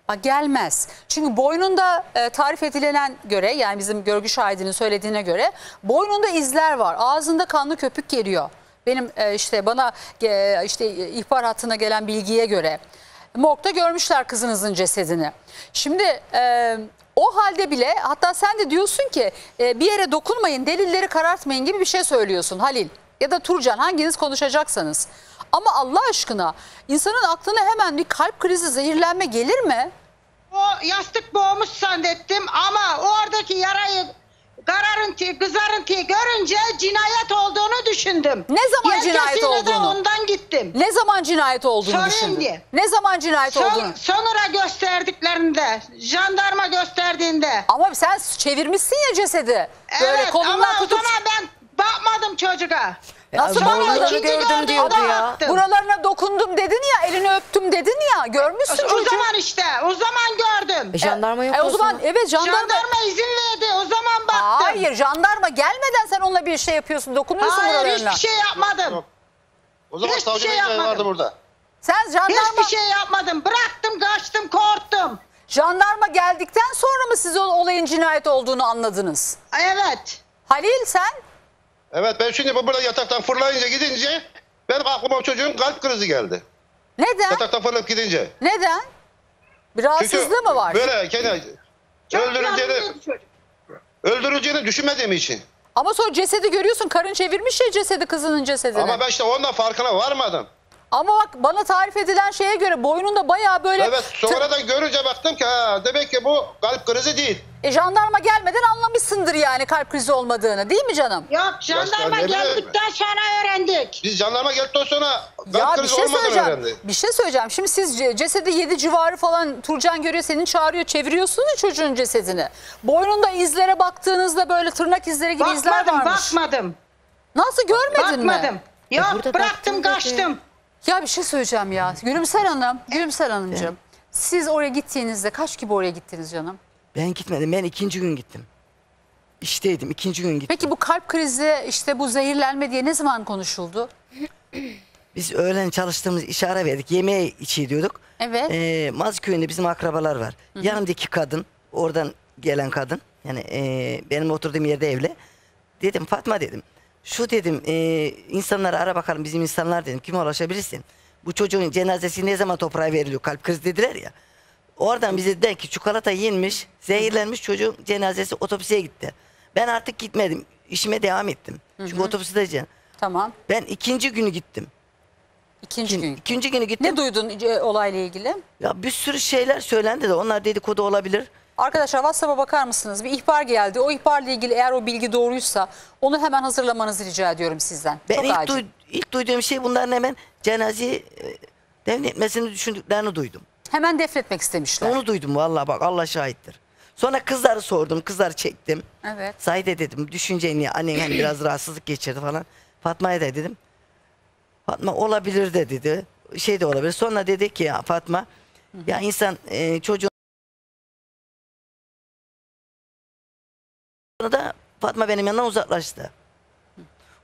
Ha, gelmez. Çünkü boynunda e, tarif edilen göre yani bizim görgü şahidinin söylediğine göre boynunda izler var. Ağzında kanlı köpük geliyor. Benim e, işte bana e, işte ihbar hattına gelen bilgiye göre morgda görmüşler kızınızın cesedini. Şimdi o halde bile hatta sen de diyorsun ki bir yere dokunmayın delilleri karartmayın gibi bir şey söylüyorsun Halil ya da Turcan hanginiz konuşacaksanız. Ama Allah aşkına insanın aklına hemen bir kalp krizi zehirlenme gelir mi? O yastık boğmuş zannettim ama oradaki yarayı kararıntıyı, kızarıntıyı görünce cinayet olduğunu düşündüm. Ne zaman cinayet Yelkesiyle de olduğunu? ondan gittim. Ne zaman cinayet olduğunu Sorayım düşündün? diye. Ne zaman cinayet Son- olduğunu? Sonra gösterdiklerinde, jandarma gösterdiğinde. Ama sen çevirmişsin ya cesedi. Böyle evet kolundan ama tutup... o zaman ben bakmadım çocuğa. Nasıl Sonra bakmadın? ikinci gördüğümde baktım. Buralarına dokundum dedin ya, elini öptüm dedin ya, görmüşsün O çocuğu. zaman işte, o zaman gördüm. E, jandarma yok E, o zaman evet jandarma... Jandarma izin verdi, o zaman baktım. Hayır jandarma gelmeden sen onunla bir şey yapıyorsun, dokunuyorsun Hayır buralarına. hiçbir şey yapmadım. O zaman Hiçbir savcı şey bey yapmadım. vardı burada. Sen jandarma, Hiçbir şey yapmadım. Bıraktım, kaçtım, korktum. jandarma geldikten sonra mı siz o olayın cinayet olduğunu anladınız? Evet. Halil sen? Evet ben şimdi bu burada yataktan fırlayınca gidince benim aklıma o çocuğun kalp krizi geldi. Neden? Yataktan fırlayıp gidince. Neden? Bir rahatsızlığı mı var? Böyle kendi öldürüleceğini, öldürüleceğini düşünmediğim için. Ama sonra cesedi görüyorsun, karın çevirmiş ya cesedi kızının cesedini. Ama ben işte ondan farkına varmadım. Ama bak bana tarif edilen şeye göre boynunda bayağı böyle... Evet sonradan görünce baktım ki ha, demek ki bu kalp krizi değil. E, jandarma gelmeden anlamışsındır yani kalp krizi olmadığını değil mi canım? Yok jandarma ne bileyim. geldikten sonra öğrendik. Biz jandarma geldikten sonra Ya kalp bir krizi şey olmadığını söyleyeceğim. öğrendik. Bir şey söyleyeceğim. Şimdi siz ce- cesedi 7 civarı falan Turcan görüyor, senin çağırıyor, çeviriyorsunuz ya çocuğun cesedini. Boynunda izlere baktığınızda böyle tırnak izleri gibi izler Bakmadım, varmış. bakmadım. Nasıl görmedin mi? Bakmadım. Yok burada bıraktım, baktım dedi. kaçtım. Ya bir şey söyleyeceğim ya. Gülümser Hanım, Gülümser Hanımcığım. Siz oraya gittiğinizde kaç gibi oraya gittiniz canım? Ben gitmedim. Ben ikinci gün gittim. İşteydim. ikinci gün gittim. Peki bu kalp krizi işte bu zehirlenme diye ne zaman konuşuldu? Biz öğlen çalıştığımız işe ara verdik. Yemeğe içiyorduk. Evet. Ee, Maz köyünde bizim akrabalar var. Yanımdaki kadın, oradan gelen kadın. Yani ee, benim oturduğum yerde evli. Dedim Fatma dedim. Şu dedim ee, insanlara ara bakalım bizim insanlar dedim. Kime ulaşabilirsin? Bu çocuğun cenazesi ne zaman toprağa veriliyor? Kalp krizi dediler ya. Oradan bize dediler ki çikolata yenmiş, zehirlenmiş çocuğun cenazesi otopsiye gitti. Ben artık gitmedim. İşime devam ettim. Çünkü otopsideyeceğim. Tamam. Ben ikinci günü gittim. İkinci gün. İkinci günü gittim. Ne duydun e, olayla ilgili? Ya bir sürü şeyler söylendi de onlar dedikodu olabilir. Arkadaşlar WhatsApp'a bakar mısınız? Bir ihbar geldi. O ihbarla ilgili eğer o bilgi doğruysa onu hemen hazırlamanızı rica ediyorum sizden. Ben Çok ilk, acil. duy- ilk duyduğum şey bunların hemen cenazeyi e, defnetmesini düşündüklerini duydum. Hemen defnetmek istemişler. Onu duydum vallahi bak Allah şahittir. Sonra kızları sordum. Kızları çektim. Evet. Zahide dedim düşünceni annen hani biraz rahatsızlık geçirdi falan. Fatma'ya da dedim. Fatma olabilir de dedi. Şey de olabilir. Sonra dedi ki ya Fatma ya insan e, çocuğun Sonra da Fatma benim yanından uzaklaştı.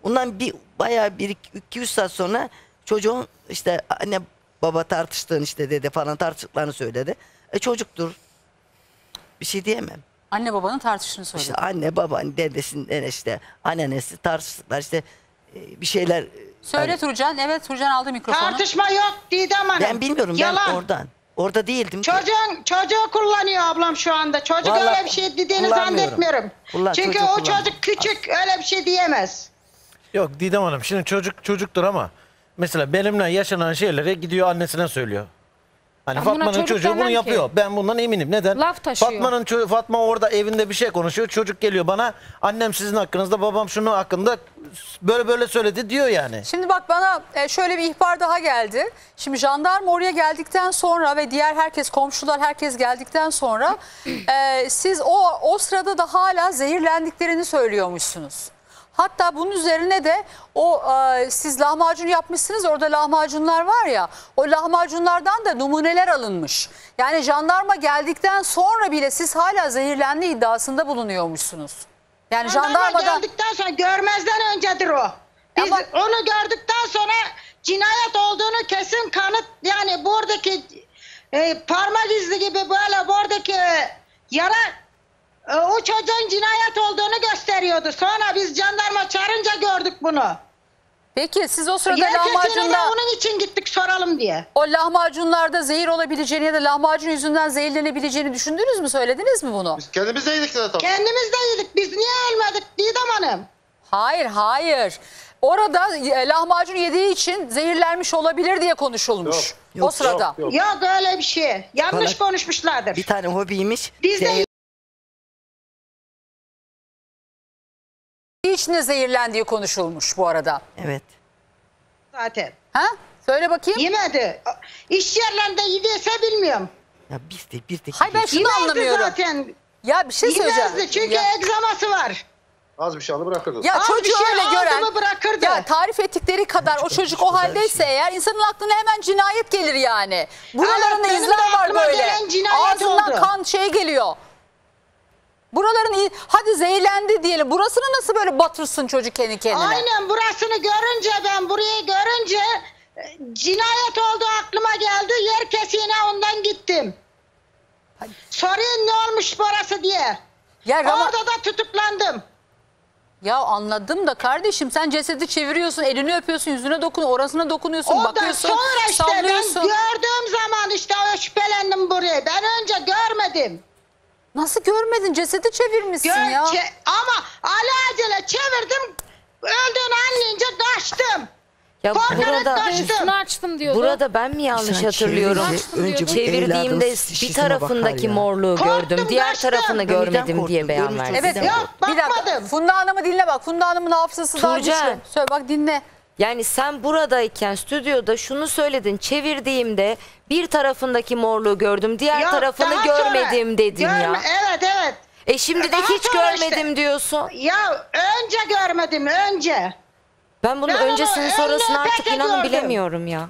Ondan bir bayağı bir iki, iki üç saat sonra çocuğun işte anne baba tartıştığını işte dedi falan tartıştıklarını söyledi. E çocuktur. Bir şey diyemem. Anne babanın tartışını söyledi. İşte anne baba dedesinden işte annesi tartıştıklar işte e, bir şeyler. Söyle Turcan. Evet Turcan aldı mikrofonu. Tartışma yok Didem Hanım. Ben bilmiyorum Yalan. ben oradan. Orada değildim ki. Çocuğun, çocuğu kullanıyor ablam şu anda. Çocuk Vallahi öyle bir şey dediğini kullanmıyorum. zannetmiyorum. Kullan- Çünkü çocuğu o kullan- çocuk küçük öyle bir şey diyemez. Yok Didem Hanım şimdi çocuk çocuktur ama mesela benimle yaşanan şeyleri gidiyor annesine söylüyor. Hani buna Fatma'nın çocuk çocuğu bunu demem ki. yapıyor. Ben bundan eminim. Neden? Laf taşıyor. Fatma'nın ço- Fatma orada evinde bir şey konuşuyor. Çocuk geliyor bana annem sizin hakkınızda babam şunun hakkında böyle böyle söyledi diyor yani. Şimdi bak bana e, şöyle bir ihbar daha geldi. Şimdi jandarma oraya geldikten sonra ve diğer herkes komşular herkes geldikten sonra e, siz o o sırada da hala zehirlendiklerini söylüyormuşsunuz. Hatta bunun üzerine de o e, siz lahmacun yapmışsınız orada lahmacunlar var ya o lahmacunlardan da numuneler alınmış. Yani jandarma geldikten sonra bile siz hala zehirlenme iddiasında bulunuyormuşsunuz. Yani Jandarma jandarmadan geldikten sonra görmezden öncedir o. Biz onu gördükten sonra cinayet olduğunu kesin kanıt yani buradaki e, parmak izi gibi böyle buradaki yara e, o çocuğun cinayet olduğunu gösteriyordu. Sonra biz jandarma çağırınca gördük bunu. Peki siz o sırada Yer kesinlikle lahmacunda onun için gittik soralım diye. o lahmacunlarda zehir olabileceğini ya da lahmacun yüzünden zehirlenebileceğini düşündünüz mü? Söylediniz mi bunu? Kendimiz de yedik zaten. Kendimiz de yedik. Biz niye ölmedik Didem Hanım? Hayır, hayır. Orada e, lahmacun yediği için zehirlenmiş olabilir diye konuşulmuş. o sırada. Yok, öyle bir şey. Yanlış Bana- konuşmuşlardır. Bir tane hobiymiş. Biz de Zehir- içinde zehirlendiği konuşulmuş bu arada. Evet. zaten. Ha? Söyle bakayım. Yemedi. İş yerlerinde yediyse bilmiyorum. Ya biz de biz de. Hayır ben şunu Yemezdi anlamıyorum. zaten. Ya bir şey söyleyeceğim. Yemezdi çünkü Ya- egzaması var. Az bir şey alıp bırakırız. Ya Az çocuğu şey öyle aldı gören mı bırakırdı. ya tarif ettikleri kadar o çocuk o haldeyse eğer insanın aklına hemen cinayet gelir yani. Buralarında Evet, izler var böyle. Ağzından oldu. kan şey geliyor. Buraların hadi zehirlendi diyelim. Burasını nasıl böyle batırsın çocuk kendi kendine? Aynen burasını görünce ben burayı görünce e, cinayet oldu aklıma geldi. Yer kesiğine ondan gittim. Sorayım ne olmuş burası diye. Ya Rama- Orada da tutuklandım. Ya anladım da kardeşim sen cesedi çeviriyorsun, elini öpüyorsun, yüzüne dokun, orasına dokunuyorsun, Ondan bakıyorsun, sonra işte ben sallıyorsun. gördüğüm zaman işte şüphelendim burayı. Ben önce görmedim. Nasıl görmedin? Cesedi çevirmişsin Gör- ya. çe- ama alacele çevirdim. Öldüğünü anlayınca kaçtım. Ya Korkarak burada. Üstünü açtım diyordu. Burada ben mi yanlış Sen hatırlıyorum? çevirince önce bu Çevirdiğimde bir tarafındaki morluğu Korktum, gördüm. Diğer kaçtım. tarafını görmedim diye beyan verdim. Evet Yok, bir dakika. Funda Hanım'ı dinle bak. Funda Hanım'ın hafızası daha güçlü. Tuğcan. Söyle bak dinle. Yani sen buradayken stüdyoda şunu söyledin. Çevirdiğimde bir tarafındaki morluğu gördüm. Diğer Yok, tarafını daha sonra- görmedim dedin ya. Görme- Evet evet. E şimdi de Daha hiç sonra görmedim işte- diyorsun. Ya önce görmedim önce. Ben bunun Ben onu öncesini sonrasını artık öperken inanın gördüm. bilemiyorum ya.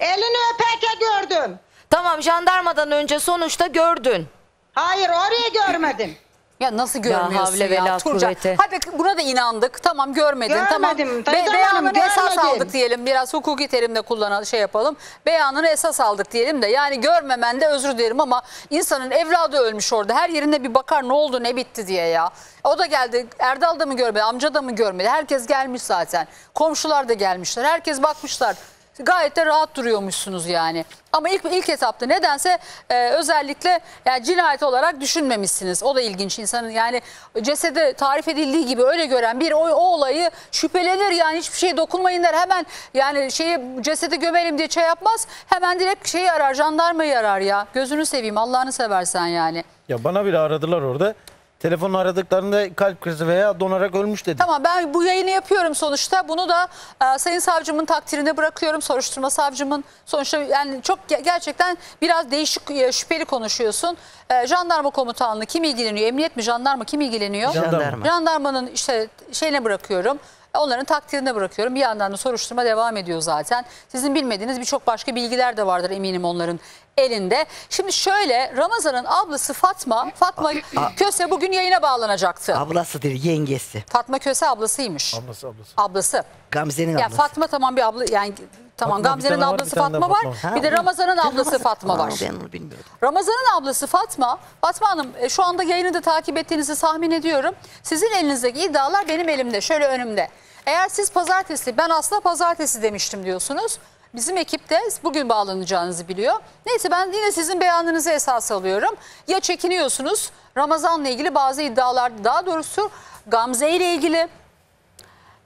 Elini öperken gördüm. Tamam jandarmadan önce sonuçta gördün. Hayır orayı görmedim. Ya nasıl görmüyorsun havle ve ya, Turcan? Hadi burada inandık. Tamam görmedin. tamam. Görmedim, Be- Didem beyanını esas aldık diyelim. Biraz hukuki terimde kullanan şey yapalım. Beyanını esas aldık diyelim de. Yani görmemen de özür dilerim ama insanın evladı ölmüş orada. Her yerinde bir bakar ne oldu ne bitti diye ya. O da geldi. Erdal da mı görmedi? Amca da mı görmedi? Herkes gelmiş zaten. Komşular da gelmişler. Herkes bakmışlar. Gayet de rahat duruyormuşsunuz yani. Ama ilk ilk etapta nedense e, özellikle yani cinayet olarak düşünmemişsiniz. O da ilginç insanın yani cesede tarif edildiği gibi öyle gören bir o, o olayı şüphelenir yani hiçbir şeye dokunmayın der. Hemen yani şeyi cesedi gömelim diye şey yapmaz. Hemen direkt şeyi arar jandarmayı arar ya. Gözünü seveyim Allah'ını seversen yani. Ya bana bile aradılar orada. Telefonu aradıklarında kalp krizi veya donarak ölmüş dedi. Tamam ben bu yayını yapıyorum sonuçta. Bunu da e, Sayın Savcımın takdirine bırakıyorum. Soruşturma savcımın sonuçta yani çok ge- gerçekten biraz değişik e, şüpheli konuşuyorsun. E, jandarma komutanlığı kim ilgileniyor? Emniyet mi jandarma kim ilgileniyor? Jandarma. Jandarmanın işte şeyine bırakıyorum. Onların takdirine bırakıyorum. Bir yandan da soruşturma devam ediyor zaten. Sizin bilmediğiniz birçok başka bilgiler de vardır eminim onların elinde. Şimdi şöyle Ramazan'ın ablası Fatma, Fatma Köse bugün yayına bağlanacaktı. Ablasıdır yengesi. Fatma Köse ablasıymış. Ablası ablası. Ablası. Gamze'nin Ya ablası. Fatma tamam bir abla yani tamam Fatma bir Gamze'nin tane var, ablası bir tane de Fatma var. Fatma var. Bir de Ha, Ramazan'ın ablası Fatma Aa, var. Ben onu bilmiyordum. Ramazan'ın ablası Fatma, Fatma Hanım e, şu anda yayını da takip ettiğinizi tahmin ediyorum. Sizin elinizdeki iddialar benim elimde, şöyle önümde. Eğer siz pazartesi, ben aslında pazartesi demiştim diyorsunuz. Bizim ekip de bugün bağlanacağınızı biliyor. Neyse ben yine sizin beyanınızı esas alıyorum. Ya çekiniyorsunuz Ramazan'la ilgili bazı iddialar, daha doğrusu Gamze ile ilgili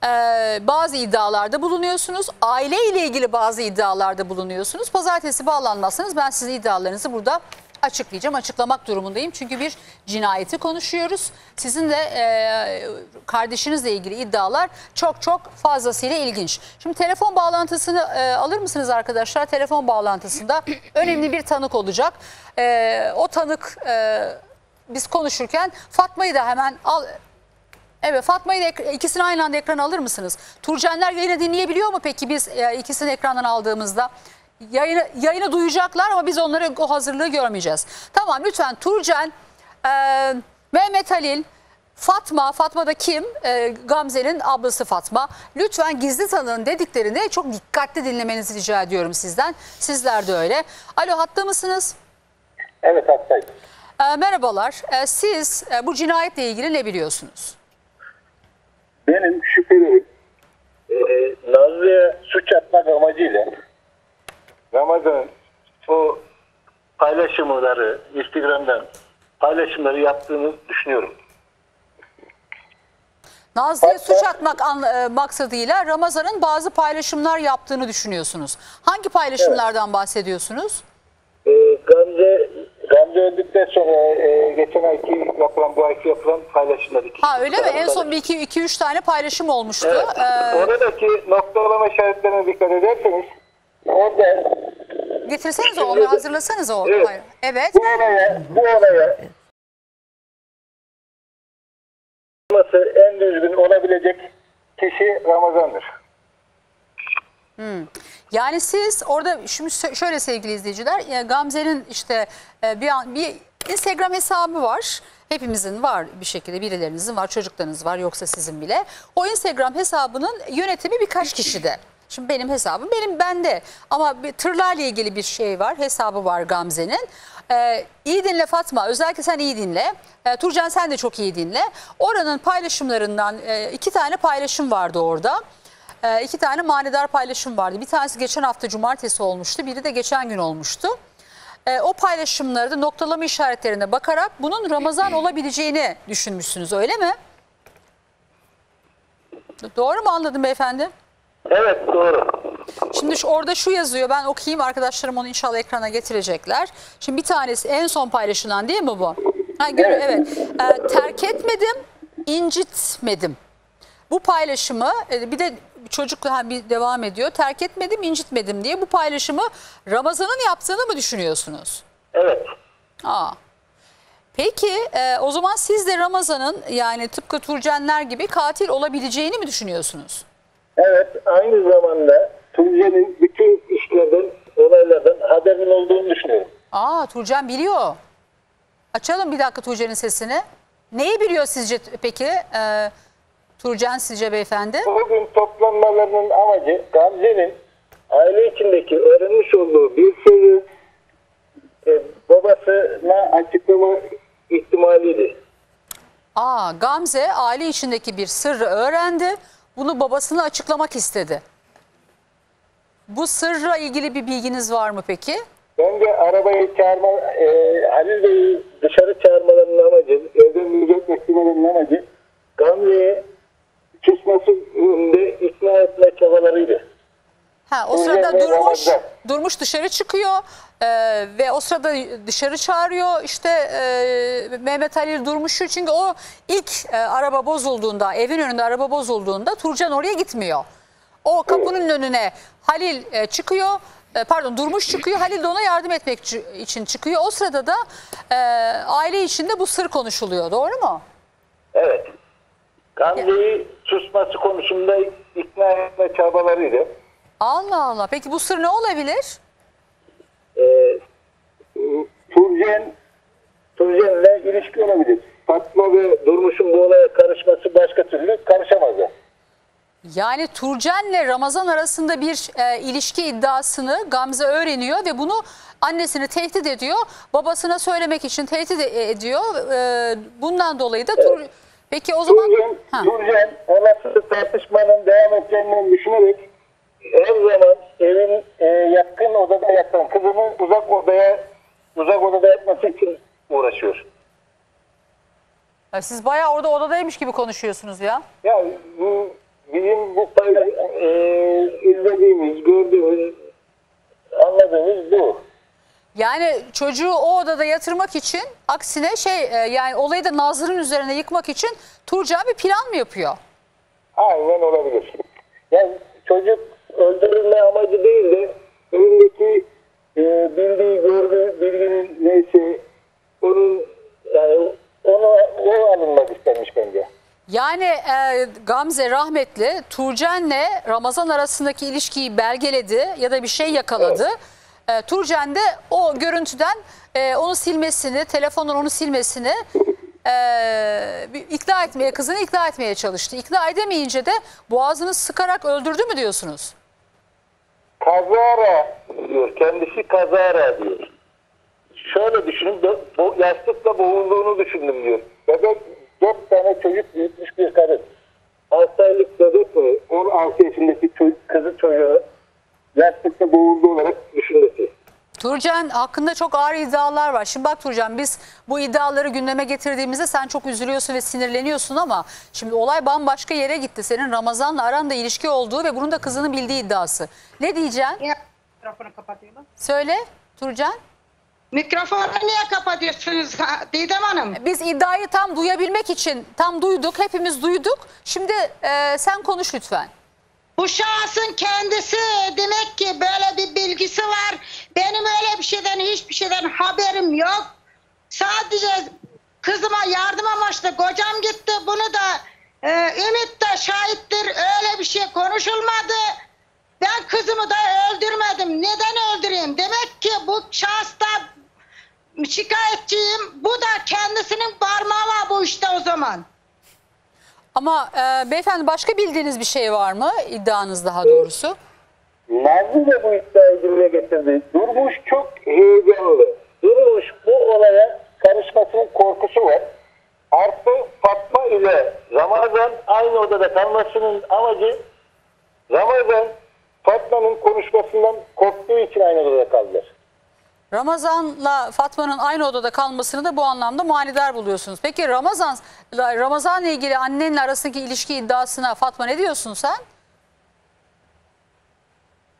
e, bazı iddialarda bulunuyorsunuz. Aile ile ilgili bazı iddialarda bulunuyorsunuz. Pazartesi bağlanmazsanız ben sizin iddialarınızı burada açıklayacağım. Açıklamak durumundayım. Çünkü bir cinayeti konuşuyoruz. Sizin de e, kardeşinizle ilgili iddialar çok çok fazlasıyla ilginç. Şimdi telefon bağlantısını e, alır mısınız arkadaşlar? Telefon bağlantısında önemli bir tanık olacak. E, o tanık e, biz konuşurken Fatma'yı da hemen al, Evet Fatma'yı da ikisini aynı anda ekrana alır mısınız? Turcenler yayını dinleyebiliyor mu peki biz e, ikisini ekrandan aldığımızda? Yayını, yayını duyacaklar ama biz onları o hazırlığı görmeyeceğiz. Tamam lütfen Turcen, e, Mehmet Halil, Fatma, Fatma da kim? E, Gamze'nin ablası Fatma. Lütfen gizli tanığın dediklerini çok dikkatli dinlemenizi rica ediyorum sizden. Sizler de öyle. Alo hatta mısınız? Evet haklıyım. E, merhabalar. E, siz e, bu cinayetle ilgili ne biliyorsunuz? Benim şüphelerim e, Nazlı'ya suç atmak amacıyla Ramazan'ın o paylaşımları Instagram'dan paylaşımları yaptığını düşünüyorum. Nazlı'ya suç atmak an- e, maksadıyla Ramazan'ın bazı paylaşımlar yaptığını düşünüyorsunuz. Hangi paylaşımlardan bahsediyorsunuz? E, Gamze Gamze öldükten sonra e, geçen ayki yapılan bu ayki yapılan paylaşımlar iki. Ha öyle mi? En son bir iki, iki üç tane paylaşım olmuştu. Evet. Ee, Oradaki noktalama işaretlerine dikkat ederseniz orada getirseniz onu, hazırlasanız o. Evet. Hayır. Evet. bu olaya bu olaya en düzgün olabilecek kişi Ramazan'dır. Hmm. Yani siz orada şimdi şöyle sevgili izleyiciler Gamze'nin işte e, bir, an- bir Instagram hesabı var. Hepimizin var bir şekilde birilerinizin var çocuklarınız var yoksa sizin bile. O Instagram hesabının yönetimi birkaç kişide. Şimdi benim hesabım benim bende ama bir tırlarla ilgili bir şey var hesabı var Gamze'nin. Ee, iyi dinle Fatma özellikle sen iyi dinle. Ee, Turcan sen de çok iyi dinle. Oranın paylaşımlarından e, iki tane paylaşım vardı orada. Ee, iki tane manidar paylaşım vardı. Bir tanesi geçen hafta cumartesi olmuştu. Biri de geçen gün olmuştu. Ee, o paylaşımları da noktalama işaretlerine bakarak bunun Ramazan olabileceğini düşünmüşsünüz öyle mi? Doğru mu anladım beyefendi? Evet doğru. Şimdi şu, orada şu yazıyor ben okuyayım arkadaşlarım onu inşallah ekrana getirecekler. Şimdi bir tanesi en son paylaşılan değil mi bu? Ha, gör, evet. Ee, terk etmedim, incitmedim. Bu paylaşımı e, bir de çocuk ha, bir devam ediyor. Terk etmedim, incitmedim diye bu paylaşımı Ramazan'ın yaptığını mı düşünüyorsunuz? Evet. Aa. Peki e, o zaman siz de Ramazan'ın yani tıpkı Turcenler gibi katil olabileceğini mi düşünüyorsunuz? Evet aynı zamanda Tunceli'nin bütün işlerden olaylardan haberinin olduğunu düşünüyorum. Aa Turcan biliyor. Açalım bir dakika Turcan'ın sesini. Neyi biliyor sizce peki e, Turcan sizce beyefendi? Bugün toplanmalarının amacı Gamze'nin aile içindeki öğrenmiş olduğu bir şeyi e, babasına açıklama ihtimaliydi. Aa Gamze aile içindeki bir sırrı öğrendi. Bunu babasına açıklamak istedi. Bu sırra ilgili bir bilginiz var mı peki? Bence arabayı çağırma, e, Halil Bey'i dışarı çağırmalarının amacı, evden mücadele etmelerinin amacı Gamze'ye susması yönünde ikna etme çabalarıydı. Ha, o sırada ve durmuş, durmuş dışarı çıkıyor e, ve o sırada dışarı çağırıyor işte e, Mehmet Ali Durmuş'u çünkü o ilk e, araba bozulduğunda evin önünde araba bozulduğunda Turcan oraya gitmiyor. O kapının önüne Halil e, çıkıyor e, pardon Durmuş çıkıyor Halil de ona yardım etmek için çıkıyor. O sırada da e, aile içinde bu sır konuşuluyor doğru mu? Evet. Gamze'yi susması konusunda ikna etme çabalarıydı. Allah Allah peki bu sır ne olabilir? Ee, Turcen, Turcen'le ilişki olabilir. Fatma ve Durmuş'un bu olaya karışması başka türlü karışamazlar. Yani Turcen'le Ramazan arasında bir e, ilişki iddiasını Gamze öğreniyor ve bunu annesini tehdit ediyor. Babasına söylemek için tehdit e- ediyor. E, bundan dolayı da Tur... Peki o zaman... Turcen, Ha. Turcen olası tartışmanın devam edeceğini düşünerek her zaman evin e, yakın odada yatan kızını uzak odaya uzak odada yatması için uğraşıyor. Ya Siz bayağı orada odadaymış gibi konuşuyorsunuz ya. Ya bu bizim bu e, izlediğimiz, gördüğümüz, anladığımız bu. Yani çocuğu o odada yatırmak için aksine şey e, yani olayı da Nazır'ın üzerine yıkmak için Turcan bir plan mı yapıyor? Aynen olabilir. Yani çocuk öldürülme amacı değil de önündeki e, bildiği, gördüğü bilginin neyse onun yani onu o alınmak istenmiş bence. Yani e, Gamze rahmetli Turcen'le Ramazan arasındaki ilişkiyi belgeledi ya da bir şey yakaladı. E, Turcen de o görüntüden e, onu silmesini, telefondan onu silmesini e, ikna etmeye, kızını ikna etmeye çalıştı. İkna edemeyince de boğazını sıkarak öldürdü mü diyorsunuz? Kazara diyor. Kendisi kazara diyor. Şöyle düşünün. Bu yastıkla boğulduğunu düşündüm diyor. Bebek dört tane çocuk büyütmüş bir kadın. 6 aylık bebek mi? 16 yaşındaki çocuk, kızı çocuğu yastıkla boğuldu olarak düşünmesi. Turcan hakkında çok ağır iddialar var. Şimdi bak Turcan biz bu iddiaları gündeme getirdiğimizde sen çok üzülüyorsun ve sinirleniyorsun ama şimdi olay bambaşka yere gitti. Senin Ramazan'la aranda ilişki olduğu ve bunun da kızının bildiği iddiası. Ne diyeceksin? Mikrofonu kapatıyorlar. Söyle Turcan. Mikrofonu niye kapatıyorsunuz Didem Hanım? Biz iddiayı tam duyabilmek için tam duyduk. Hepimiz duyduk. Şimdi e, sen konuş lütfen. Bu şahsın kendisi demek ki böyle bir bilgisi var. Benim öyle bir şeyden hiçbir şeyden haberim yok. Sadece kızıma yardım amaçlı kocam gitti. Bunu da e, Ümit de şahittir. Öyle bir şey konuşulmadı. Ben kızımı da öldürmedim. Neden öldüreyim? Demek ki bu şahısta şikayetçiyim. Bu da kendisinin parmağı var bu işte o zaman. Ama e, beyefendi başka bildiğiniz bir şey var mı? İddianız daha doğrusu. Nazlı da bu iddiayı dile getirdi. Durmuş çok heyecanlı. Durmuş bu olaya karışmasının korkusu var. Artı Fatma ile Ramazan aynı odada kalmasının amacı Ramazan Fatma'nın konuşmasından korktuğu için aynı odada kaldılar. Ramazan'la Fatma'nın aynı odada kalmasını da bu anlamda manidar buluyorsunuz. Peki Ramazan Ramazan'la ilgili annenle arasındaki ilişki iddiasına Fatma ne diyorsun sen?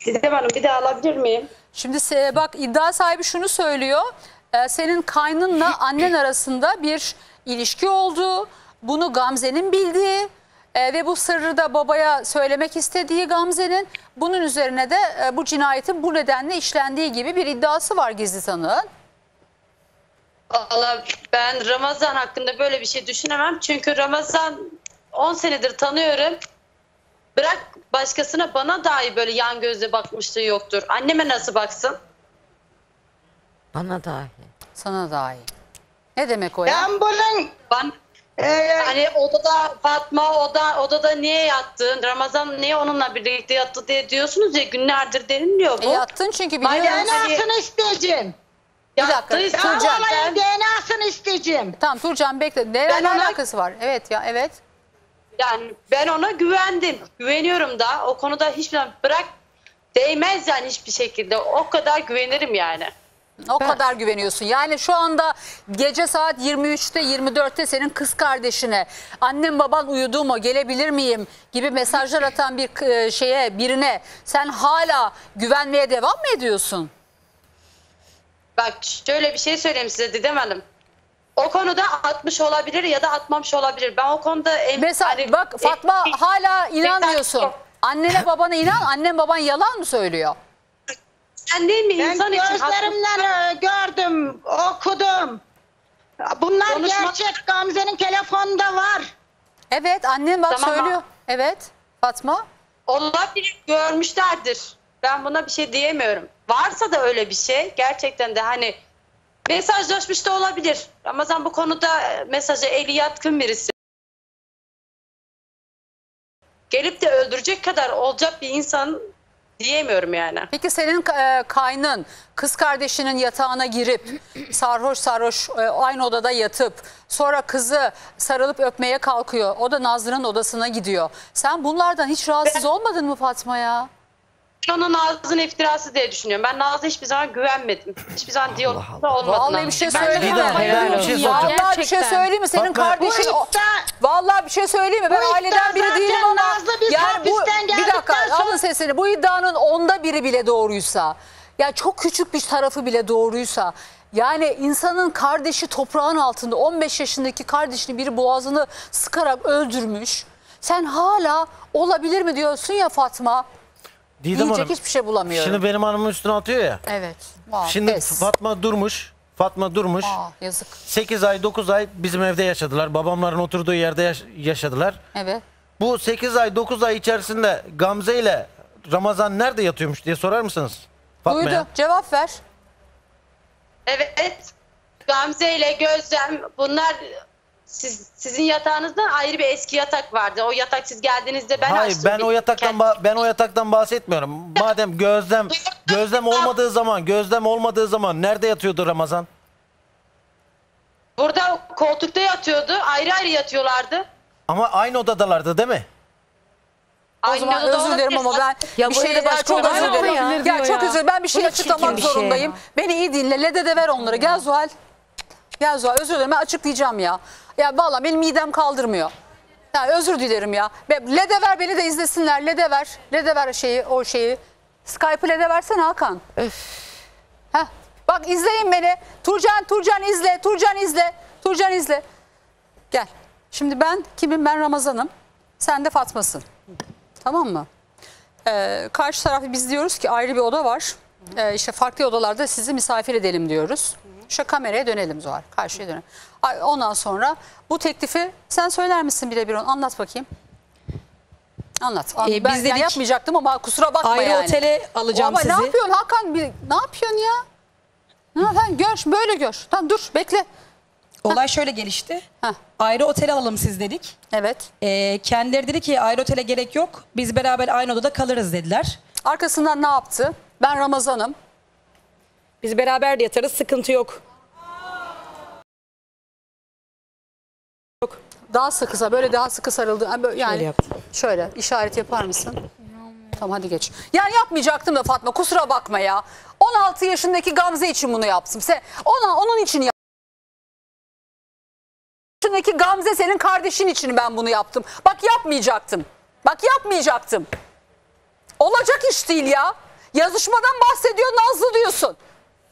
Didem Hanım bir daha alabilir miyim? Şimdi bak iddia sahibi şunu söylüyor. Ee, senin kaynınla annen arasında bir ilişki olduğu, bunu Gamze'nin bildiği e, ve bu sırrı da babaya söylemek istediği Gamze'nin bunun üzerine de e, bu cinayetin bu nedenle işlendiği gibi bir iddiası var gizli tanığın. Valla ben Ramazan hakkında böyle bir şey düşünemem. Çünkü Ramazan 10 senedir tanıyorum. Bırak başkasına bana dahi böyle yan gözle bakmışlığı yoktur. Anneme nasıl baksın? Bana dahi. Sana dahi. Ne demek o ya? Ben bunun Ben hani odada Fatma oda odada niye yattın? Ramazan niye onunla birlikte yattı diye diyorsunuz ya günlerdir deniliyor bu. E yattın çünkü biliyorum. hani- DNA'sını isteyeceğim. Bir dakika Yattıysa Ben olayın DNA'sını isteyeceğim. Tamam Turcan bekle. Ne, Ben ona- alakası var? Evet ya evet. Yani ben ona güvendim. Güveniyorum da o konuda hiçbir zaman bırak değmez yani hiçbir şekilde. O kadar güvenirim yani. O kadar güveniyorsun. Yani şu anda gece saat 23'te 24'te senin kız kardeşine annem baban uyudu mu gelebilir miyim gibi mesajlar atan bir e, şeye birine sen hala güvenmeye devam mı ediyorsun? Bak şöyle bir şey söyleyeyim size Didem Hanım. O konuda atmış olabilir ya da atmamış olabilir. Ben o konuda... em- Mesela hani- bak Fatma e- hala inanmıyorsun. Annene babana inan annen baban yalan mı söylüyor? Sen değil mi Ben insan için gözlerimle e, gördüm, okudum. Bunlar Konuşma- gerçek. Gamze'nin telefonunda var. Evet annen bak Tamam. söylüyor. Evet Fatma. Olabilir görmüşlerdir. Ben buna bir şey diyemiyorum. Varsa da öyle bir şey gerçekten de hani mesajlaşmış da olabilir. Ramazan bu konuda e, mesaja eli yatkın birisi. Gelip de öldürecek kadar olacak bir insan diyemiyorum yani. Peki senin e, kaynın kız kardeşinin yatağına girip sarhoş sarhoş e, aynı odada yatıp sonra kızı sarılıp öpmeye kalkıyor. O da Nazlı'nın odasına gidiyor. Sen bunlardan hiç rahatsız olmadın mı Fatma ya? Ben onun Nazlı'nın iftirası diye düşünüyorum. Ben Nazlı'ya hiçbir zaman güvenmedim. Hiçbir zaman diyalogda olmadı. Vallahi bir şey Ben- söyleyeyim mi? Didem, ben bir şey soracağım. Vallahi bir şey söyleyeyim mi? Senin kardeşin Bu o- iddia- Vallahi bir şey söyleyeyim mi? Ben Bu iddia aileden biri zaten değilim ama Nazlı biz yani bu hapisten bir dakika geldikten sonra- alın sesini. Bu iddianın onda biri bile doğruysa ya çok küçük bir tarafı bile doğruysa yani insanın kardeşi toprağın altında 15 yaşındaki kardeşini biri boğazını sıkarak öldürmüş. Sen hala olabilir mi diyorsun ya Fatma? Didem Hanım, hiçbir şey bulamıyorum. Şimdi benim hanımın üstüne atıyor ya. Evet. Vay, Şimdi pes. Fatma durmuş. Fatma durmuş. Aa, yazık. 8 ay 9 ay bizim evde yaşadılar. Babamların oturduğu yerde yaş- yaşadılar. Evet. Bu 8 ay 9 ay içerisinde Gamze ile Ramazan nerede yatıyormuş diye sorar mısınız? Fatma'ya. Duydu. Cevap ver. Evet. Gamze ile Gözlem bunlar siz, sizin yatağınızda ayrı bir eski yatak vardı. O yatak siz geldiğinizde ben Hayır açtım. ben o yataktan ba- ben o yataktan bahsetmiyorum. Madem gözlem gözlem olmadığı zaman gözlem olmadığı zaman nerede yatıyordu Ramazan? Burada koltukta yatıyordu. Ayrı ayrı yatıyorlardı. Ama aynı odadalardı değil mi? O Aynı zaman odada özür dilerim ama olabilir. ben Ya bir bu şeyde başka çok olan özür dilerim. olabilir Ya, diyor çok ya. özür Ben bir şey Bu ne açıklamak bir şey zorundayım. ya. Beni iyi dinle. Lede de ver onları. Gel Zuhal. Gel Zuhal özür dilerim ben açıklayacağım ya. Ya valla benim midem kaldırmıyor. Ya özür dilerim ya. Lede ver beni de izlesinler. Lede ver. Lede ver şeyi o şeyi. Skype'ı Lede versene Hakan. Heh. Bak izleyin beni. Turcan Turcan izle. Turcan izle. Turcan izle. Gel. Şimdi ben kimim? Ben Ramazan'ım. Sen de Fatma'sın. Tamam mı? Ee, karşı tarafı biz diyoruz ki ayrı bir oda var. Ee, işte farklı odalarda sizi misafir edelim diyoruz. Şu kameraya dönelim Zuhal. Karşıya dönelim. Ondan sonra bu teklifi sen söyler misin birebir onu? Anlat bakayım. Anlat. An- Ee, ben biz yani dedik, yapmayacaktım ama kusura bakma ayrı yani. otele alacağım ama sizi. ne yapıyorsun Hakan? Bir, ne yapıyorsun ya? Ha, sen gör, böyle gör. Tamam dur bekle. Olay şöyle gelişti. Ayrı otel alalım siz dedik. Evet. Ee, kendileri dedi ki ayrı otele gerek yok. Biz beraber aynı odada kalırız dediler. Arkasından ne yaptı? Ben Ramazan'ım. Biz beraber de yatarız sıkıntı yok. Daha sıkısa böyle daha sıkı sarıldı. Böyle- Yani Şöyle yaptım. şöyle işaret yapar mısın? Tamam hadi geç. Yani yapmayacaktım da Fatma kusura bakma ya. 16 yaşındaki Gamze için bunu yaptım. Sen ona onun için yap- yaşındaki Gamze senin kardeşin için ben bunu yaptım. Bak yapmayacaktım. Bak yapmayacaktım. Olacak iş değil ya. Yazışmadan bahsediyor Nazlı diyorsun.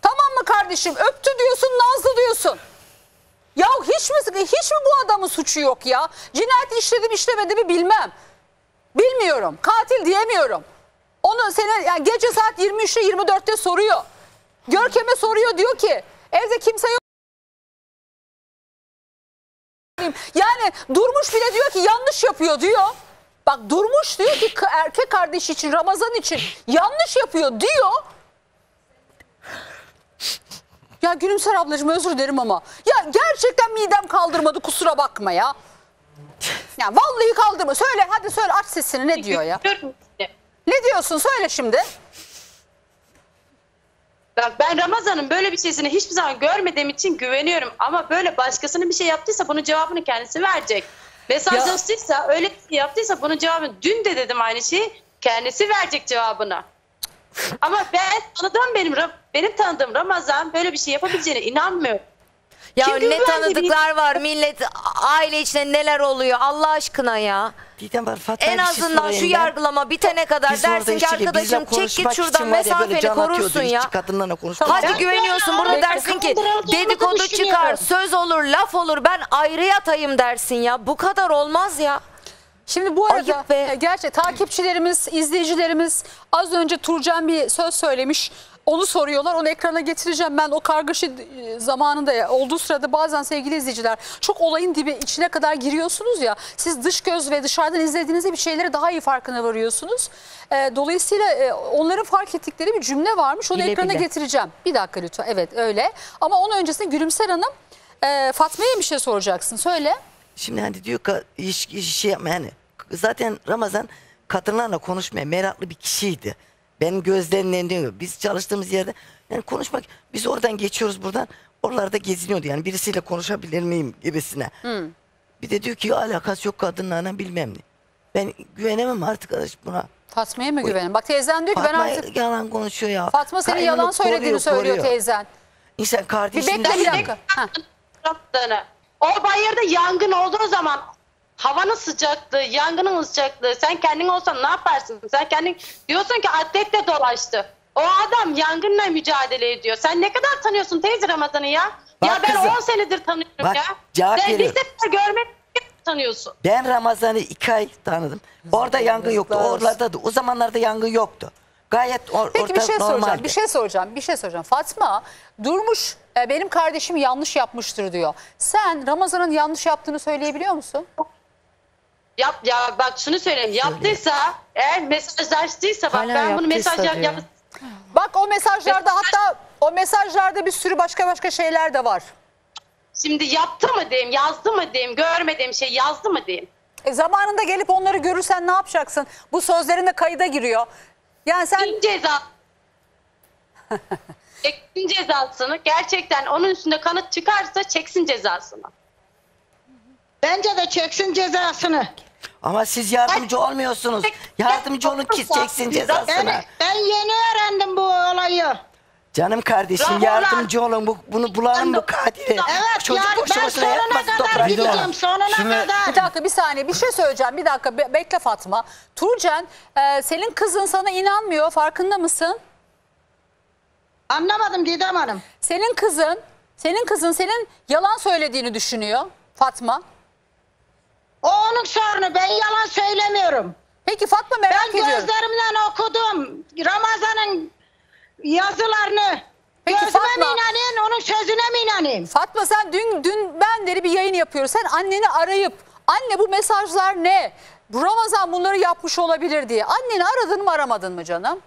Tamam mı kardeşim? Öptü diyorsun Nazlı diyorsun. Ya hiç mi, hiç mi bu adamın suçu yok ya? Cinayet işledi mi işlemedi mi bilmem. Bilmiyorum. Katil diyemiyorum. Onu sene yani gece saat 23'te 24'te soruyor. Görkem'e soruyor diyor ki evde kimse yok. Yani Durmuş bile diyor ki yanlış yapıyor diyor. Bak Durmuş diyor ki erkek kardeşi için Ramazan için yanlış yapıyor diyor. Ya Gülümser ablacığım özür dilerim ama. Ya gerçekten midem kaldırmadı kusura bakma ya. Ya vallahi kaldırma. Söyle hadi söyle aç sesini ne diyor ya? Ne diyorsun söyle şimdi. Bak ben Ramazan'ın böyle bir şeysini hiçbir zaman görmediğim için güveniyorum. Ama böyle başkasının bir şey yaptıysa bunun cevabını kendisi verecek. Mesajlaştıysa öyle bir şey yaptıysa bunun cevabını dün de dedim aynı şeyi. Kendisi verecek cevabını. Ama ben tanıdığım benim benim tanıdığım Ramazan böyle bir şey yapabileceğine inanmıyorum. Ya Kim ne güvenli tanıdıklar var millet aile içinde neler oluyor Allah aşkına ya. Didem var Fatma En bir şey azından şu ben. yargılama bitene kadar Biz orada dersin ki işte bizle arkadaşım çek git şuradan var ya böyle mesafeli can atıyordu, korursun ya. kadınlarla konuşmak Hadi için. güveniyorsun burada dersin ki dedikodu çıkar düşünüyorum. söz olur laf olur ben ayrı yatayım dersin ya. Bu kadar olmaz ya. Şimdi bu arada e, gerçi takipçilerimiz, izleyicilerimiz az önce Turcan bir söz söylemiş. Onu soruyorlar. Onu ekrana getireceğim. Ben o kargaşa e, zamanında olduğu sırada bazen sevgili izleyiciler çok olayın dibi içine kadar giriyorsunuz ya. Siz dış göz ve dışarıdan izlediğinizde bir şeyleri daha iyi farkına varıyorsunuz. E, dolayısıyla e, onların fark ettikleri bir cümle varmış. Onu Bile ekrana bile. getireceğim. Bir dakika lütfen. Evet öyle. Ama onun öncesinde Gülümser Hanım e, Fatma'ya bir şey soracaksın. Söyle. Şimdi hani diyor ki iş, iş şey yapma yani. Zaten Ramazan kadınlarla konuşmaya meraklı bir kişiydi. Benim gözlerimden diyor. Biz çalıştığımız yerde yani konuşmak biz oradan geçiyoruz buradan. Oralarda geziniyordu yani birisiyle konuşabilir miyim gibisine. Bir de diyor ki alakası yok kadınlarla bilmem ne. Ben güvenemem artık arkadaş buna. Fatma'ya mı güvenin? Bak teyzen diyor ki ben Fatma artık yalan konuşuyor ya. Fatma senin Kaynını yalan söylediğini koruyor, söylüyor koruyor. teyzen. İnsan Bir kardeşini bekle bir dakika. Ha. yaptığını. O bayırda yangın olduğu zaman havanın sıcaklığı, yangının sıcaklığı sen kendin olsan ne yaparsın? Sen kendin diyorsun ki atletle dolaştı. O adam yangınla mücadele ediyor. Sen ne kadar tanıyorsun teyze Ramazan'ı ya? Bak ya ben kızım. 10 senedir tanıyorum Bak, ya. cevap Sen bir veriyorum. sefer görmek tanıyorsun. Ben Ramazan'ı iki ay tanıdım. Orada yangın yoktu. Oralarda da o zamanlarda yangın yoktu. Gayet or, Peki orta bir şey soracağım. normaldi. Bir şey soracağım. Bir şey soracağım. Fatma Durmuş e, benim kardeşim yanlış yapmıştır diyor. Sen Ramazan'ın yanlış yaptığını söyleyebiliyor musun? Yap ya bak şunu söyleyeyim. Yaptıysa eğer mesajlaştıysa bak Hala ben bunu yaptıysa mesaj yap, diyor. yap- Bak o mesajlarda hatta o mesajlarda bir sürü başka başka şeyler de var. Şimdi yaptı mı diyeyim, yazdı mı diyeyim, görmediğim şey yazdı mı diyeyim. E, zamanında gelip onları görürsen ne yapacaksın? Bu sözlerin de kayıda giriyor. Yani sen ceza çeksin cezasını. Gerçekten onun üstünde kanıt çıkarsa çeksin cezasını. Bence de çeksin cezasını. Ama siz yardımcı olmuyorsunuz. Yardımcı olun ki çeksin cezasını. Ben, ben yeni öğrendim bu olayı. Canım kardeşim Raporlar- yardımcı olun. Bu, bunu bulalım bu katili. Evet, Çocuk yani boşu ben boşuna sonuna yatmasın kadar toprağa. gideceğim, sonuna kadar. Bir dakika bir saniye bir şey söyleyeceğim. Bir dakika be- bekle Fatma. Turcen e, senin kızın sana inanmıyor farkında mısın? Anlamadım Didem Hanım. Senin kızın senin kızın senin yalan söylediğini düşünüyor Fatma. O onun sorunu. Ben yalan söylemiyorum. Peki Fatma merak ben ediyorum. gözlerimden okudum. Ramazan'ın yazılarını. Peki Gözüme Fatma- mi inanayım, onun sözüne mi inanayım? Fatma sen dün dün ben deri bir yayın yapıyoruz. Sen anneni arayıp anne bu mesajlar ne? Bu Ramazan bunları yapmış olabilir diye. Anneni aradın mı aramadın mı canım?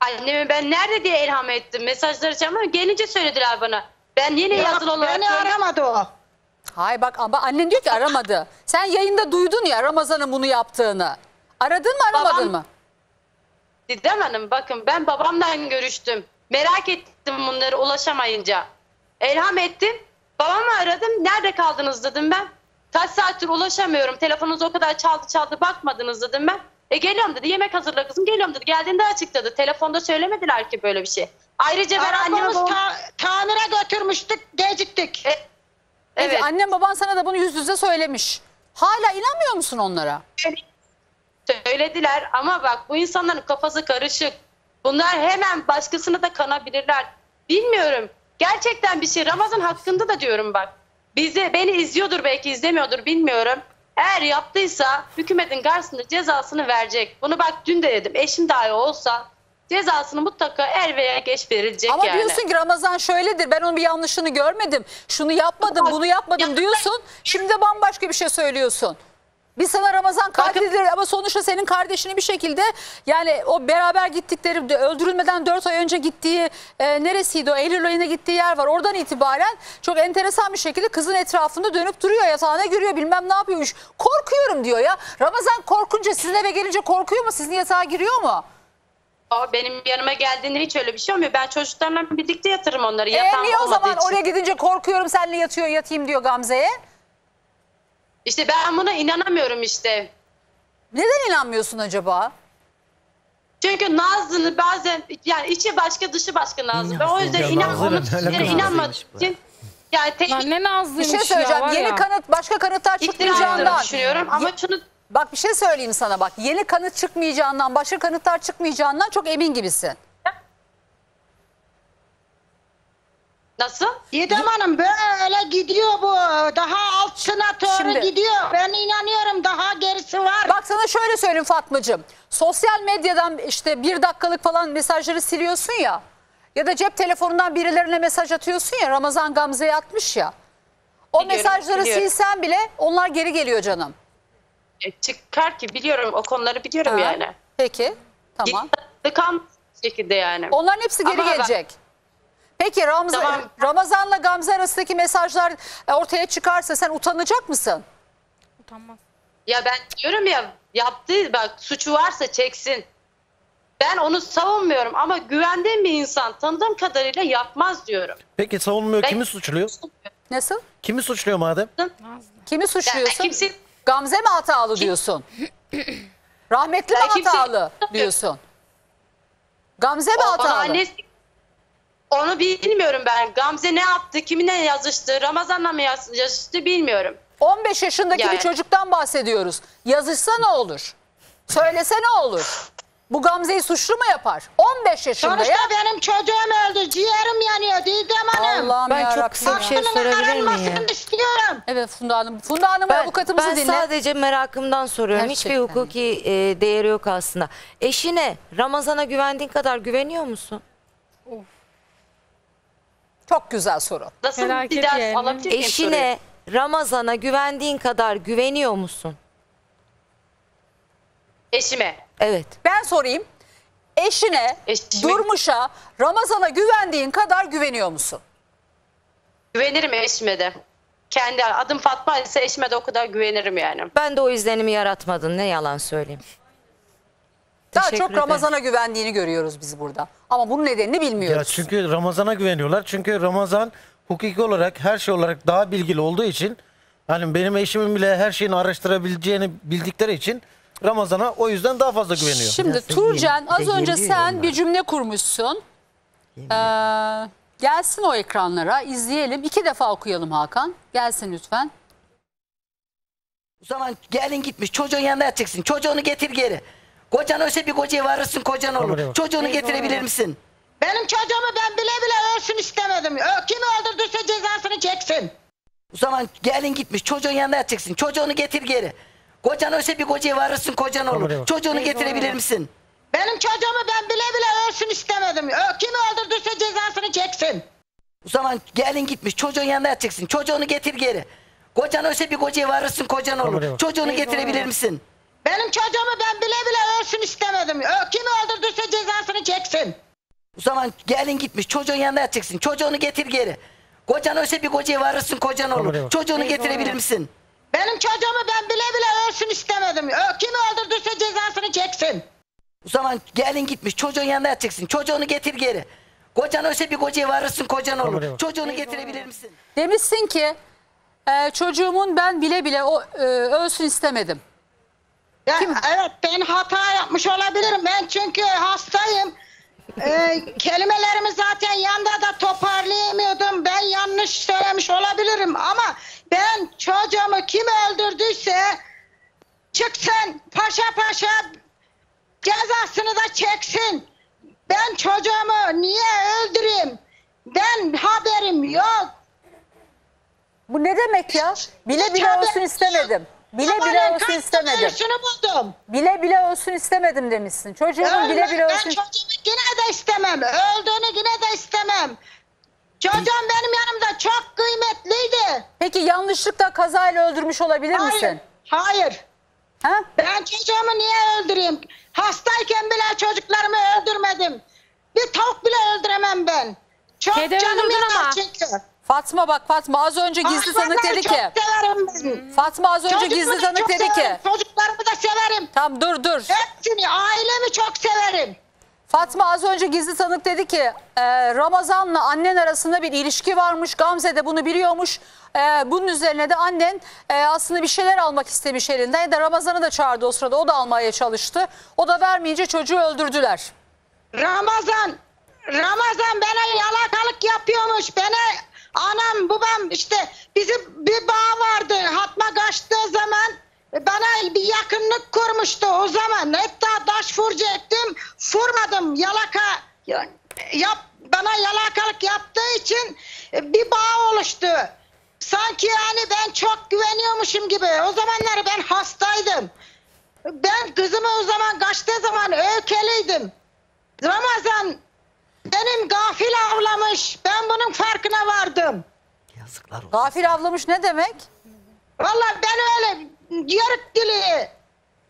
Annemi ben nerede diye ilham ettim. Mesajları ama gelince söylediler bana. Ben yine Yok, yazılı olarak... beni aramadı o. Hay bak ama annen diyor ki aramadı. Sen yayında duydun ya Ramazan'ın bunu yaptığını. Aradın mı aramadın Babam- mı? Didem Hanım bakın ben babamla görüştüm. Merak ettim bunları ulaşamayınca. Elham ettim. Babamı aradım. Nerede kaldınız dedim ben. Kaç saattir ulaşamıyorum. Telefonunuz o kadar çaldı çaldı bakmadınız dedim ben. E geliyorum dedi. Yemek hazırla kızım geliyorum dedi. Geldiğinde açıkladı. Telefonda söylemediler ki böyle bir şey. Ayrıca ben anneme Arabamız babam... ta- tamire götürmüştük, geciktik. Evet. Evet. Annem baban sana da bunu yüz yüze söylemiş. Hala inanmıyor musun onlara? Söylediler ama bak bu insanların kafası karışık. Bunlar hemen başkasına da kanabilirler. Bilmiyorum. Gerçekten bir şey Ramazan hakkında da diyorum bak. Bizi beni izliyordur belki izlemiyordur bilmiyorum. Eğer yaptıysa hükümetin karşısında cezasını verecek. Bunu bak dün de dedim. Eşim dahi olsa cezasını mutlaka er veya geç verilecek Ama yani. diyorsun ki Ramazan şöyledir ben onun bir yanlışını görmedim. Şunu yapmadım bunu yapmadım diyorsun. Şimdi de bambaşka bir şey söylüyorsun. Biz sana Ramazan katildir ama sonuçta senin kardeşini bir şekilde yani o beraber gittikleri de öldürülmeden 4 ay önce gittiği e, neresiydi o Eylül ayına gittiği yer var. Oradan itibaren çok enteresan bir şekilde kızın etrafında dönüp duruyor yatağına giriyor bilmem ne yapıyormuş. Korkuyorum diyor ya. Ramazan korkunca sizin eve gelince korkuyor mu? Sizin yatağa giriyor mu? O benim yanıma geldiğinde hiç öyle bir şey olmuyor. Ben çocuklarla birlikte yatırım onları. E Yatağım niye o olmadığı zaman için. oraya gidince korkuyorum seninle yatıyor yatayım diyor Gamze'ye? İşte ben buna inanamıyorum işte. Neden inanmıyorsun acaba? Çünkü Nazlı'nı bazen yani içi başka dışı başka Nazlı. Ben o yüzden inan, Nazlı'nın öyle sözlerine bir inanmadığım için yani tek Lan ne nazlıymış Bir şey söyleyeceğim. ya var Yeni ya. kanıt, başka kanıtlar İktidar çıkmayacağından. olduğunu düşünüyorum ama şunu Bak bir şey söyleyeyim sana bak. Yeni kanıt çıkmayacağından, başka kanıtlar çıkmayacağından çok emin gibisin. nasıl? Didem Hanım böyle gidiyor bu. Daha altına doğru Şimdi- gidiyor. Ben inanıyorum daha gerisi var. Bak sana şöyle söyleyeyim Fatmacığım. Sosyal medyadan işte bir dakikalık falan mesajları siliyorsun ya. Ya da cep telefonundan birilerine mesaj atıyorsun ya. Ramazan Gamze'ye atmış ya. O Biliyorum, mesajları biliyorum. silsen bile onlar geri geliyor canım. E, çıkar ki biliyorum o konuları biliyorum Ha, yani. Peki tamam. Tıkan şekilde yani. Onların hepsi geri Ama gelecek. Peki Ramza- Tamam. Ramazan'la Gamze arasındaki mesajlar e, ortaya çıkarsa sen utanacak mısın? Utanmaz. Ya ben diyorum ya yaptığı bak suçu varsa çeksin. Ben onu savunmuyorum ama güvendiğim bir insan tanıdığım kadarıyla yapmaz diyorum. Peki savunmuyor Ben- kimi suçluyor? Nasıl? Kimi suçluyor madem? Kimi suçluyorsun? Yani kimse- Gamze mi hatalı diyorsun? Rahmetli mi Ben hatalı diyorsun? Gamze mi O- ona hatalı? annesi- onu bilmiyorum ben. Gamze ne yaptı, kiminle yazıştı, Ramazan'la mı yaz- yazıştı bilmiyorum. 15 yaşındaki Yani- bir çocuktan bahsediyoruz. Yazışsa ne olur? Söylese ne olur? Bu Gamze'yi suçlu mu yapar? 15 yaşında Sonuçta ya. benim çocuğum öldü. Ciğerim yanıyor Didem Hanım. Allah'ım Ben çok yarabbim kısa bir şey Hakkının sorabilir miyim? aranmasını istiyorum. Evet Funda Hanım. Funda Hanım Ben, avukatımızı ben dinle. sadece merakımdan soruyorum. Hiçbir Gerçekten. hukuki e, değeri yok aslında. Eşine Ramazan'a güvendiğin kadar güveniyor musun? Çok güzel soru. Nasıl Felaket bir ders yani. alabilir miyim soruyu? Eşine Ramazan'a güvendiğin kadar güveniyor musun? Eşime. Evet. Ben sorayım. Eşine, Eşime- Durmuş'a, Ramazan'a güvendiğin kadar güveniyor musun? Güvenirim eşime de. Kendi adım Fatma ise eşime de o kadar güvenirim yani. Ben de o izlenimi yaratmadın. Ne yalan söyleyeyim. Daha Teşekkür çok ederim. Ramazan'a güvendiğini görüyoruz biz burada. Ama bunun nedenini Ya bilmiyoruz. çünkü Ramazan'a güveniyorlar. Çünkü Ramazan hukuki olarak her şey olarak daha bilgili olduğu için hani benim eşimin bile her şeyini araştırabileceğini bildikleri için Ramazan'a o yüzden daha fazla güveniyor. Şimdi da Turcan yeni- az de önce sen onlar. bir cümle kurmuşsun. Ee, gelsin o ekranlara izleyelim. İki defa okuyalım Hakan. Gelsin lütfen. O zaman gelin gitmiş çocuğun yanına yatacaksın. Çocuğunu getir geri. Kocan ölse bir kocaya varırsın kocan Kameraya olur. bak. Çocuğunu getirebilir misin? Benim çocuğumu ben bile bile ölsün istemedim. Ö- Kim öldürdüyse cezasını çeksin. O zaman gelin gitmiş çocuğun yanına yatacaksın. Çocuğunu getir geri. Kocan ölse bir kocaya varırsın kocan olur. Çocuğunu getirebilir misin? Benim çocuğumu ben bile bile ölsün istemedim. Ö- Kim öldürdüyse cezasını çeksin. O zaman gelin gitmiş çocuğun yanına yatacaksın. Çocuğunu getir geri. Kocan ölse bir kocaya varırsın kocan olur. Çocuğunu getirebilir misin? Benim çocuğumu ben bile bile ölsün istemedim. Ö- Kim öldürdüyse cezasını çeksin. O zaman gelin gitmiş çocuğun yanına yatacaksın. Çocuğunu getir geri. Kocan ölse bir kocaya varırsın kocan olur. Çocuğunu getirebilir misin? Benim çocuğumu ben bile bile ölsün istemedim. Ö- Kim öldürdüyse cezasını çeksin. O zaman gelin gitmiş çocuğun yanına yatacaksın. Çocuğunu getir geri. Kocan ölse bir kocaya varırsın kocan olur. Çocuğunu getirebilir misin? Demişsin ki e, çocuğumun ben bile bile o e, ölsün istemedim. Ya, evet ben hata yapmış olabilirim. Ben çünkü hastayım. Ee, kelimelerimi zaten yanda da toparlayamıyordum. Ben yanlış söylemiş olabilirim ama ben çocuğumu kim öldürdüyse çıksın paşa paşa cezasını da çeksin. Ben çocuğumu niye öldüreyim? Ben haberim yok. Bu ne demek ya? Bile Hiç bile haberim ölsün yok. istemedim. Bile Ama bile ben ölsün kaçtım, istemedim. ölüsünü buldum. Bile bile ölsün istemedim demişsin. Çocuğumun bile bile ben ölsün. çocuğumu yine de istemem. Öldüğünü yine de istemem. Çocuğum benim yanımda çok kıymetliydi. Peki yanlışlıkla kazayla öldürmüş olabilir Hayır. misin? Hayır. Ha? Ben çocuğumu niye öldüreyim? Hastayken bile çocuklarımı öldürmedim. Bir tavuk bile öldüremem ben. Çok Kedi canım öldürdün yanar ama. çünkü. Fatma bak Fatma az önce gizli tanık Hayvanları dedi çok ki. severim ben. Fatma az önce Çocukları gizli tanık çok dedi ki. severim, Çocuklarımı da severim. Tam dur dur. Hepsini, ailemi çok severim. Fatma az önce gizli tanık dedi ki e, Ramazan'la annen arasında bir ilişki varmış. Gamze de bunu biliyormuş. E, bunun üzerine de annen e, aslında bir şeyler almak istemiş elinden. Ya da Ramazan'ı da çağırdı o sırada o da almaya çalıştı. O da vermeyince çocuğu öldürdüler. Ramazan, Ramazan bana yalakalık yapıyormuş. Bana anam babam işte bizim bir bağ vardı. Hatma kaçtığı zaman bana bir yakınlık kurmuştu o zaman. Hatta taş vuracaktım. Vurmadım. Yalaka yap, bana yalakalık yaptığı için bir bağ oluştu. Sanki yani ben çok güveniyormuşum gibi. O zamanlar ben hastaydım. Ben kızımı o zaman kaçtığı zaman öykəliydim. Ramazan benim gafil avlamış. Ben bunun farkına vardım. Gafil avlamış ne demek? Vallahi ben öyle yörük dili.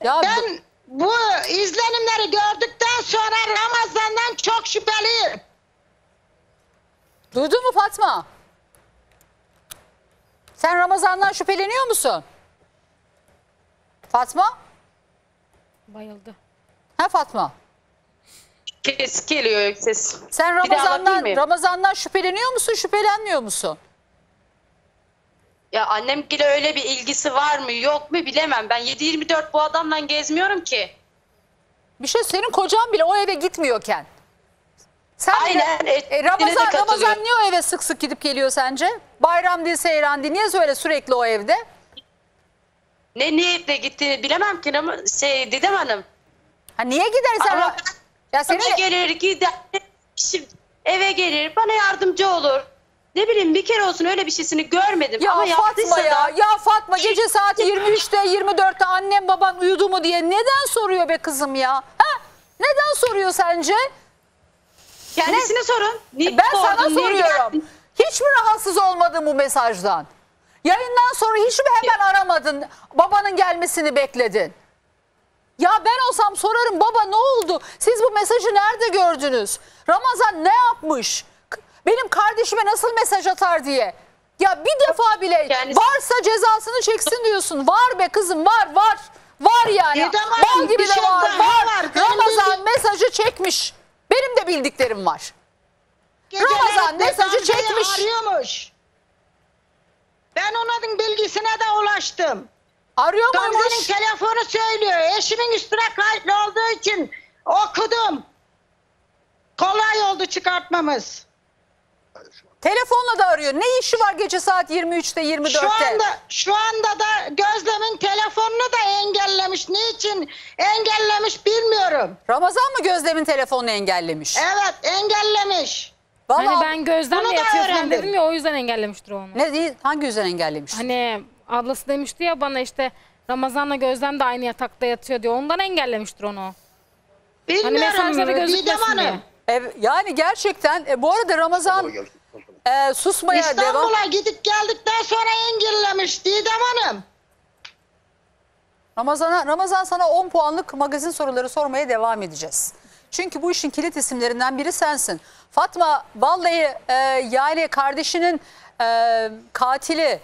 Ya ben bu izlenimleri gördükten sonra Ramazan'dan çok şüpheliyim. Duydun mu Fatma? Sen Ramazan'dan şüpheleniyor musun? Fatma? Bayıldı. Ha Fatma? Kes geliyor ses. Sen Bir daha Ramazan'dan? Ramazan'dan şüpheleniyor musun, şüphelenmiyor musun? Ya annemgile öyle bir ilgisi var mı yok mu bilemem. Ben 7-24 bu adamla gezmiyorum ki. Bir şey senin kocan bile o eve gitmiyorken. Sen Aynen, bile- e, de Ramazan. Ramazan niye o eve sık sık gidip geliyor sence? Bayram değil, seyran değil. Niye öyle sürekli o evde? Ne niyetle gittiğini bilemem ki ama şey Didem Hanım. Ha niye gider sen? Ama ya seni Eve gelir gider. Şimdi eve gelir bana yardımcı olur. Ne bileyim bir kere olsun öyle bir şeysini görmedim. Ya ama Fatma ya, da ya Fatma gece saat 23'te 24'te annem baban uyudu mu diye neden soruyor be kızım ya? Ha? Neden soruyor sence? Kendisine sorun. Niye ben sana sordun, niye soruyorum. geldin? Hiç mi rahatsız olmadın bu mesajdan? Yayından sonra hiç mi hemen aramadın? Babanın gelmesini bekledin. Ya ben olsam sorarım baba ne oldu? Siz bu mesajı nerede gördünüz? Ramazan ne yapmış? Benim kardeşime nasıl mesaj atar diye. Ya bir defa bile varsa cezasını çeksin diyorsun. Var be kızım var var. Var yani. Bal gibi de şey var. var. var. Ramazan mesajı çekmiş. Benim de bildiklerim var. Ramazan Geceleri mesajı Gamze'yi çekmiş. Arıyormuş. Ben onun bilgisine de ulaştım. Arıyor muymuş? Gamze'nin telefonu söylüyor. Eşimin üstüne kayıtlı olduğu için okudum. Kolay oldu çıkartmamız. Telefonla da arıyor. Ne işi var gece saat 23'te 24'te? Şu anda şu anda da Gözlem'in telefonunu da engellemiş. Niçin engellemiş bilmiyorum. Ramazan mı Gözlem'in telefonunu engellemiş? Evet engellemiş. Hani ben gözlemle yatıyor falan dedim ya o yüzden engellemiştir onu. Ne? Hangi yüzden engellemiş? Hani ablası demişti ya bana işte Ramazan'la Gözlem de aynı yatakta yatıyor diyor. Ondan engellemiştir onu. Bilmiyorum, Hani mesajları Didem gözükmesin Hanım. diye. Ev- yani gerçekten e, bu arada Ramazan e, susmaya devam. İstanbul'a gidip geldikten sonra engellemiş Didem Hanım. Ramazan'a Ramazan sana 10 puanlık magazin soruları sormaya devam edeceğiz. Çünkü bu işin kilit isimlerinden biri sensin. Fatma vallahi e, yani kardeşinin e, katili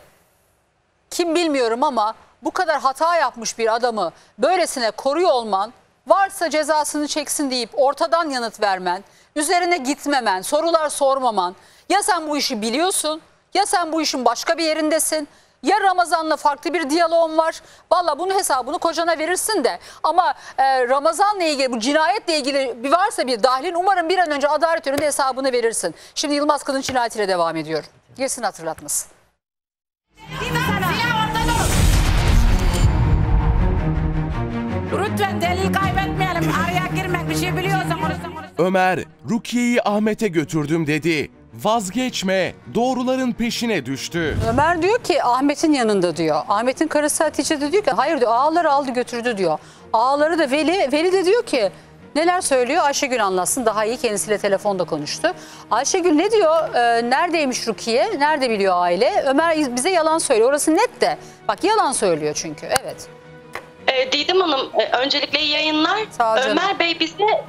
kim bilmiyorum ama bu kadar hata yapmış bir adamı böylesine koruyor olman, varsa cezasını çeksin deyip ortadan yanıt vermen, üzerine gitmemen, sorular sormaman. Ya sen bu işi biliyorsun ya sen bu işin başka bir yerindesin. Ya Ramazan'la farklı bir diyaloğun var. Valla bunun hesabını kocana verirsin de. Ama e, Ramazan'la ilgili bu cinayetle ilgili bir varsa bir dahlin umarım bir an önce adalet önünde hesabını verirsin. Şimdi Yılmaz Kılınç cinayetiyle devam ediyor. Girsin hatırlatması. Lütfen delil kaybetmeyelim. Araya girmek bir şey biliyorsan onu Ömer, Rukiye'yi Ahmet'e götürdüm dedi. Vazgeçme, doğruların peşine düştü. Ömer diyor ki Ahmet'in yanında diyor. Ahmet'in karısı Hatice de diyor ki hayır diyor ağaları aldı götürdü diyor. Ağaları da Veli, Veli de diyor ki neler söylüyor Ayşegül anlatsın daha iyi kendisiyle telefonda konuştu. Ayşegül ne diyor Ee, neredeymiş Rukiye nerede biliyor aile Ömer bize yalan söylüyor orası net de bak yalan söylüyor çünkü evet. Ee, Didem Hanım e, öncelikle iyi yayınlar. Sağ ol canım. Ömer Bey bize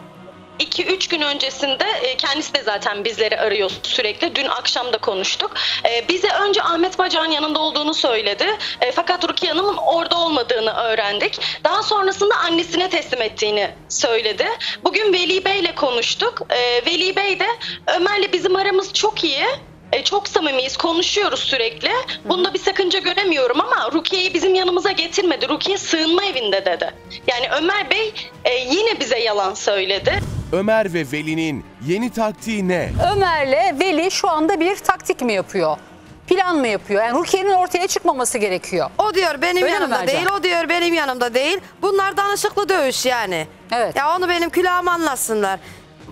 2-3 gün öncesinde e, kendisi de zaten bizleri arıyor sürekli. Dün akşam da konuştuk. E, bize önce Ahmet Bacak'ın yanında olduğunu söyledi. E, fakat Rukiye Hanım'ın orada olmadığını öğrendik. Daha sonrasında annesine teslim ettiğini söyledi. Bugün Veli Bey'le konuştuk. E, Veli Bey de Ömer'le bizim aramız çok iyi. E, çok samimiyiz, konuşuyoruz sürekli. Bunda bir sakınca göremiyorum ama Rukiye'yi bizim yanımıza getirmedi. Rukiye sığınma evinde dedi. Yani Ömer Bey e, yine bize yalan söyledi. Ömer ve Veli'nin yeni taktiği ne? Ömer'le Veli şu anda bir taktik mi yapıyor? Plan mı yapıyor? Yani Rukiye'nin ortaya çıkmaması gerekiyor. O diyor benim Öyle mi yanımda Mercan? değil, o diyor benim yanımda değil. Bunlar danışıklı dövüş yani. Evet. Ya onu benim külahıma anlatsınlar.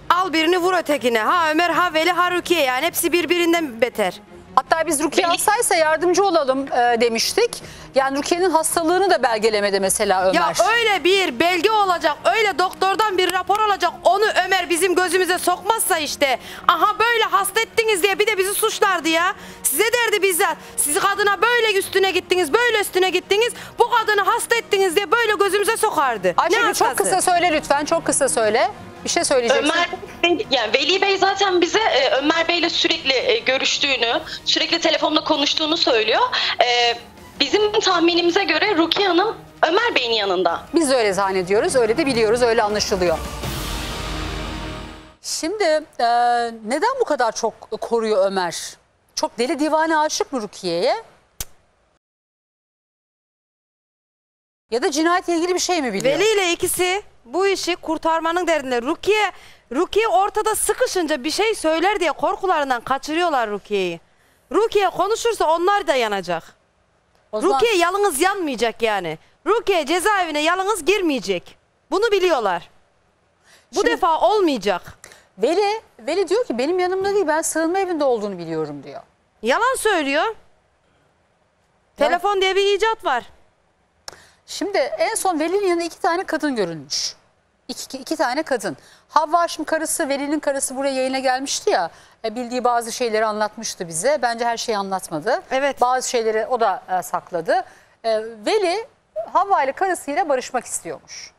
Al birini vur ötekine. Ha Ömer, ha Veli, ha Rukiye yani hepsi birbirinden beter. Hatta biz Rukiye hastaysa yardımcı olalım e, demiştik. Yani Rukiye'nin hastalığını da belgelemedi mesela Ömer. Ya öyle bir belge olacak, öyle doktordan bir rapor olacak. Onu Ömer bizim gözümüze sokmazsa işte. Aha böyle hasta ettiniz diye bir de bizi suçlardı ya. Size derdi bizzat. Siz kadına böyle üstüne gittiniz, böyle üstüne gittiniz. Bu kadını hasta ettiniz diye böyle gözümüze sokardı. Ayşegül çok kısa söyle lütfen çok kısa söyle. Bir şey söyleyeceksin. Ömer yani Veli Bey zaten bize e, Ömer Bey'le sürekli e, görüştüğünü, sürekli telefonda konuştuğunu söylüyor. E, bizim tahminimize göre Rukiye Hanım Ömer Bey'in yanında. Biz de öyle zannediyoruz. Öyle de biliyoruz. Öyle anlaşılıyor. Şimdi e, neden bu kadar çok koruyor Ömer? Çok deli divane aşık mı Rukiye'ye? Ya da cinayetle ilgili bir şey mi biliyor? Veli ile ikisi bu işi kurtarmanın derdinde. Rukiye, Rukiye ortada sıkışınca bir şey söyler diye korkularından kaçırıyorlar Rukiye'yi. Rukiye konuşursa onlar da yanacak. Zaman- Rukiye yalnız yanmayacak yani. Rukiye cezaevine yalnız girmeyecek. Bunu biliyorlar. Bu defa olmayacak. Veli, Veli diyor ki benim yanımda değil ben sığınma evinde olduğunu biliyorum diyor. Yalan söylüyor. Telefon diye bir icat var. Şimdi en son Veli'nin yanında iki tane kadın görülmüş. İki, iki tane kadın. Havva şimdi karısı, Veli'nin karısı buraya yayına gelmişti ya. e, Bildiği bazı şeyleri anlatmıştı bize. Bence her şeyi anlatmadı. Evet. Bazı şeyleri o da e, sakladı. E, Veli Havva ile karısıyla barışmak istiyormuş.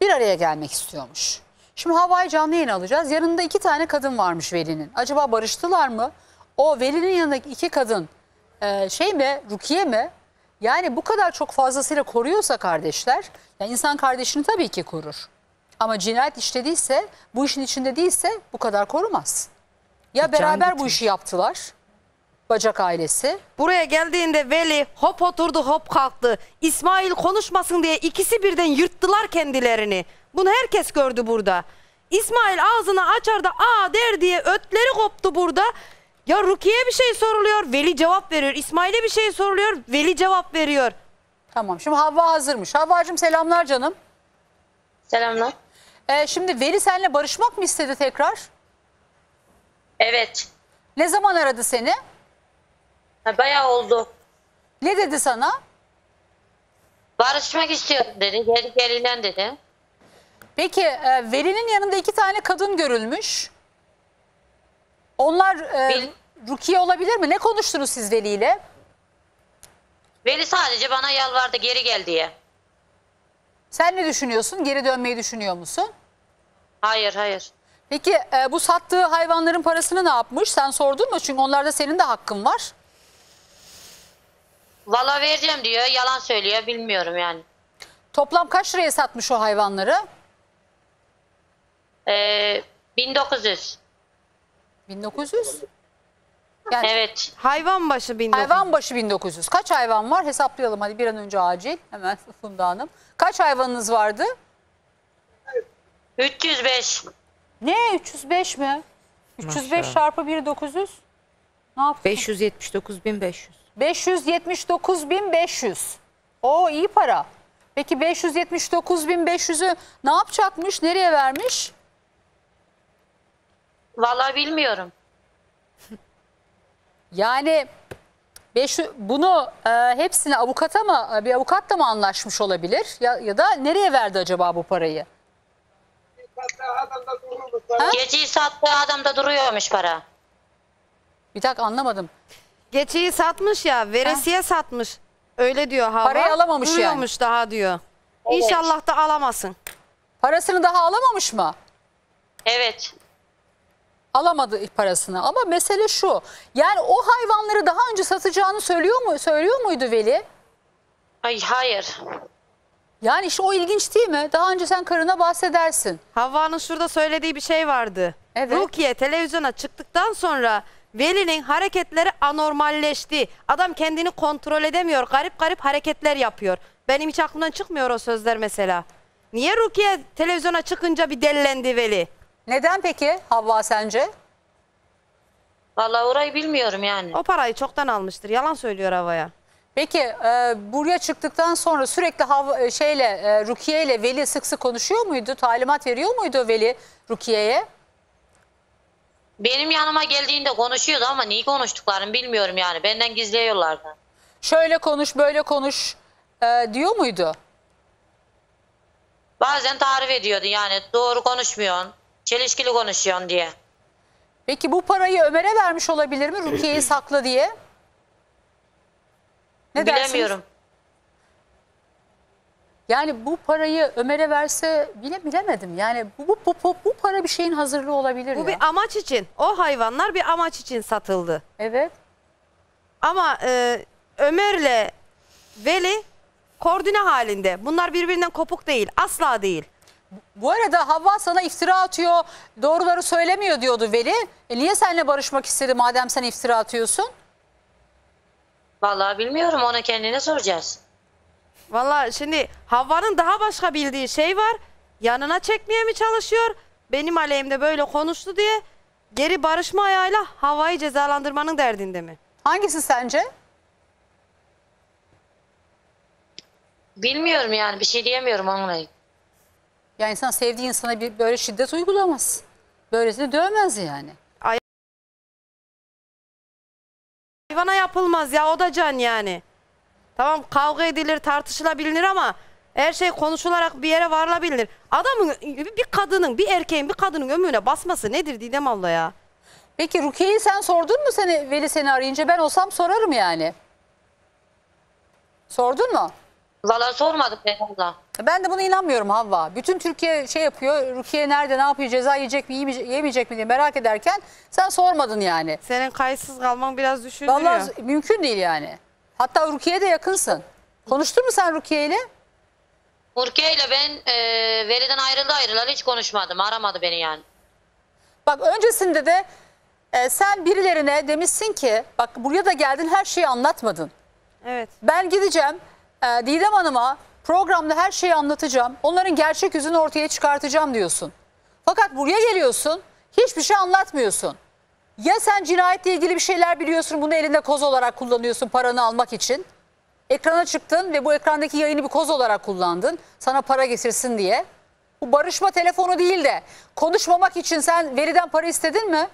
Bir araya gelmek istiyormuş. Şimdi Havva'yı canlı yayın alacağız. Yanında iki tane kadın varmış Veli'nin. Acaba barıştılar mı? O Veli'nin yanındaki iki kadın e, şey mi, Rukiye mi? Yani bu kadar çok fazlasıyla koruyorsa kardeşler, ya insan kardeşini tabii ki korur. Ama cinayet işlediyse, bu işin içinde değilse bu kadar korumaz. Ya beraber bu işi yaptılar, bacak ailesi. Buraya geldiğinde Veli hop oturdu hop kalktı. İsmail konuşmasın diye ikisi birden yırttılar kendilerini. Bunu herkes gördü burada. İsmail ağzını açar da aa der diye ötleri koptu burada. Ya Rukiye bir şey soruluyor, Veli cevap veriyor. İsmail'e bir şey soruluyor, Veli cevap veriyor. Tamam şimdi Havva hazırmış. Havvacığım selamlar canım. Selamlar. Ee, şimdi Veli seninle barışmak mı istedi tekrar? Evet. Ne zaman aradı seni? bayağı oldu. Ne dedi sana? Barışmak istiyorum dedi. Geri gerilen dedi. Peki e, Veli'nin yanında iki tane kadın görülmüş. Onlar e, Rukiye olabilir mi? Ne konuştunuz siz Veli ile? Veli sadece bana yalvardı geri gel diye. Sen ne düşünüyorsun? Geri dönmeyi düşünüyor musun? Hayır hayır. Peki e, bu sattığı hayvanların parasını ne yapmış? Sen sordun mu? Çünkü onlarda senin de hakkın var. Valla vereceğim diyor. Yalan söylüyor. Bilmiyorum yani. Toplam kaç liraya satmış o hayvanları? Ee, 1900. 1900? Evet. Hayvan başı 1900. Hayvan başı 1900. Kaç hayvan var? Hesaplayalım hadi bir an önce acil. Hemen Funda Hanım. Kaç hayvanınız vardı? 305. Ne 305 mi? 305 Maşallah. çarpı 1 900. Ne yaptın? 579.500. 579.500. O iyi para. Peki 579.500'ü ne yapacakmış? Nereye vermiş? Valla bilmiyorum. Yani 500 bunu e, hepsini avukata mı bir avukatla mı anlaşmış olabilir? Ya, ya da nereye verdi acaba bu parayı? Geceyi sattığı adamda duruyormuş para. Bir dakika anlamadım. Geçiyi satmış ya, veresiye satmış. Öyle diyor Hava. Parayı alamamış yani. Duruyormuş daha diyor. Evet. İnşallah da alamasın. Parasını daha alamamış mı? Evet. Alamadı parasını ama mesele şu. Yani o hayvanları daha önce satacağını söylüyor mu söylüyor muydu Veli? Ay hayır. Yani işte o ilginç değil mi? Daha önce sen karına bahsedersin. Havva'nın şurada söylediği bir şey vardı. Rukiye televizyona çıktıktan sonra Veli'nin hareketleri anormalleşti. Adam kendini kontrol edemiyor. Garip garip hareketler yapıyor. Benim hiç aklımdan çıkmıyor o sözler mesela. Niye Rukiye televizyona çıkınca bir delilendi Veli? Neden peki Havva sence? Vallahi orayı bilmiyorum yani. O parayı çoktan almıştır. Yalan söylüyor Havva'ya. Peki e, buraya çıktıktan sonra sürekli Hav- e, şeyle e, Rukiye ile Veli sık sık konuşuyor muydu? Talimat veriyor muydu Veli Rukiye'ye? Benim yanıma geldiğinde konuşuyordu ama neyi konuştuklarını bilmiyorum yani. Benden gizliyorlardı. Şöyle konuş, böyle konuş e, diyor muydu? Bazen tarif ediyordu yani doğru konuşmuyorsun, çelişkili konuşuyorsun diye. Peki bu parayı Ömer'e vermiş olabilir mi Rukiye'yi sakla diye? Ne dersiniz? Bilemiyorum. Yani bu parayı Ömer'e verse bile bilemedim. Yani bu, bu, bu, bu, bu para bir şeyin hazırlığı olabilir Bu ya. bir amaç için. O hayvanlar bir amaç için satıldı. Evet. Ama e, Ömer'le Veli koordine halinde. Bunlar birbirinden kopuk değil. Asla değil. Bu arada Havva sana iftira atıyor, doğruları söylemiyor diyordu Veli. E niye seninle barışmak istedi madem sen iftira atıyorsun? Vallahi bilmiyorum onu kendine soracağız. Valla şimdi Havva'nın daha başka bildiği şey var. Yanına çekmeye mi çalışıyor? Benim aleyhimde böyle konuştu diye geri barışma ayağıyla Havva'yı cezalandırmanın derdinde mi? Hangisi sence? Bilmiyorum yani bir şey diyemiyorum onunla ilgili. Ya insan sevdiği insana bir böyle şiddet uygulamaz. Böylesini dövmez yani. Hayvana yapılmaz ya o da can yani. Tamam kavga edilir tartışılabilir ama her şey konuşularak bir yere varılabilir. Adamın bir kadının bir erkeğin bir kadının ömrüne basması nedir Didem abla ya? Peki Rukiye'yi sen sordun mu seni Veli seni arayınca ben olsam sorarım yani. Sordun mu? Vallahi sormadım ben abla. Ben de buna inanmıyorum Havva. Bütün Türkiye şey yapıyor. Rukiye nerede ne yapıyor ceza yiyecek mi yemeyecek, yemeyecek mi diye merak ederken sen sormadın yani. Senin kayıtsız kalman biraz düşündürüyor. Vallahi mümkün değil yani. Hatta Rukiye'ye de yakınsın. Konuştun mu sen Rukiye ile? Urke ile ben e, Veli'den ayrıldı ayrılalı hiç konuşmadım. Aramadı beni yani. Bak öncesinde de e, sen birilerine demişsin ki bak buraya da geldin her şeyi anlatmadın. Evet. Ben gideceğim e, Didem Hanım'a programda her şeyi anlatacağım. Onların gerçek yüzünü ortaya çıkartacağım diyorsun. Fakat buraya geliyorsun hiçbir şey anlatmıyorsun. Ya sen cinayetle ilgili bir şeyler biliyorsun bunu elinde koz olarak kullanıyorsun paranı almak için. Ekrana çıktın ve bu ekrandaki yayını bir koz olarak kullandın. Sana para getirsin diye. Bu barışma telefonu değil de konuşmamak için sen veriden para istedin mi?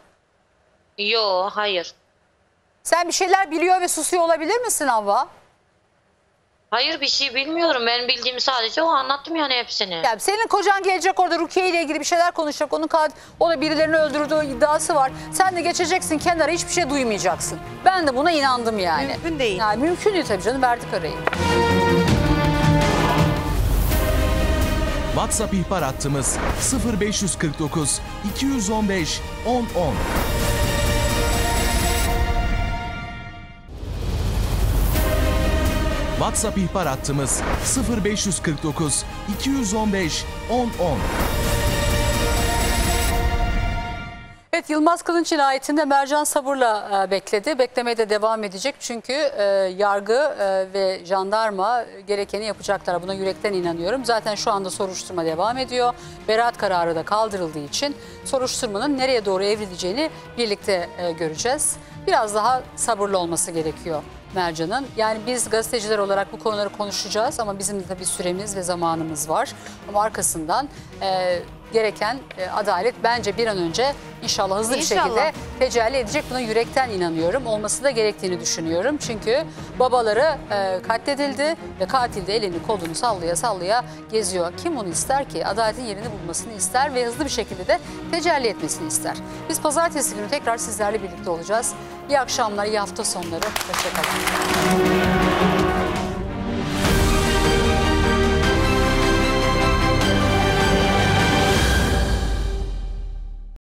Yo hayır. Sen bir şeyler biliyor ve susuyor olabilir misin Havva? Hayır bir şey bilmiyorum. Ben bildiğimi sadece o anlattım yani hepsini. Yani senin kocan gelecek orada Rukiye ile ilgili bir şeyler konuşacak. Onun kat, o da birilerini öldürdüğü iddiası var. Sen de geçeceksin kenara hiçbir şey duymayacaksın. Ben de buna inandım yani. Mümkün değil. Yani mümkün değil tabii canım verdik arayı. WhatsApp ihbar hattımız 0549 215 1010. WhatsApp ihbar hattımız 0549 215 1010. Evet Yılmaz Kılınç cinayetinde Mercan sabırla e, bekledi. Beklemeye de devam edecek. Çünkü e, yargı e, ve jandarma gerekeni yapacaklar. Buna yürekten inanıyorum. Zaten şu anda soruşturma devam ediyor. Beraat kararı da kaldırıldığı için soruşturmanın nereye doğru evrileceğini birlikte e, göreceğiz. Biraz daha sabırlı olması gerekiyor Mercan'ın. Yani biz gazeteciler olarak bu konuları konuşacağız ama bizim de tabii süremiz ve zamanımız var. Ama arkasından e, gereken e, adalet bence bir an önce inşallah hızlı bir İnşallah. şekilde tecelli edecek. Buna yürekten inanıyorum. Olması da gerektiğini düşünüyorum. Çünkü babaları e, katledildi ve katil de elini kolunu sallaya sallaya geziyor. Kim bunu ister ki? Adaletin yerini bulmasını ister ve hızlı bir şekilde de tecelli etmesini ister. Biz pazartesi günü tekrar sizlerle birlikte olacağız. İyi akşamlar, iyi hafta sonları. Hoşçakalın.